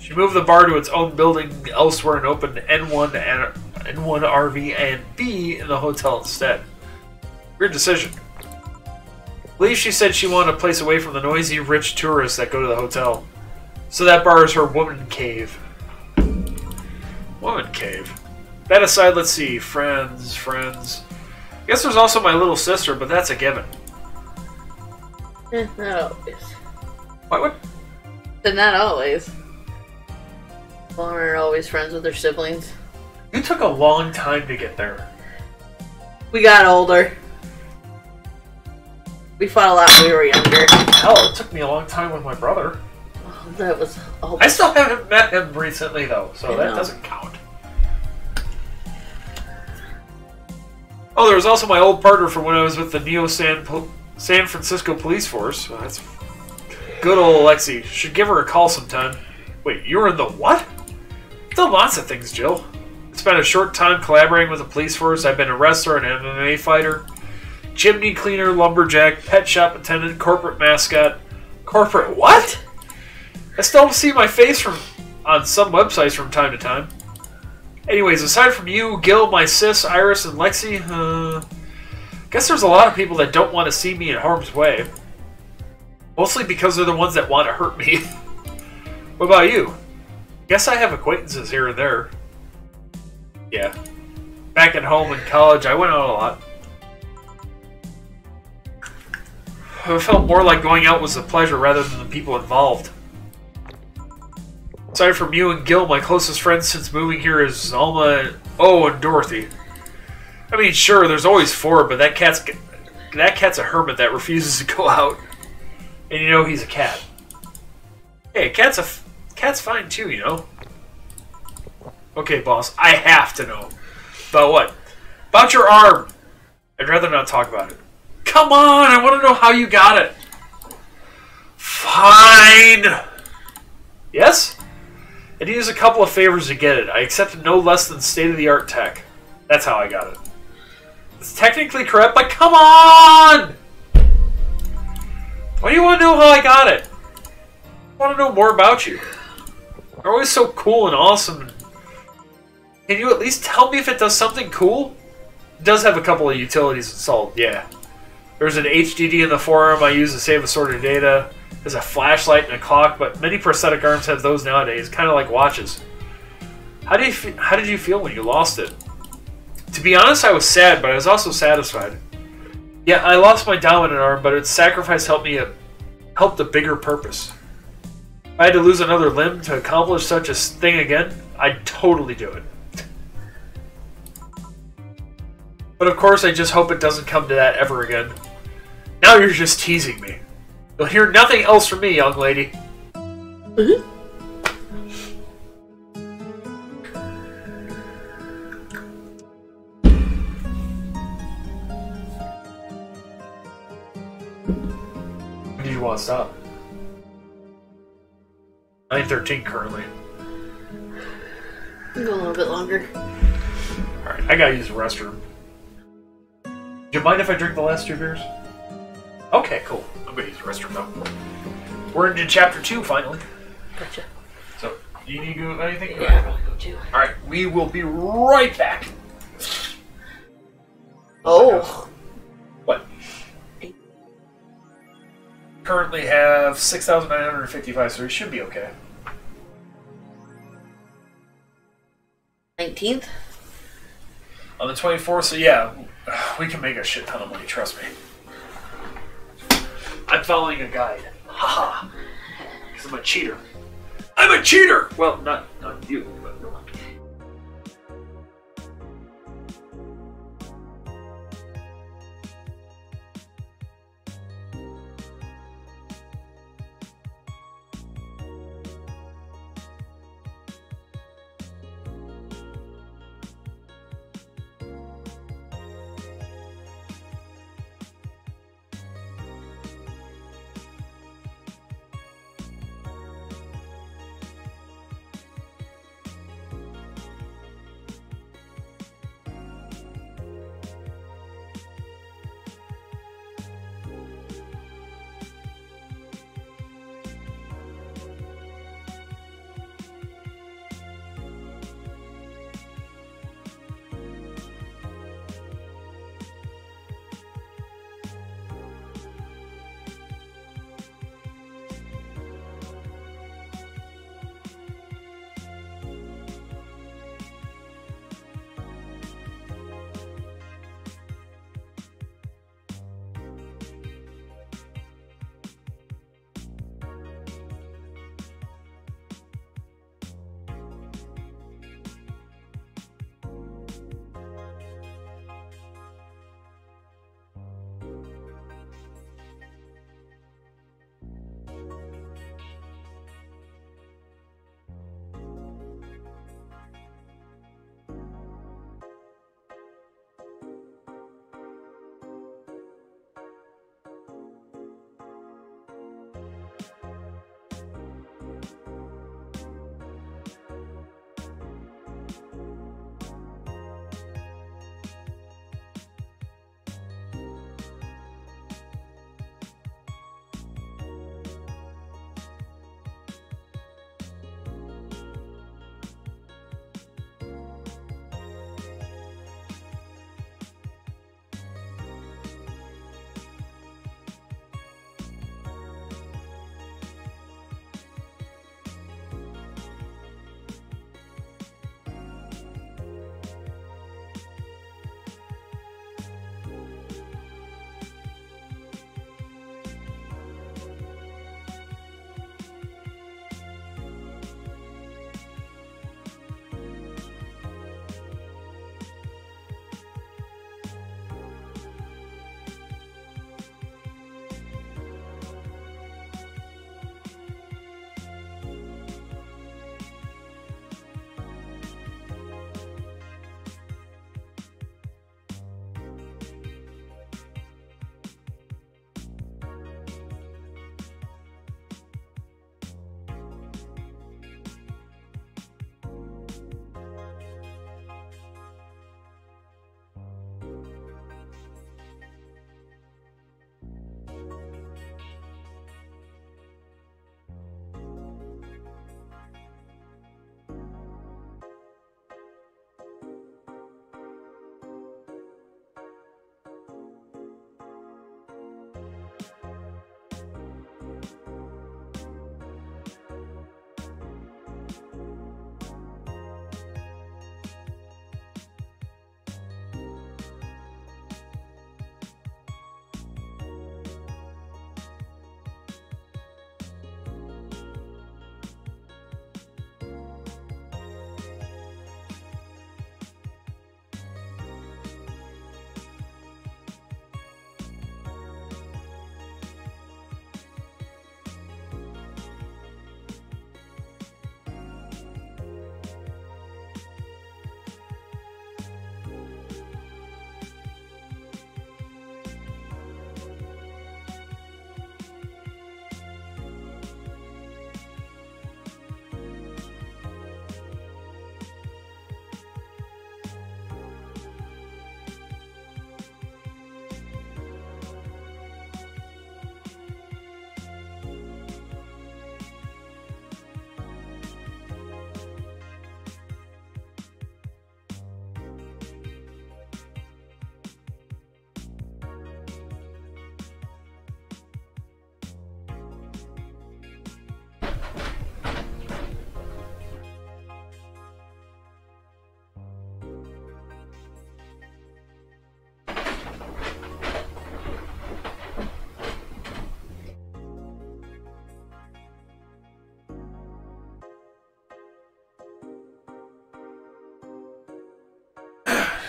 She moved the bar to its own building elsewhere and opened N1 and N1 RV and B in the hotel instead. Weird decision. I believe she said she wanted a place away from the noisy, rich tourists that go to the hotel. So that bar is her woman cave. Woman cave. That aside, let's see. Friends, friends. I guess there's also my little sister, but that's a given. Oh, Not always. What? would? But not always. Lauren are always friends with her siblings. You took a long time to get there. We got older. We fought a lot when we were younger. Hell, it took me a long time with my brother. Oh, that was all. I still haven't met him recently, though, so I that know. doesn't count. Oh, there was also my old partner from when I was with the Neo San, San Francisco Police Force. Well, that's good old Alexi. Should give her a call sometime. Wait, you were in the what? Done lots of things, Jill. Spent a short time collaborating with the police force. I've been a wrestler, an MMA fighter, chimney cleaner, lumberjack, pet shop attendant, corporate mascot. Corporate what? I still see my face from on some websites from time to time. Anyways, aside from you, Gil, my sis, Iris, and Lexi, uh, guess there's a lot of people that don't want to see me in harm's way. Mostly because they're the ones that want to hurt me. what about you? Guess I have acquaintances here and there. Yeah. Back at home in college, I went out a lot. It felt more like going out was a pleasure rather than the people involved. Aside from you and Gil, my closest friends since moving here is Alma, oh, and Dorothy. I mean, sure, there's always Fore, but that cat's that cat's a hermit that refuses to go out, and you know he's a cat. Hey, cat's a cat's fine too, you know. Okay, boss, I have to know. About what? About your arm. I'd rather not talk about it. Come on, I want to know how you got it. Fine. Yes? I need a couple of favors to get it. I accepted no less than state of the art tech. That's how I got it. It's technically correct, but come on! Why do you want to know how I got it? I want to know more about you. You're always so cool and awesome. Can you at least tell me if it does something cool? It does have a couple of utilities installed, yeah. There's an HDD in the forum I use to save assorted data. There's a flashlight and a clock, but many prosthetic arms have those nowadays, kind of like watches. How did you how did you feel when you lost it? To be honest, I was sad, but I was also satisfied. Yeah, I lost my dominant arm, but its sacrifice helped me uh, helped a bigger purpose. If I had to lose another limb to accomplish such a thing again, I'd totally do it. But of course, I just hope it doesn't come to that ever again. Now you're just teasing me. You'll hear nothing else from me, young lady. When did you want to stop? 9.13 currently. Go a little bit longer. Alright, I gotta use the restroom. Do you mind if I drink the last two beers? Okay, cool. I'm gonna use the restroom though. We're into chapter two finally. Gotcha. So, do you need to go anything? Yeah, probably go too. Alright, we will be right back. Oh. Currently have 6,955, so we should be okay. 19th? On the 24th, so yeah, we can make a shit ton of money, trust me. I'm following a guide. Haha. Because I'm a cheater. I'm a cheater! Well, not, not you,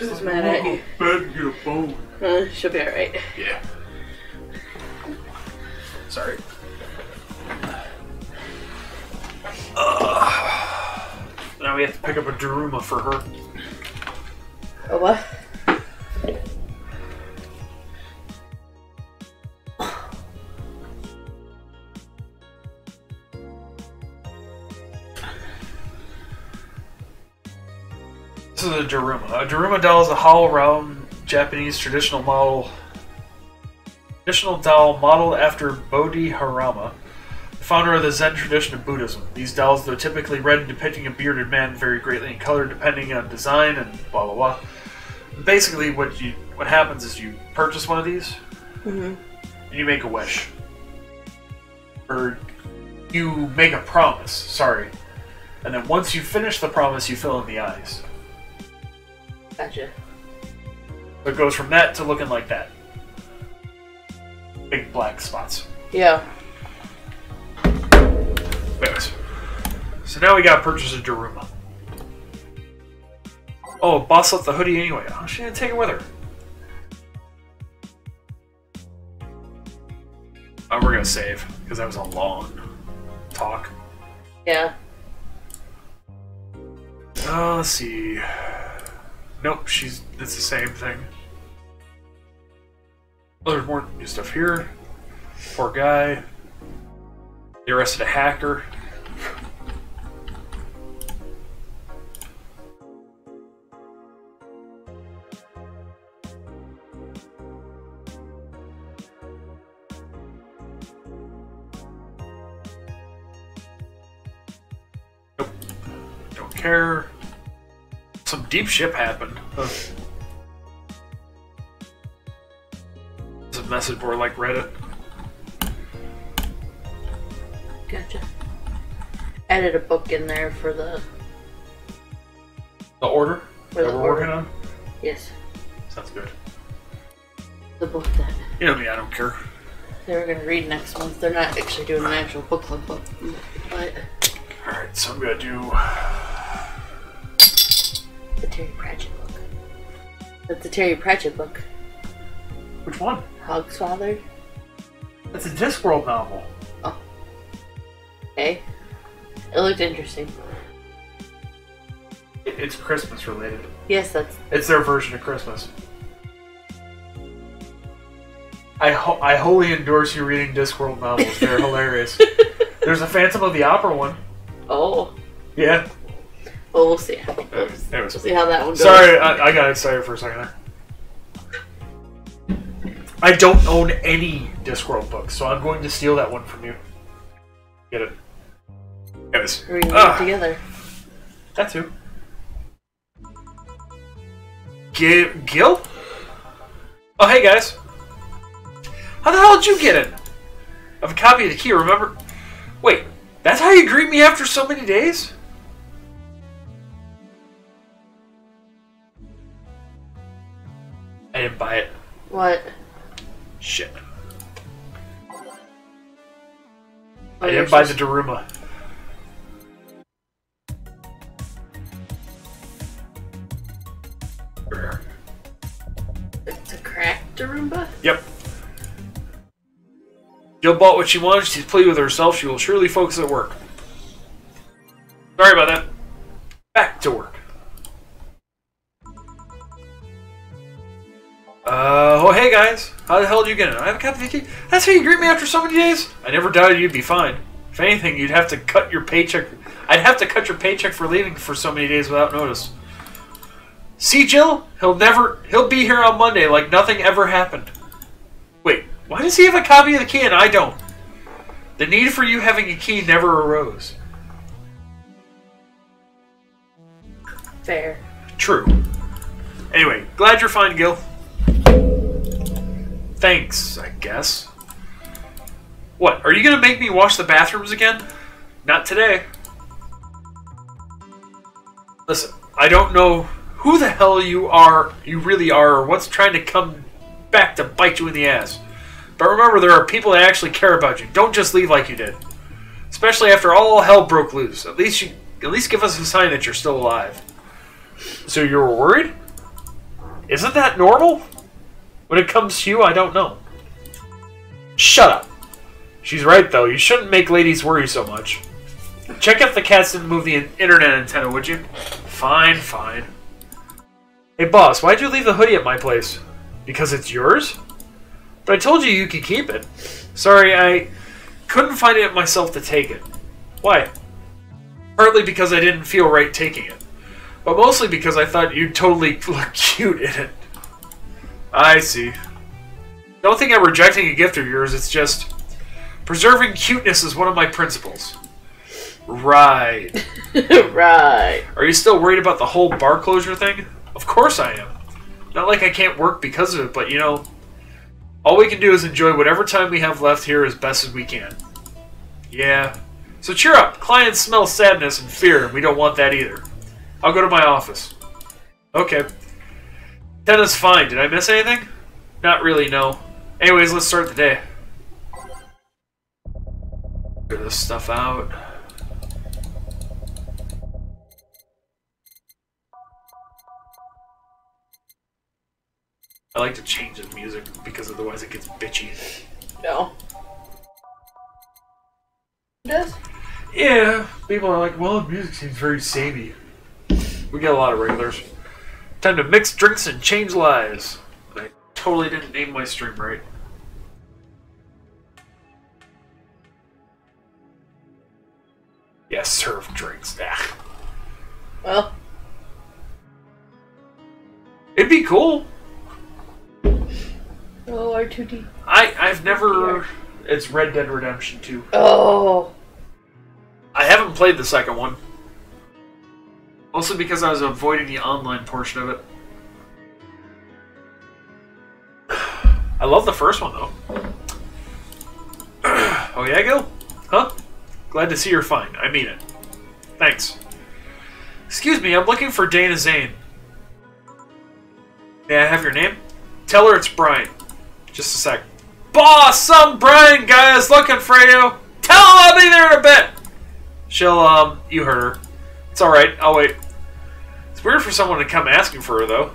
Who's mad at you? Bed get a. Uh, she'll be alright. Yeah. Sorry. Ugh. now we have to pick up a Daruma for her. Daruma. A Daruma doll is a hollow round Japanese traditional model. Traditional doll modeled after Bodhidharma, the founder of the Zen tradition of Buddhism. These dolls, though typically red and depicting a bearded man, vary greatly in color depending on design and blah blah blah. Basically, what you what happens is you purchase one of these, Mm-hmm. and you make a wish, or you make a promise. Sorry, and then once you finish the promise, you fill in the eyes. It goes from that to looking like that. Big black spots. Yeah. Anyways. So now we gotta purchase a Daruma. Oh, boss left the hoodie anyway. Oh, she didn't take it with her. Oh, we're gonna save, because that was a long talk. Yeah. Uh, let's see. Nope, she's it's the same thing. There's more new stuff here. Poor guy. They arrested a hacker. Don't care. Some deep ship happened. Message board like Reddit. Gotcha. Added a book in there for the. The order For that the we're order. working on. Yes. Sounds good. The book that Yeah, know me, I don't care. they were gonna read next month. They're not actually doing an actual book club book. But Alright, so I'm gonna do. the Terry Pratchett book. That's the Terry Pratchett book. Which one? Hogfather. It's a Discworld novel. Oh. Okay. It looked interesting. It- It's Christmas related. Yes, that's It's their version of Christmas. I ho- I wholly endorse you reading Discworld novels. They're hilarious. There's a Phantom of the Opera one. oh. Yeah. Well, we'll see. Anyways. We'll see how that one goes. Sorry, I, I got excited for a second there. I don't own any Discworld books, so I'm going to steal that one from you. Get it? Anyways. We're gonna Ah, get together. that too. Gil? Gil? Oh, hey guys. How the hell did you get in? I have a copy of the key, remember? Wait, that's how you greet me after so many days? I didn't buy it. What? Shit. I you're didn't buy the Daruma. It's a cracked Roomba? Yep. Jill bought what she wanted. She's pleased with herself. She will surely focus at work. Sorry about that. Back to work. Uh, oh, hey guys. How the hell did you get in? I have a copy of the key. That's how you greet me after so many days? I never doubted you'd be fine. If anything, you'd have to cut your paycheck. I'd have to cut your paycheck for leaving for so many days without notice. See, Jill? He'll never. He'll be here on Monday like nothing ever happened. Wait, why does he have a copy of the key and I don't? The need for you having a key never arose. Fair. True. Anyway, glad you're fine, Gil. Thanks, I guess. What, are you gonna make me wash the bathrooms again? Not today. Listen, I don't know who the hell you are, you really are, or what's trying to come back to bite you in the ass. But remember, there are people that actually care about you. Don't just leave like you did. Especially after all hell broke loose. At least you, at least give us a sign that you're still alive. So you were worried? Isn't that normal? When it comes to you, I don't know. Shut up. She's right, though. You shouldn't make ladies worry so much. Check if the cats didn't move the in- internet antenna, would you? Fine, fine. Hey, boss, why'd you leave the hoodie at my place? Because it's yours? But I told you you could keep it. Sorry, I couldn't find it myself to take it. Why? Partly because I didn't feel right taking it, but mostly because I thought you'd totally look cute in it. I see. Don't think I'm rejecting a gift of yours, it's just preserving cuteness is one of my principles. Right. right. Are you still worried about the whole bar closure thing? Of course I am. Not like I can't work because of it, but you know, all we can do is enjoy whatever time we have left here as best as we can. Yeah. So cheer up. Clients smell sadness and fear, and we don't want that either. I'll go to my office. Okay. Tennis fine. Did I miss anything? Not really, no. Anyways, let's start the day. Figure this stuff out. I like to change the music because otherwise it gets bitchy. No. Does? Yeah, people are like, well, the music seems very samey. We get a lot of regulars. Time to mix drinks and change lives. I totally didn't name my stream right. Yeah, serve drinks. Ah. Well, It'd be cool. oh, R2D. I I've never. It's Red Dead Redemption 2. Oh. I haven't played the second one. Mostly because I was avoiding the online portion of it. I love the first one though. oh yeah, Gil? Huh? Glad to see you're fine. I mean it. Thanks. Excuse me, I'm looking for Dana Zane. May I have your name? Tell her it's Brian. Just a sec. Boss, some Brian guy is looking for you. Tell him I'll be there in a bit. She'll, um, you heard her. It's alright, I'll wait. It's weird for someone to come asking for her, though.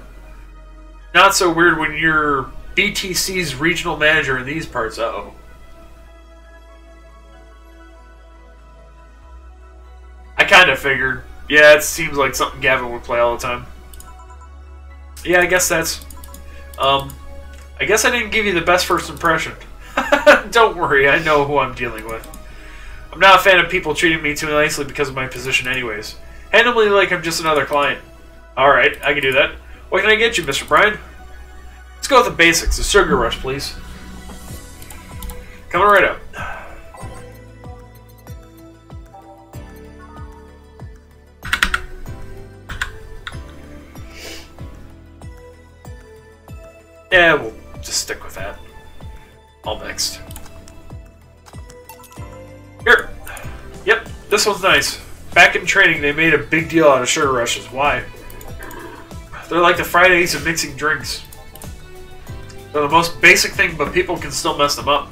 Not so weird when you're BTC's regional manager in these parts, uh oh. I kind of figured. Yeah, it seems like something Gavin would play all the time. Yeah, I guess that's. Um, I guess I didn't give you the best first impression. Don't worry, I know who I'm dealing with. I'm not a fan of people treating me too nicely because of my position, anyways. Handle me like I'm just another client. Alright, I can do that. What can I get you, Mr. Bryan? Let's go with the basics. A sugar rush, please. Coming right up. Yeah, we'll just stick with that. All mixed. Here. Yep, this one's nice. Back in training, they made a big deal out of sugar rushes. Why? They're like the Fridays of mixing drinks. They're the most basic thing, but people can still mess them up.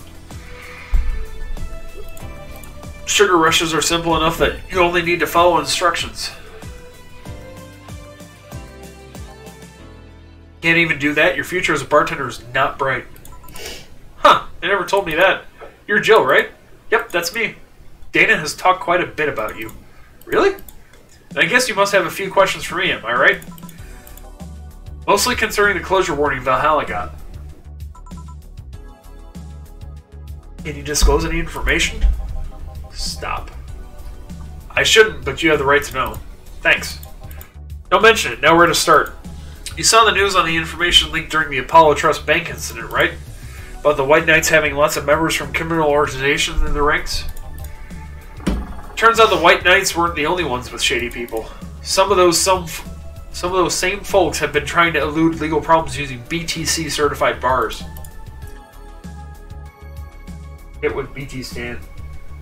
Sugar rushes are simple enough that you only need to follow instructions. Can't even do that? Your future as a bartender is not bright. Huh, they never told me that. You're Jill, right? Yep, that's me. Dana has talked quite a bit about you. Really? I guess you must have a few questions for me, am I right? Mostly concerning the closure warning Valhalla got. Can you disclose any information? Stop. I shouldn't, but you have the right to know. Thanks. Don't mention it. Now where to start. You saw the news on the information leaked during the Apollo Trust Bank incident, right? About the White Knights having lots of members from criminal organizations in their ranks? Turns out the White Knights weren't the only ones with shady people. Some of those some some of those same folks have been trying to elude legal problems using BTC certified bars. Get what BT stand.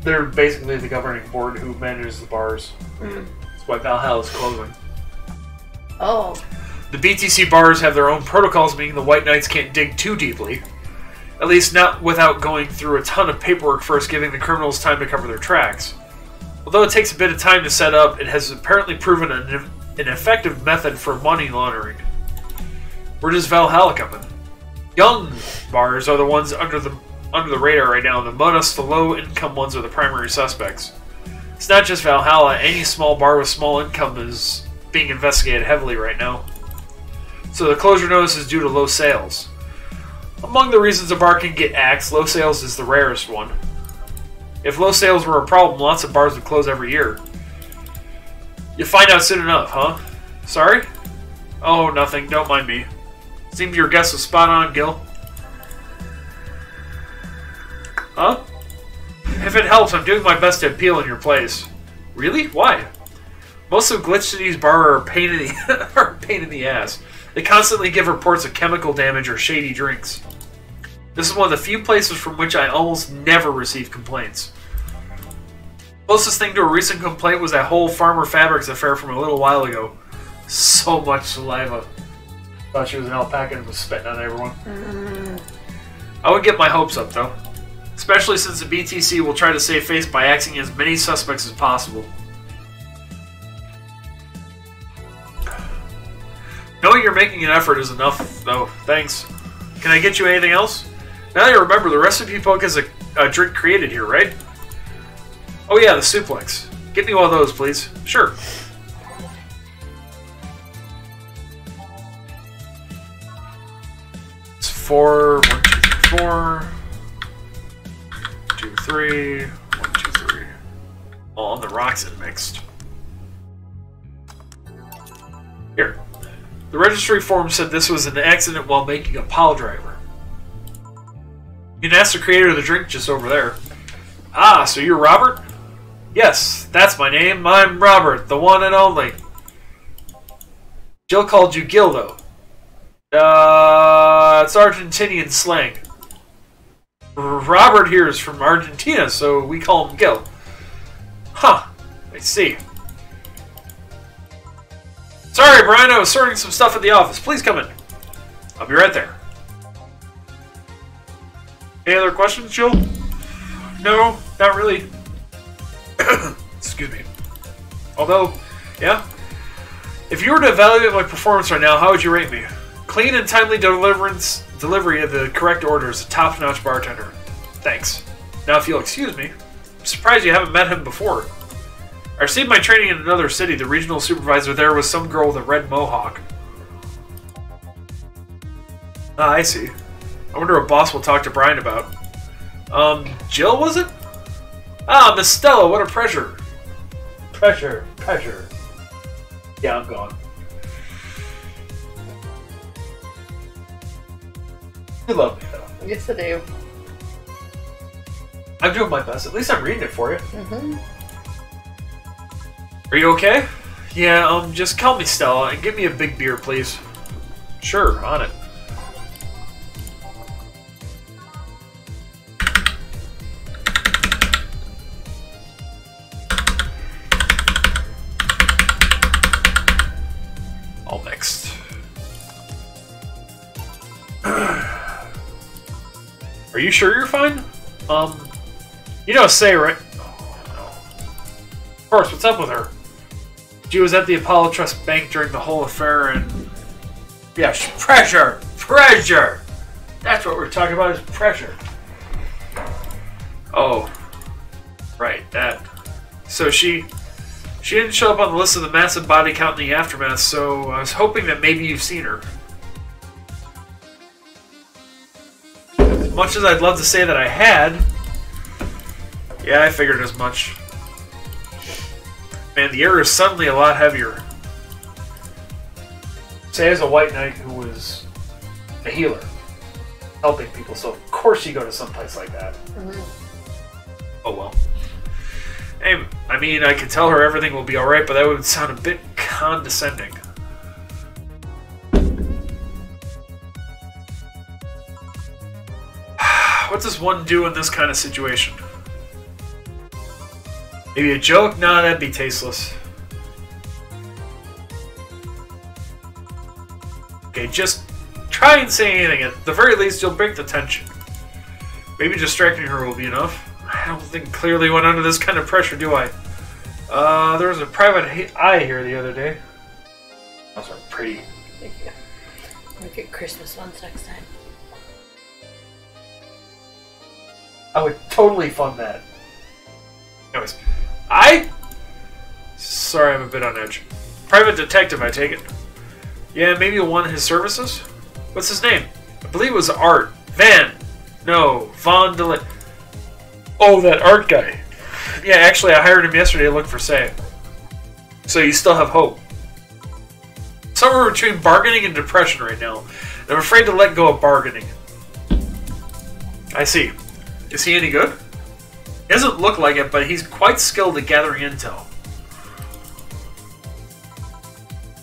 They're basically the governing board who manages the bars. Hmm. That's why Valhalla is closing. Oh. The BTC bars have their own protocols, meaning the White Knights can't dig too deeply. At least not without going through a ton of paperwork first, giving the criminals time to cover their tracks. Although it takes a bit of time to set up, it has apparently proven an, an effective method for money laundering. Where does Valhalla come in? Young bars are the ones under the under the radar right now. The modest, the low income ones are the primary suspects. It's not just Valhalla. Any small bar with small income is being investigated heavily right now. So the closure notice is due to low sales. Among the reasons a bar can get axed, low sales is the rarest one. If low sales were a problem, lots of bars would close every year. You'll find out soon enough, huh? Sorry? Oh, nothing. Don't mind me. Seems your guess was spot on, Gil. Huh? If it helps, I'm doing my best to appeal in your place. Really? Why? Most of Glitch City's bar are pain in the, are pain in the ass. They constantly give reports of chemical damage or shady drinks. This is one of the few places from which I almost never receive complaints. Closest thing to a recent complaint was that whole Farmer Fabrics affair from a little while ago. So much saliva. Thought she was an alpaca and was spitting on everyone. Mm. I would get my hopes up though. Especially since the BTC will try to save face by axing as many suspects as possible. Knowing you're making an effort is enough, though. Thanks. Can I get you anything else? Now you remember, the recipe book has a, a drink created here, right? Oh yeah, the suplex. Get me one of those, please. Sure. It's four, one, two, three, four. Two, three, one, two, three. All on the rocks and mixed. Here. The registry form said this was an accident while making a pile driver. You can ask the creator of the drink just over there. Ah, so you're Robert? Yes, that's my name. I'm Robert, the one and only. Jill called you Gildo. Uh, it's Argentinian slang. Robert here is from Argentina, so we call him Gil. Huh, I see. Sorry, Brian, I was sorting some stuff at the office. Please come in. I'll be right there. Any other questions, Jill? No, not really. Excuse me. Although, yeah. If you were to evaluate my performance right now, how would you rate me? Clean and timely deliverance delivery of the correct orders, a top-notch bartender. Thanks. Now, if you'll excuse me, I'm surprised you haven't met him before. I received my training in another city. The regional supervisor there was some girl with a red mohawk. Ah, I see. I wonder what boss will talk to Brian about. Um, Jill, was it? Ah, Miss Stella, what a pressure. Pressure, pressure. Yeah, I'm gone. You love me, though. Yes, I do. I'm doing my best. At least I'm reading it for you. hmm Are you okay? Yeah, um, just call me Stella and give me a big beer, please. Sure, on it. You sure you're fine? Um, you know, say right. Of course, what's up with her? She was at the Apollo Trust Bank during the whole affair and. Yes, pressure! Pressure! That's what we're talking about is pressure. Oh. Right, that. So she. She didn't show up on the list of the massive body count in the aftermath, so I was hoping that maybe you've seen her. As much as I'd love to say that I had. Yeah, I figured as much. Man, the air is suddenly a lot heavier. Say, as a white knight who was a healer, helping people, so of course you go to some place like that. Mm-hmm. Oh well. Hey, I mean, I could tell her everything will be alright, but that would sound a bit condescending. What does one do in this kind of situation? Maybe a joke? Nah, that'd be tasteless. Okay, just try and say anything. At the very least, you'll break the tension. Maybe distracting her will be enough. I don't think clearly went under this kind of pressure, do I? Uh, there was a private eye here the other day. Those are pretty. Thank you. We get Christmas ones next time. I would totally fund that. Anyways, I. Sorry, I'm a bit on edge. Private detective, I take it. Yeah, maybe you'll want his services? What's his name? I believe it was Art. Van. No, Von Dele. Oh, that Art guy. Yeah, actually, I hired him yesterday to look for Sei. So you still have hope. Somewhere between bargaining and depression right now. I'm afraid to let go of bargaining. I see. Is he any good? He doesn't look like it, but he's quite skilled at gathering intel.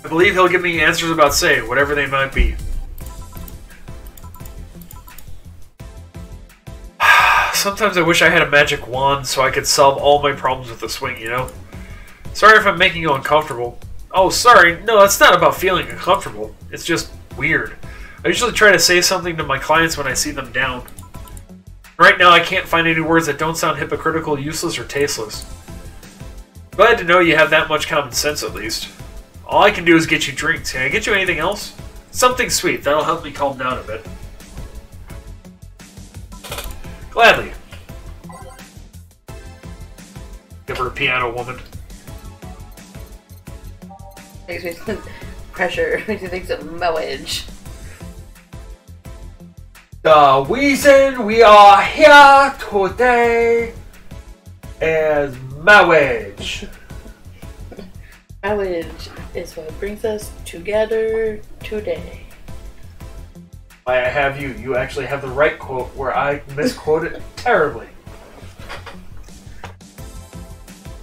I believe he'll give me answers about Sei, whatever they might be. Sometimes I wish I had a magic wand so I could solve all my problems with a swing, you know? Sorry if I'm making you uncomfortable. Oh, sorry. No, it's not about feeling uncomfortable. It's just weird. I usually try to say something to my clients when I see them down. Right now, I can't find any words that don't sound hypocritical, useless, or tasteless. Glad to know you have that much common sense, at least. All I can do is get you drinks. Can I get you anything else? Something sweet. That'll help me calm down a bit. Gladly. Give her a piano woman. Makes me pressure. Makes me think of marriage. The reason we are here today is marriage. Marriage is what brings us together today. Why I have you. You actually have the right quote where I misquoted terribly.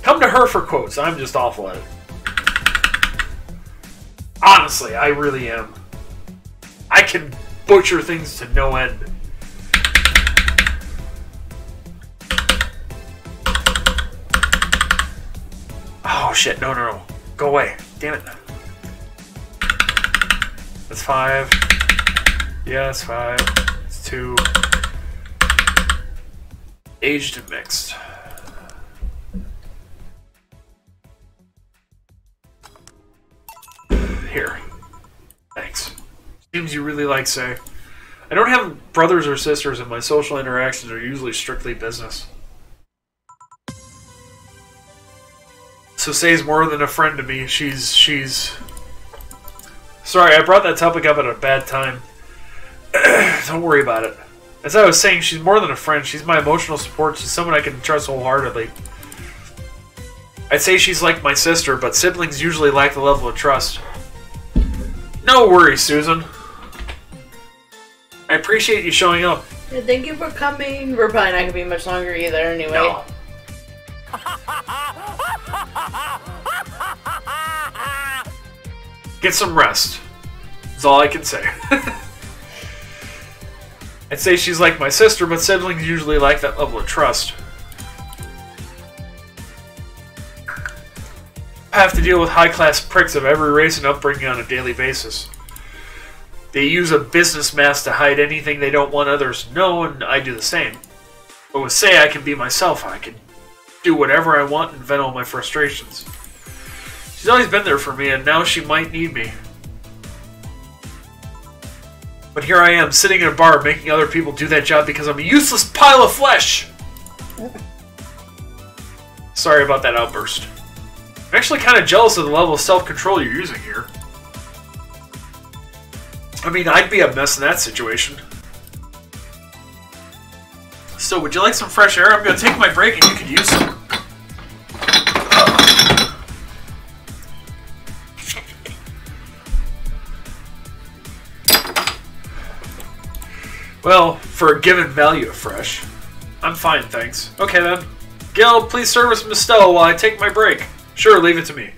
Come to her for quotes. I'm just awful at it. Honestly, I really am. I can butcher things to no end. Oh shit, no, no, no. Go away. Damn it. That's five. Yeah, that's five. It's two. Aged and mixed. Here. Thanks. Seems you really like Sei. I don't have brothers or sisters, and my social interactions are usually strictly business. So Sei's more than a friend to me. She's she's. Sorry, I brought that topic up at a bad time. don't worry about it. As I was saying, she's more than a friend. She's my emotional support. She's someone I can trust wholeheartedly. I'd say she's like my sister, but siblings usually lack the level of trust. No worries, Susan. I appreciate you showing up. Yeah, thank you for coming. We're probably not gonna be much longer either, anyway. No. Get some rest. That's all I can say. I'd say she's like my sister, but siblings usually lack that level of trust. I have to deal with high class pricks of every race and upbringing on a daily basis. They use a business mask to hide anything they don't want others to know, and I do the same. But with Sei, I can be myself. I can do whatever I want and vent all my frustrations. She's always been there for me, and now she might need me. But here I am, sitting in a bar, making other people do that job because I'm a useless pile of flesh! Sorry about that outburst. I'm actually kind of jealous of the level of self-control you're using here. I mean, I'd be a mess in that situation. So, would you like some fresh air? I'm going to take my break and you could use some. Well, for a given value of fresh. I'm fine, thanks. Okay then. Gil, please service Stella while I take my break. Sure, leave it to me.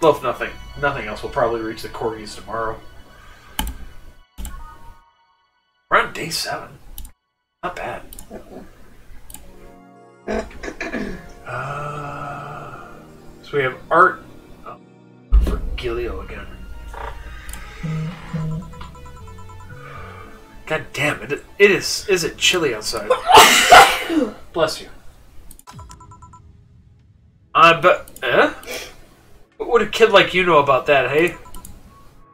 Well, if nothing, nothing else, we'll probably reach the corgis tomorrow. We're on day seven. Not bad. Uh, so we have art oh, for Gilio again. God damn it! It is. Is it chilly outside? Bless you. Uh, but eh? What would a kid like you know about that, hey?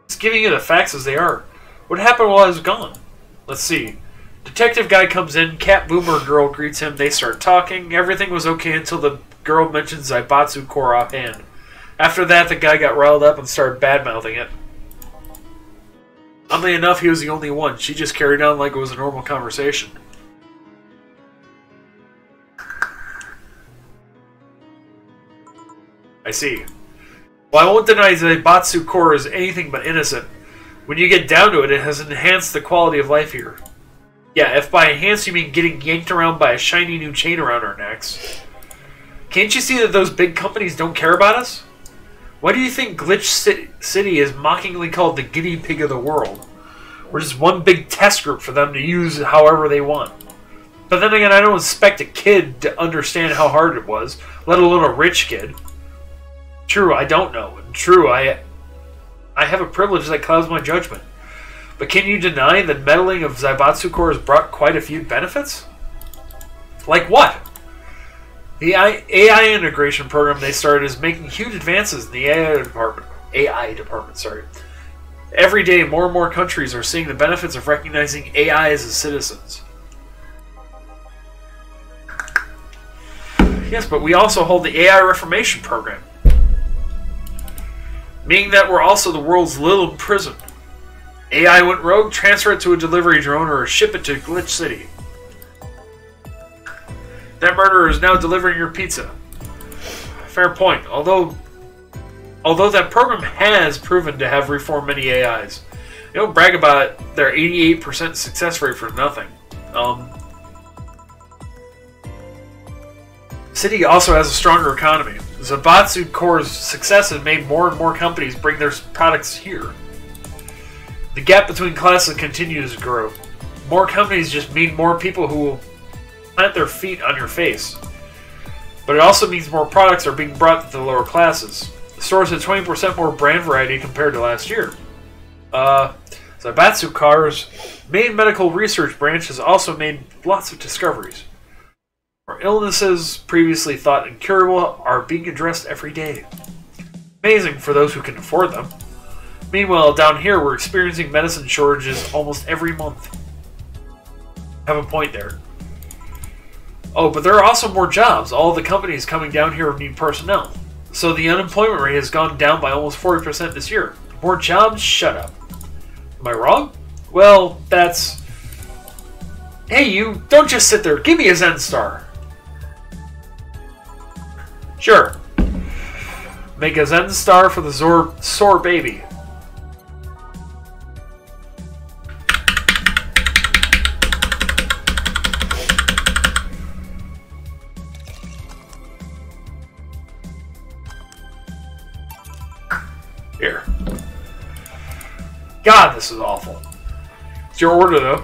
Just giving you the facts as they are. What happened while I was gone? Let's see. Detective guy comes in, Cat Boomer girl greets him, they start talking. Everything was okay until the girl mentions Zaibatsu Corp offhand. After that, the guy got riled up and started bad mouthing it. Oddly enough, he was the only one. She just carried on like it was a normal conversation. I see. I won't deny that Batsu Core is anything but innocent. When you get down to it, it has enhanced the quality of life here. Yeah, if by enhanced you mean getting yanked around by a shiny new chain around our necks. Can't you see that those big companies don't care about us? Why do you think Glitch City is mockingly called the guinea pig of the world? We're just one big test group for them to use however they want. But then again, I don't expect a kid to understand how hard it was, let alone a rich kid. True, I don't know. True, I I have a privilege that clouds my judgment. But can you deny that meddling of Zaibatsu Corps has brought quite a few benefits? Like what? The AI integration program they started is making huge advances in the AI department. AI department, sorry. Every day, more and more countries are seeing the benefits of recognizing AIs as citizens. Yes, but we also hold the AI Reformation program, meaning that we're also the world's little prison. AI went rogue, transfer it to a delivery drone or ship it to Glitch City. That murderer is now delivering your pizza. Fair point. Although, although that program has proven to have reformed many AIs, they don't brag about their 88% success rate for nothing. Um, City also has a stronger economy. Zaibatsu Corp's success has made more and more companies bring their products here. The gap between classes continues to grow. More companies just mean more people who will plant their feet on your face. But it also means more products are being brought to the lower classes. The stores have 20% more brand variety compared to last year. Uh, Zaibatsu Corp's main medical research branch has also made lots of discoveries. Where illnesses previously thought incurable are being addressed every day. Amazing for those who can afford them. Meanwhile, down here, we're experiencing medicine shortages almost every month. Have a point there. Oh, but there are also more jobs. All the companies coming down here need personnel. So the unemployment rate has gone down by almost 40% this year. More jobs? Shut up. Am I wrong? Well, that's. Hey, you, don't just sit there. Give me a Zen Star. Sure. Make a Zen Star for the Zor- sore baby. Here. God, this is awful. It's your order, though.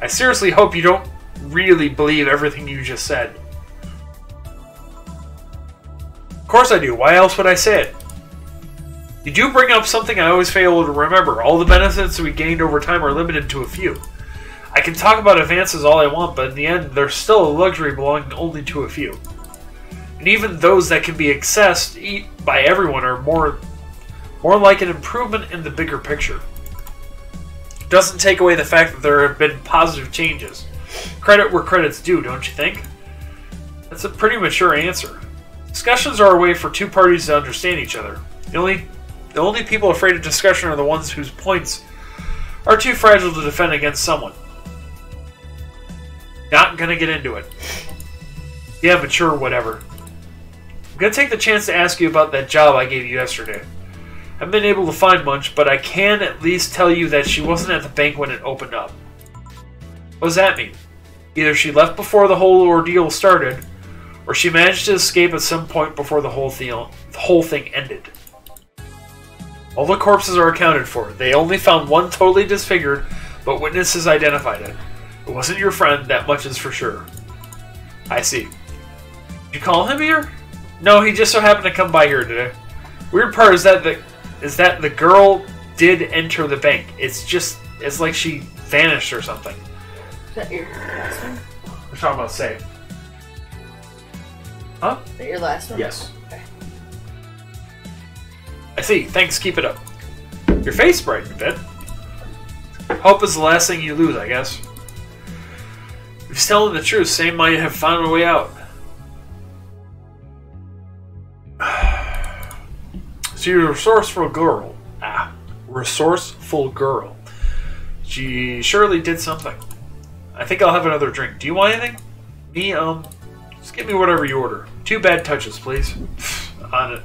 I seriously hope you don't really believe everything you just said. Of course I do. Why else would I say it? You do bring up something I always fail to remember. All the benefits we gained over time are limited to a few. I can talk about advances all I want, but in the end, they're still a luxury belonging only to a few. And even those that can be accessed by everyone are more, more like an improvement in the bigger picture. It Doesn't take away the fact that there have been positive changes. Credit where credit's due, don't you think? That's a pretty mature answer. Discussions are a way for two parties to understand each other. The only, the only people afraid of discussion are the ones whose points are too fragile to defend against someone. Not gonna get into it. Yeah, mature, whatever. I'm gonna take the chance to ask you about that job I gave you yesterday. I haven't been able to find much, but I can at least tell you that she wasn't at the bank when it opened up. What does that mean? Either she left before the whole ordeal started, or she managed to escape at some point before the whole thing, the whole thing ended. All the corpses are accounted for. They only found one totally disfigured, but witnesses identified it. It wasn't your friend, that much is for sure. I see. Did you call him here? No, he just so happened to come by here today. Weird part is that the is that the girl did enter the bank. It's just it's like she vanished or something. Is that your last one? I'm talking about say. Huh? Is that your last one? Yes. Okay. I see. Thanks, keep it up. Your face brightened a bit. Hope is the last thing you lose, I guess. If he's telling the truth, Sei might have found a way out. So you're a resourceful girl. Ah, resourceful girl. She surely did something. I think I'll have another drink. Do you want anything? Me, um, just give me whatever you order. Two bad touches, please. On it.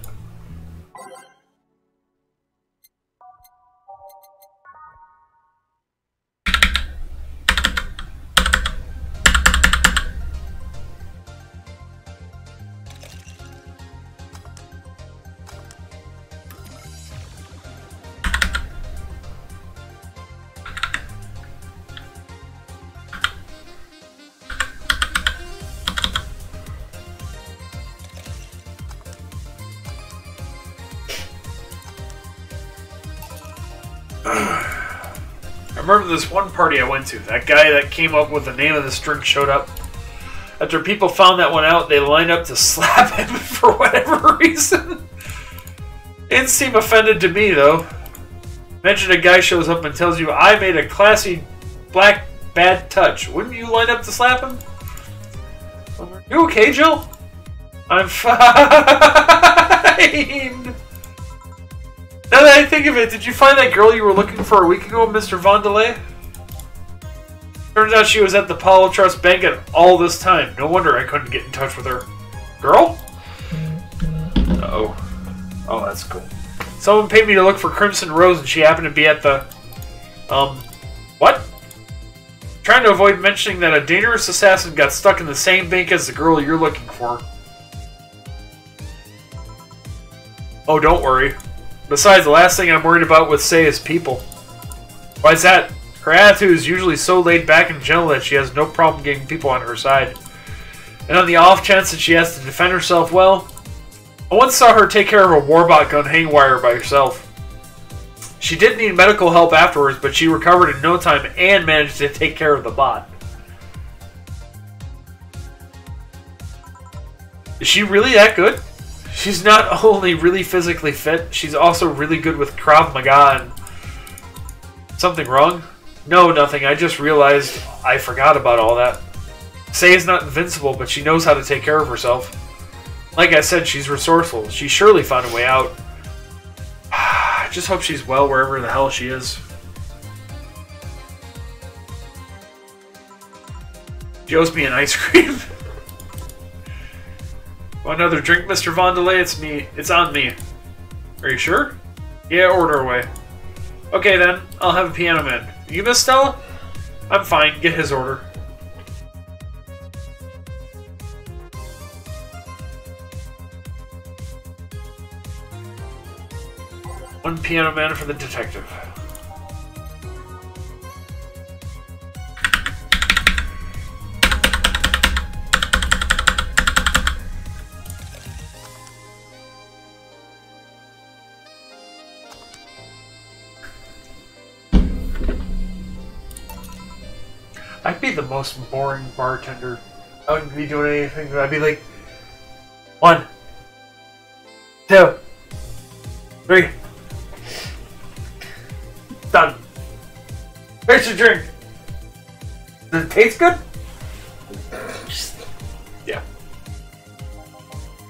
This one party I went to. That guy that came up with the name of this drink showed up. After people found that one out, they lined up to slap him for whatever reason. Didn't seem offended to me though. Imagine a guy shows up and tells you, "I made a classy black bad touch." Wouldn't you line up to slap him? You okay, Jill? I'm fine. Now that I think of it, did you find that girl you were looking for a week ago, Mr. Vandelay? Turns out she was at the Apollo Trust Bank at all this time. No wonder I couldn't get in touch with her. Girl? Uh-oh. Oh, that's cool. Someone paid me to look for Crimson Rose and she happened to be at the... Um... What? Trying to avoid mentioning that a dangerous assassin got stuck in the same bank as the girl you're looking for. Oh, don't worry. Besides, the last thing I'm worried about with Sei is people. Why is that? Her attitude is usually so laid back and gentle that she has no problem getting people on her side. And on the off chance that she has to defend herself well, I once saw her take care of a warbot gun hang wire by herself. She did need medical help afterwards, but she recovered in no time and managed to take care of the bot. Is she really that good? She's not only really physically fit, she's also really good with Krav Maga. Something wrong? No, nothing. I just realized I forgot about all that. Sei is not invincible, but she knows how to take care of herself. Like I said, she's resourceful. She surely found a way out. I just hope she's well wherever the hell she is. She owes me an ice cream. Want another drink, Mr. Vandelay? It's me. It's on me. Are you sure? Yeah, order away. Okay then, I'll have a piano man. You miss Stella? I'm fine. Get his order. One piano man for the detective. I'd be the most boring bartender. I wouldn't be doing anything. I'd be like, one, two, three, done. Here's your drink. Does it taste good? Yeah.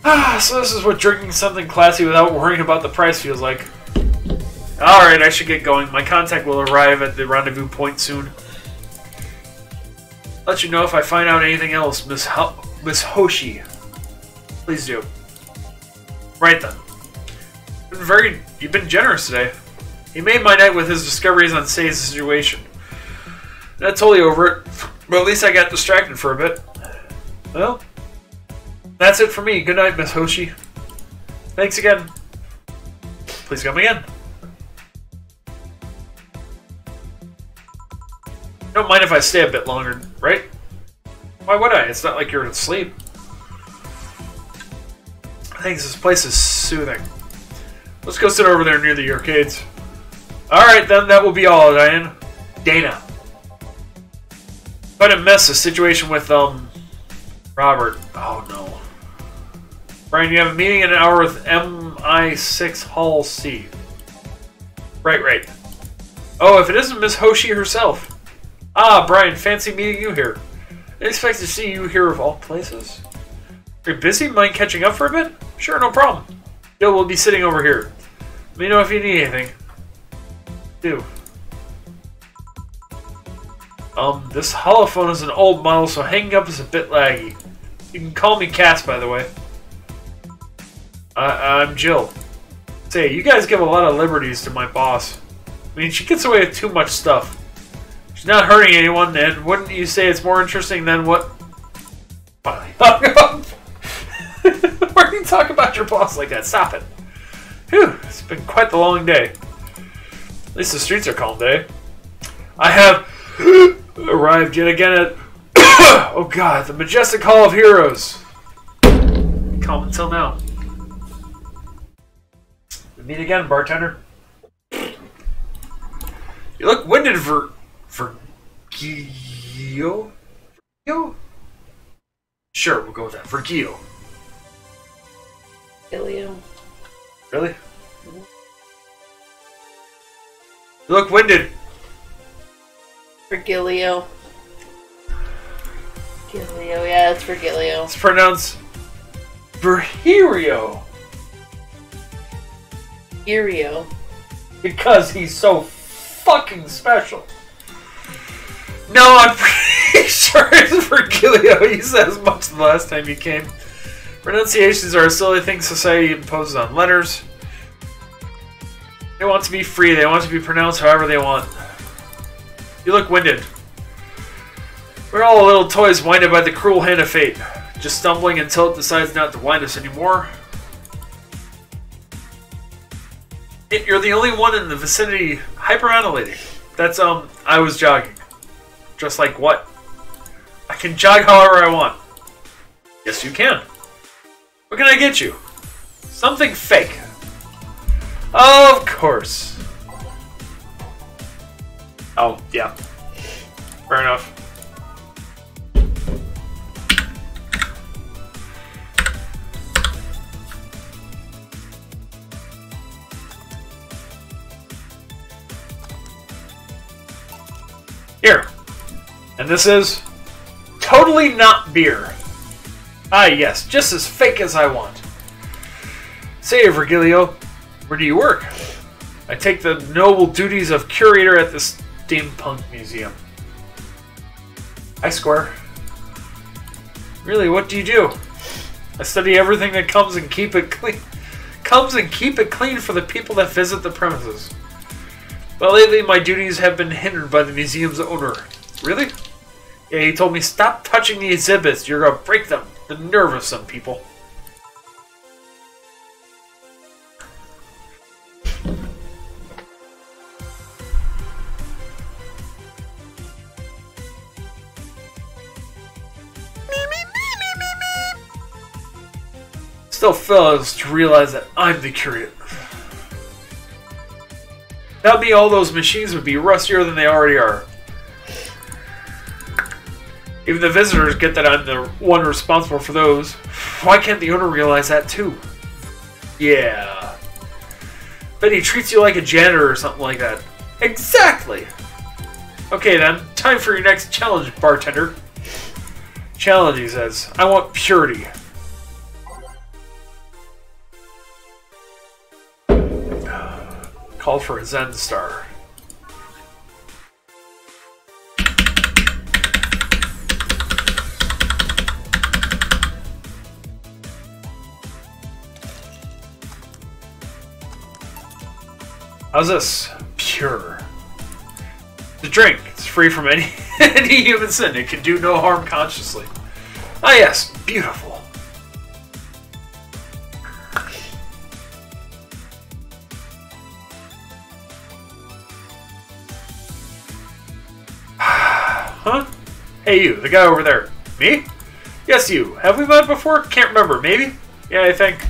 Ah, so this is what drinking something classy without worrying about the price feels like. Alright, I should get going. My contact will arrive at the rendezvous point soon. Let you know if I find out anything else, Miss Ho- Miss Hoshi. Please do. Right then. Been very, you've been generous today. He made my night with his discoveries on Sei's situation. Not totally over it, but at least I got distracted for a bit. Well, that's it for me. Good night, Miss Hoshi. Thanks again. Please come again. Don't mind if I stay a bit longer, right? Why would I? It's not like you're asleep. Thanks, this place is soothing. Let's go sit over there near the arcades. Alright then, that will be all, Diane. Dana. Quite a mess, the situation with, um, Robert. Oh no. Brian, you have a meeting in an hour with MI6 Hall C. Right, right. Oh, if it isn't Miss Hoshi herself. Ah, Brian, fancy meeting you here. I expect to see you here of all places. Are you busy? Mind catching up for a bit? Sure, no problem. Yo, we'll be sitting over here. Let me know if you need anything. Do. Um, this holophone is an old model, so hanging up is a bit laggy. You can call me Cass, by the way. I I'm Jill. Say, you guys give a lot of liberties to my boss. I mean, she gets away with too much stuff. She's not hurting anyone, and wouldn't you say it's more interesting than what... Finally hung up. Why do you talk about your boss like that? Stop it. It's been quite the long day. At least the streets are calm today. I have arrived yet again at... oh god, the majestic Hall of Heroes. Calm until now. We meet again, bartender. You look winded for... Gio? Gio? Sure, we'll go with that. For Gio. Ilio. Really? You look winded. Virgilio. Gilio, Gilio, yeah, it's Virgilio. It's pronounced Virgilio Irio. because he's so fucking special. No, I'm pretty sure it's Virgilio. He said as much the last time you came. Pronunciations are a silly thing society imposes on letters. They want to be free. They want to be pronounced however they want. You look winded. We're all little toys winded by the cruel hand of fate. Just stumbling until it decides not to wind us anymore. You're the only one in the vicinity hyperventilating. That's, um, I was jogging. Just like what? I can jog however I want. Yes, you can. What can I get you? Something fake. Of course. Oh, yeah. Fair enough. Here. And this is totally not beer. Ah, yes, just as fake as I want. Say, Virgilio, where do you work? I take the noble duties of curator at the Steampunk Museum. I Square. Really, what do you do? I study everything that comes and keep it clean. Comes and keep it clean for the people that visit the premises. But lately, my duties have been hindered by the museum's owner. Really? Yeah, he told me stop touching the exhibits. You're gonna break them. The nerve of some people. Still fails to realize that I'm the curator. Without me, all those machines would be rustier than they already are. Even the visitors get that I'm the one responsible for those. Why can't the owner realize that too? Yeah. But he treats you like a janitor or something like that. Exactly! Okay then, time for your next challenge, bartender. Challenge, he says. I want purity. Called for a Zen star. How's this? Pure. The drink. It's free from any any human sin. It can do no harm consciously. Ah yes, beautiful. Huh? Hey you, the guy over there. Me? Yes, you. Have we met before? Can't remember. Maybe? Yeah, I think.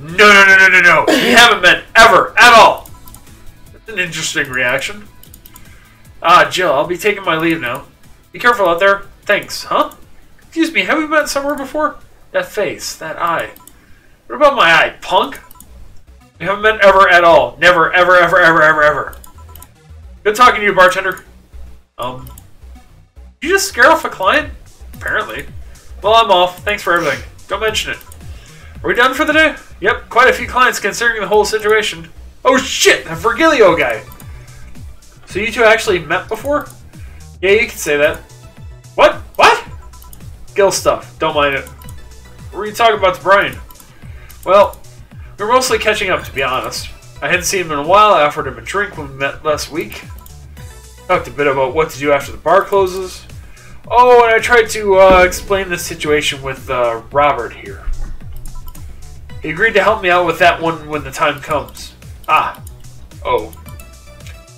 No, no, no, no, no, no. We haven't met ever, at all. That's an interesting reaction. Ah, Jill, I'll be taking my leave now. Be careful out there. Thanks, huh? Excuse me, have we met somewhere before? That face, that eye. What about my eye, punk? We haven't met ever at all. Never, ever, ever, ever, ever, ever. Good talking to you, bartender. Um, you just scare off a client? Apparently. Well, I'm off. Thanks for everything. Don't mention it. Are we done for the day? Yep, quite a few clients considering the whole situation. Oh shit, the Virgilio guy. So you two actually met before? Yeah, you can say that. What? What? Gil stuff. Don't mind it. What were you talking about to Brian? Well, we were mostly catching up, to be honest. I hadn't seen him in a while. I offered him a drink when we met last week. Talked a bit about what to do after the bar closes. Oh, and I tried to uh, explain the situation with uh, Robert here. He agreed to help me out with that one when the time comes. Ah. Oh.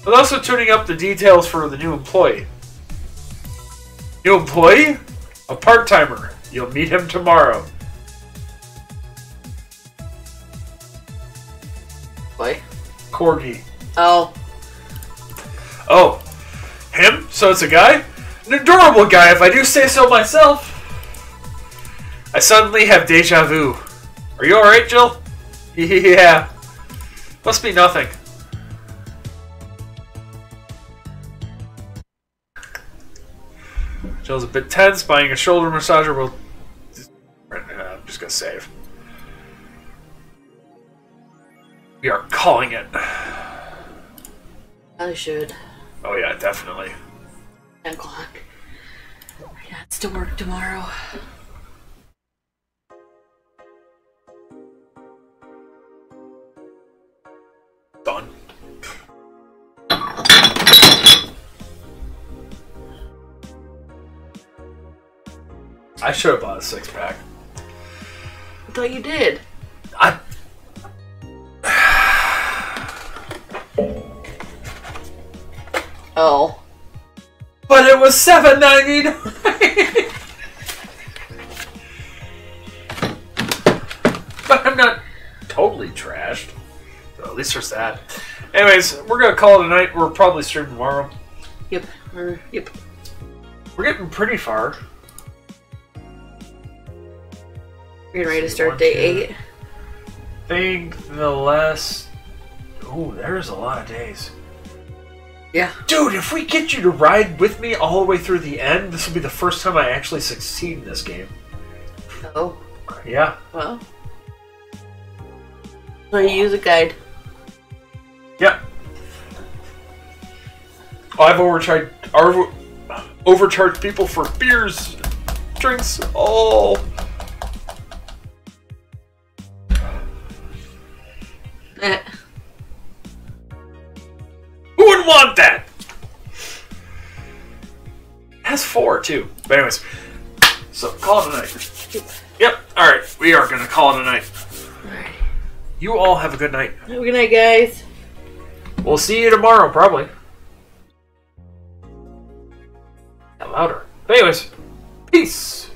But also tuning up the details for the new employee. New employee? A part-timer. You'll meet him tomorrow. Boy. Corgi. Oh. Oh. Him? So it's a guy? An adorable guy, if I do say so myself. I suddenly have deja vu. Are you alright, Jill? yeah. Must be nothing. Jill's a bit tense, buying a shoulder massager will. I'm just gonna save. We are calling it. I should. Oh, yeah, definitely. 10 o'clock. I got to work tomorrow. Done. I should have bought a six pack. I thought you did. I. Oh. But it was seven ninety nine. but I'm not totally trashed. At least there's that. Anyways, we're gonna call it a night. We're probably streaming tomorrow. Yep. Or, yep. We're getting pretty far. We're getting ready to start day. 8. think the last. Oh, there's a lot of days. Yeah. Dude, if we get you to ride with me all the way through the end, this will be the first time I actually succeed in this game. Oh. Yeah. Well. So you use a guide. Yep. I've overcharged, over, overcharged people for beers, drinks, all. Eh. Who wouldn't want that? Has four too. But anyways, so call it a night. Yep. All right, we are gonna call it a night. Alright. You all have a good night. Have a good night, guys. We'll see you tomorrow, probably. Louder. But anyways, peace.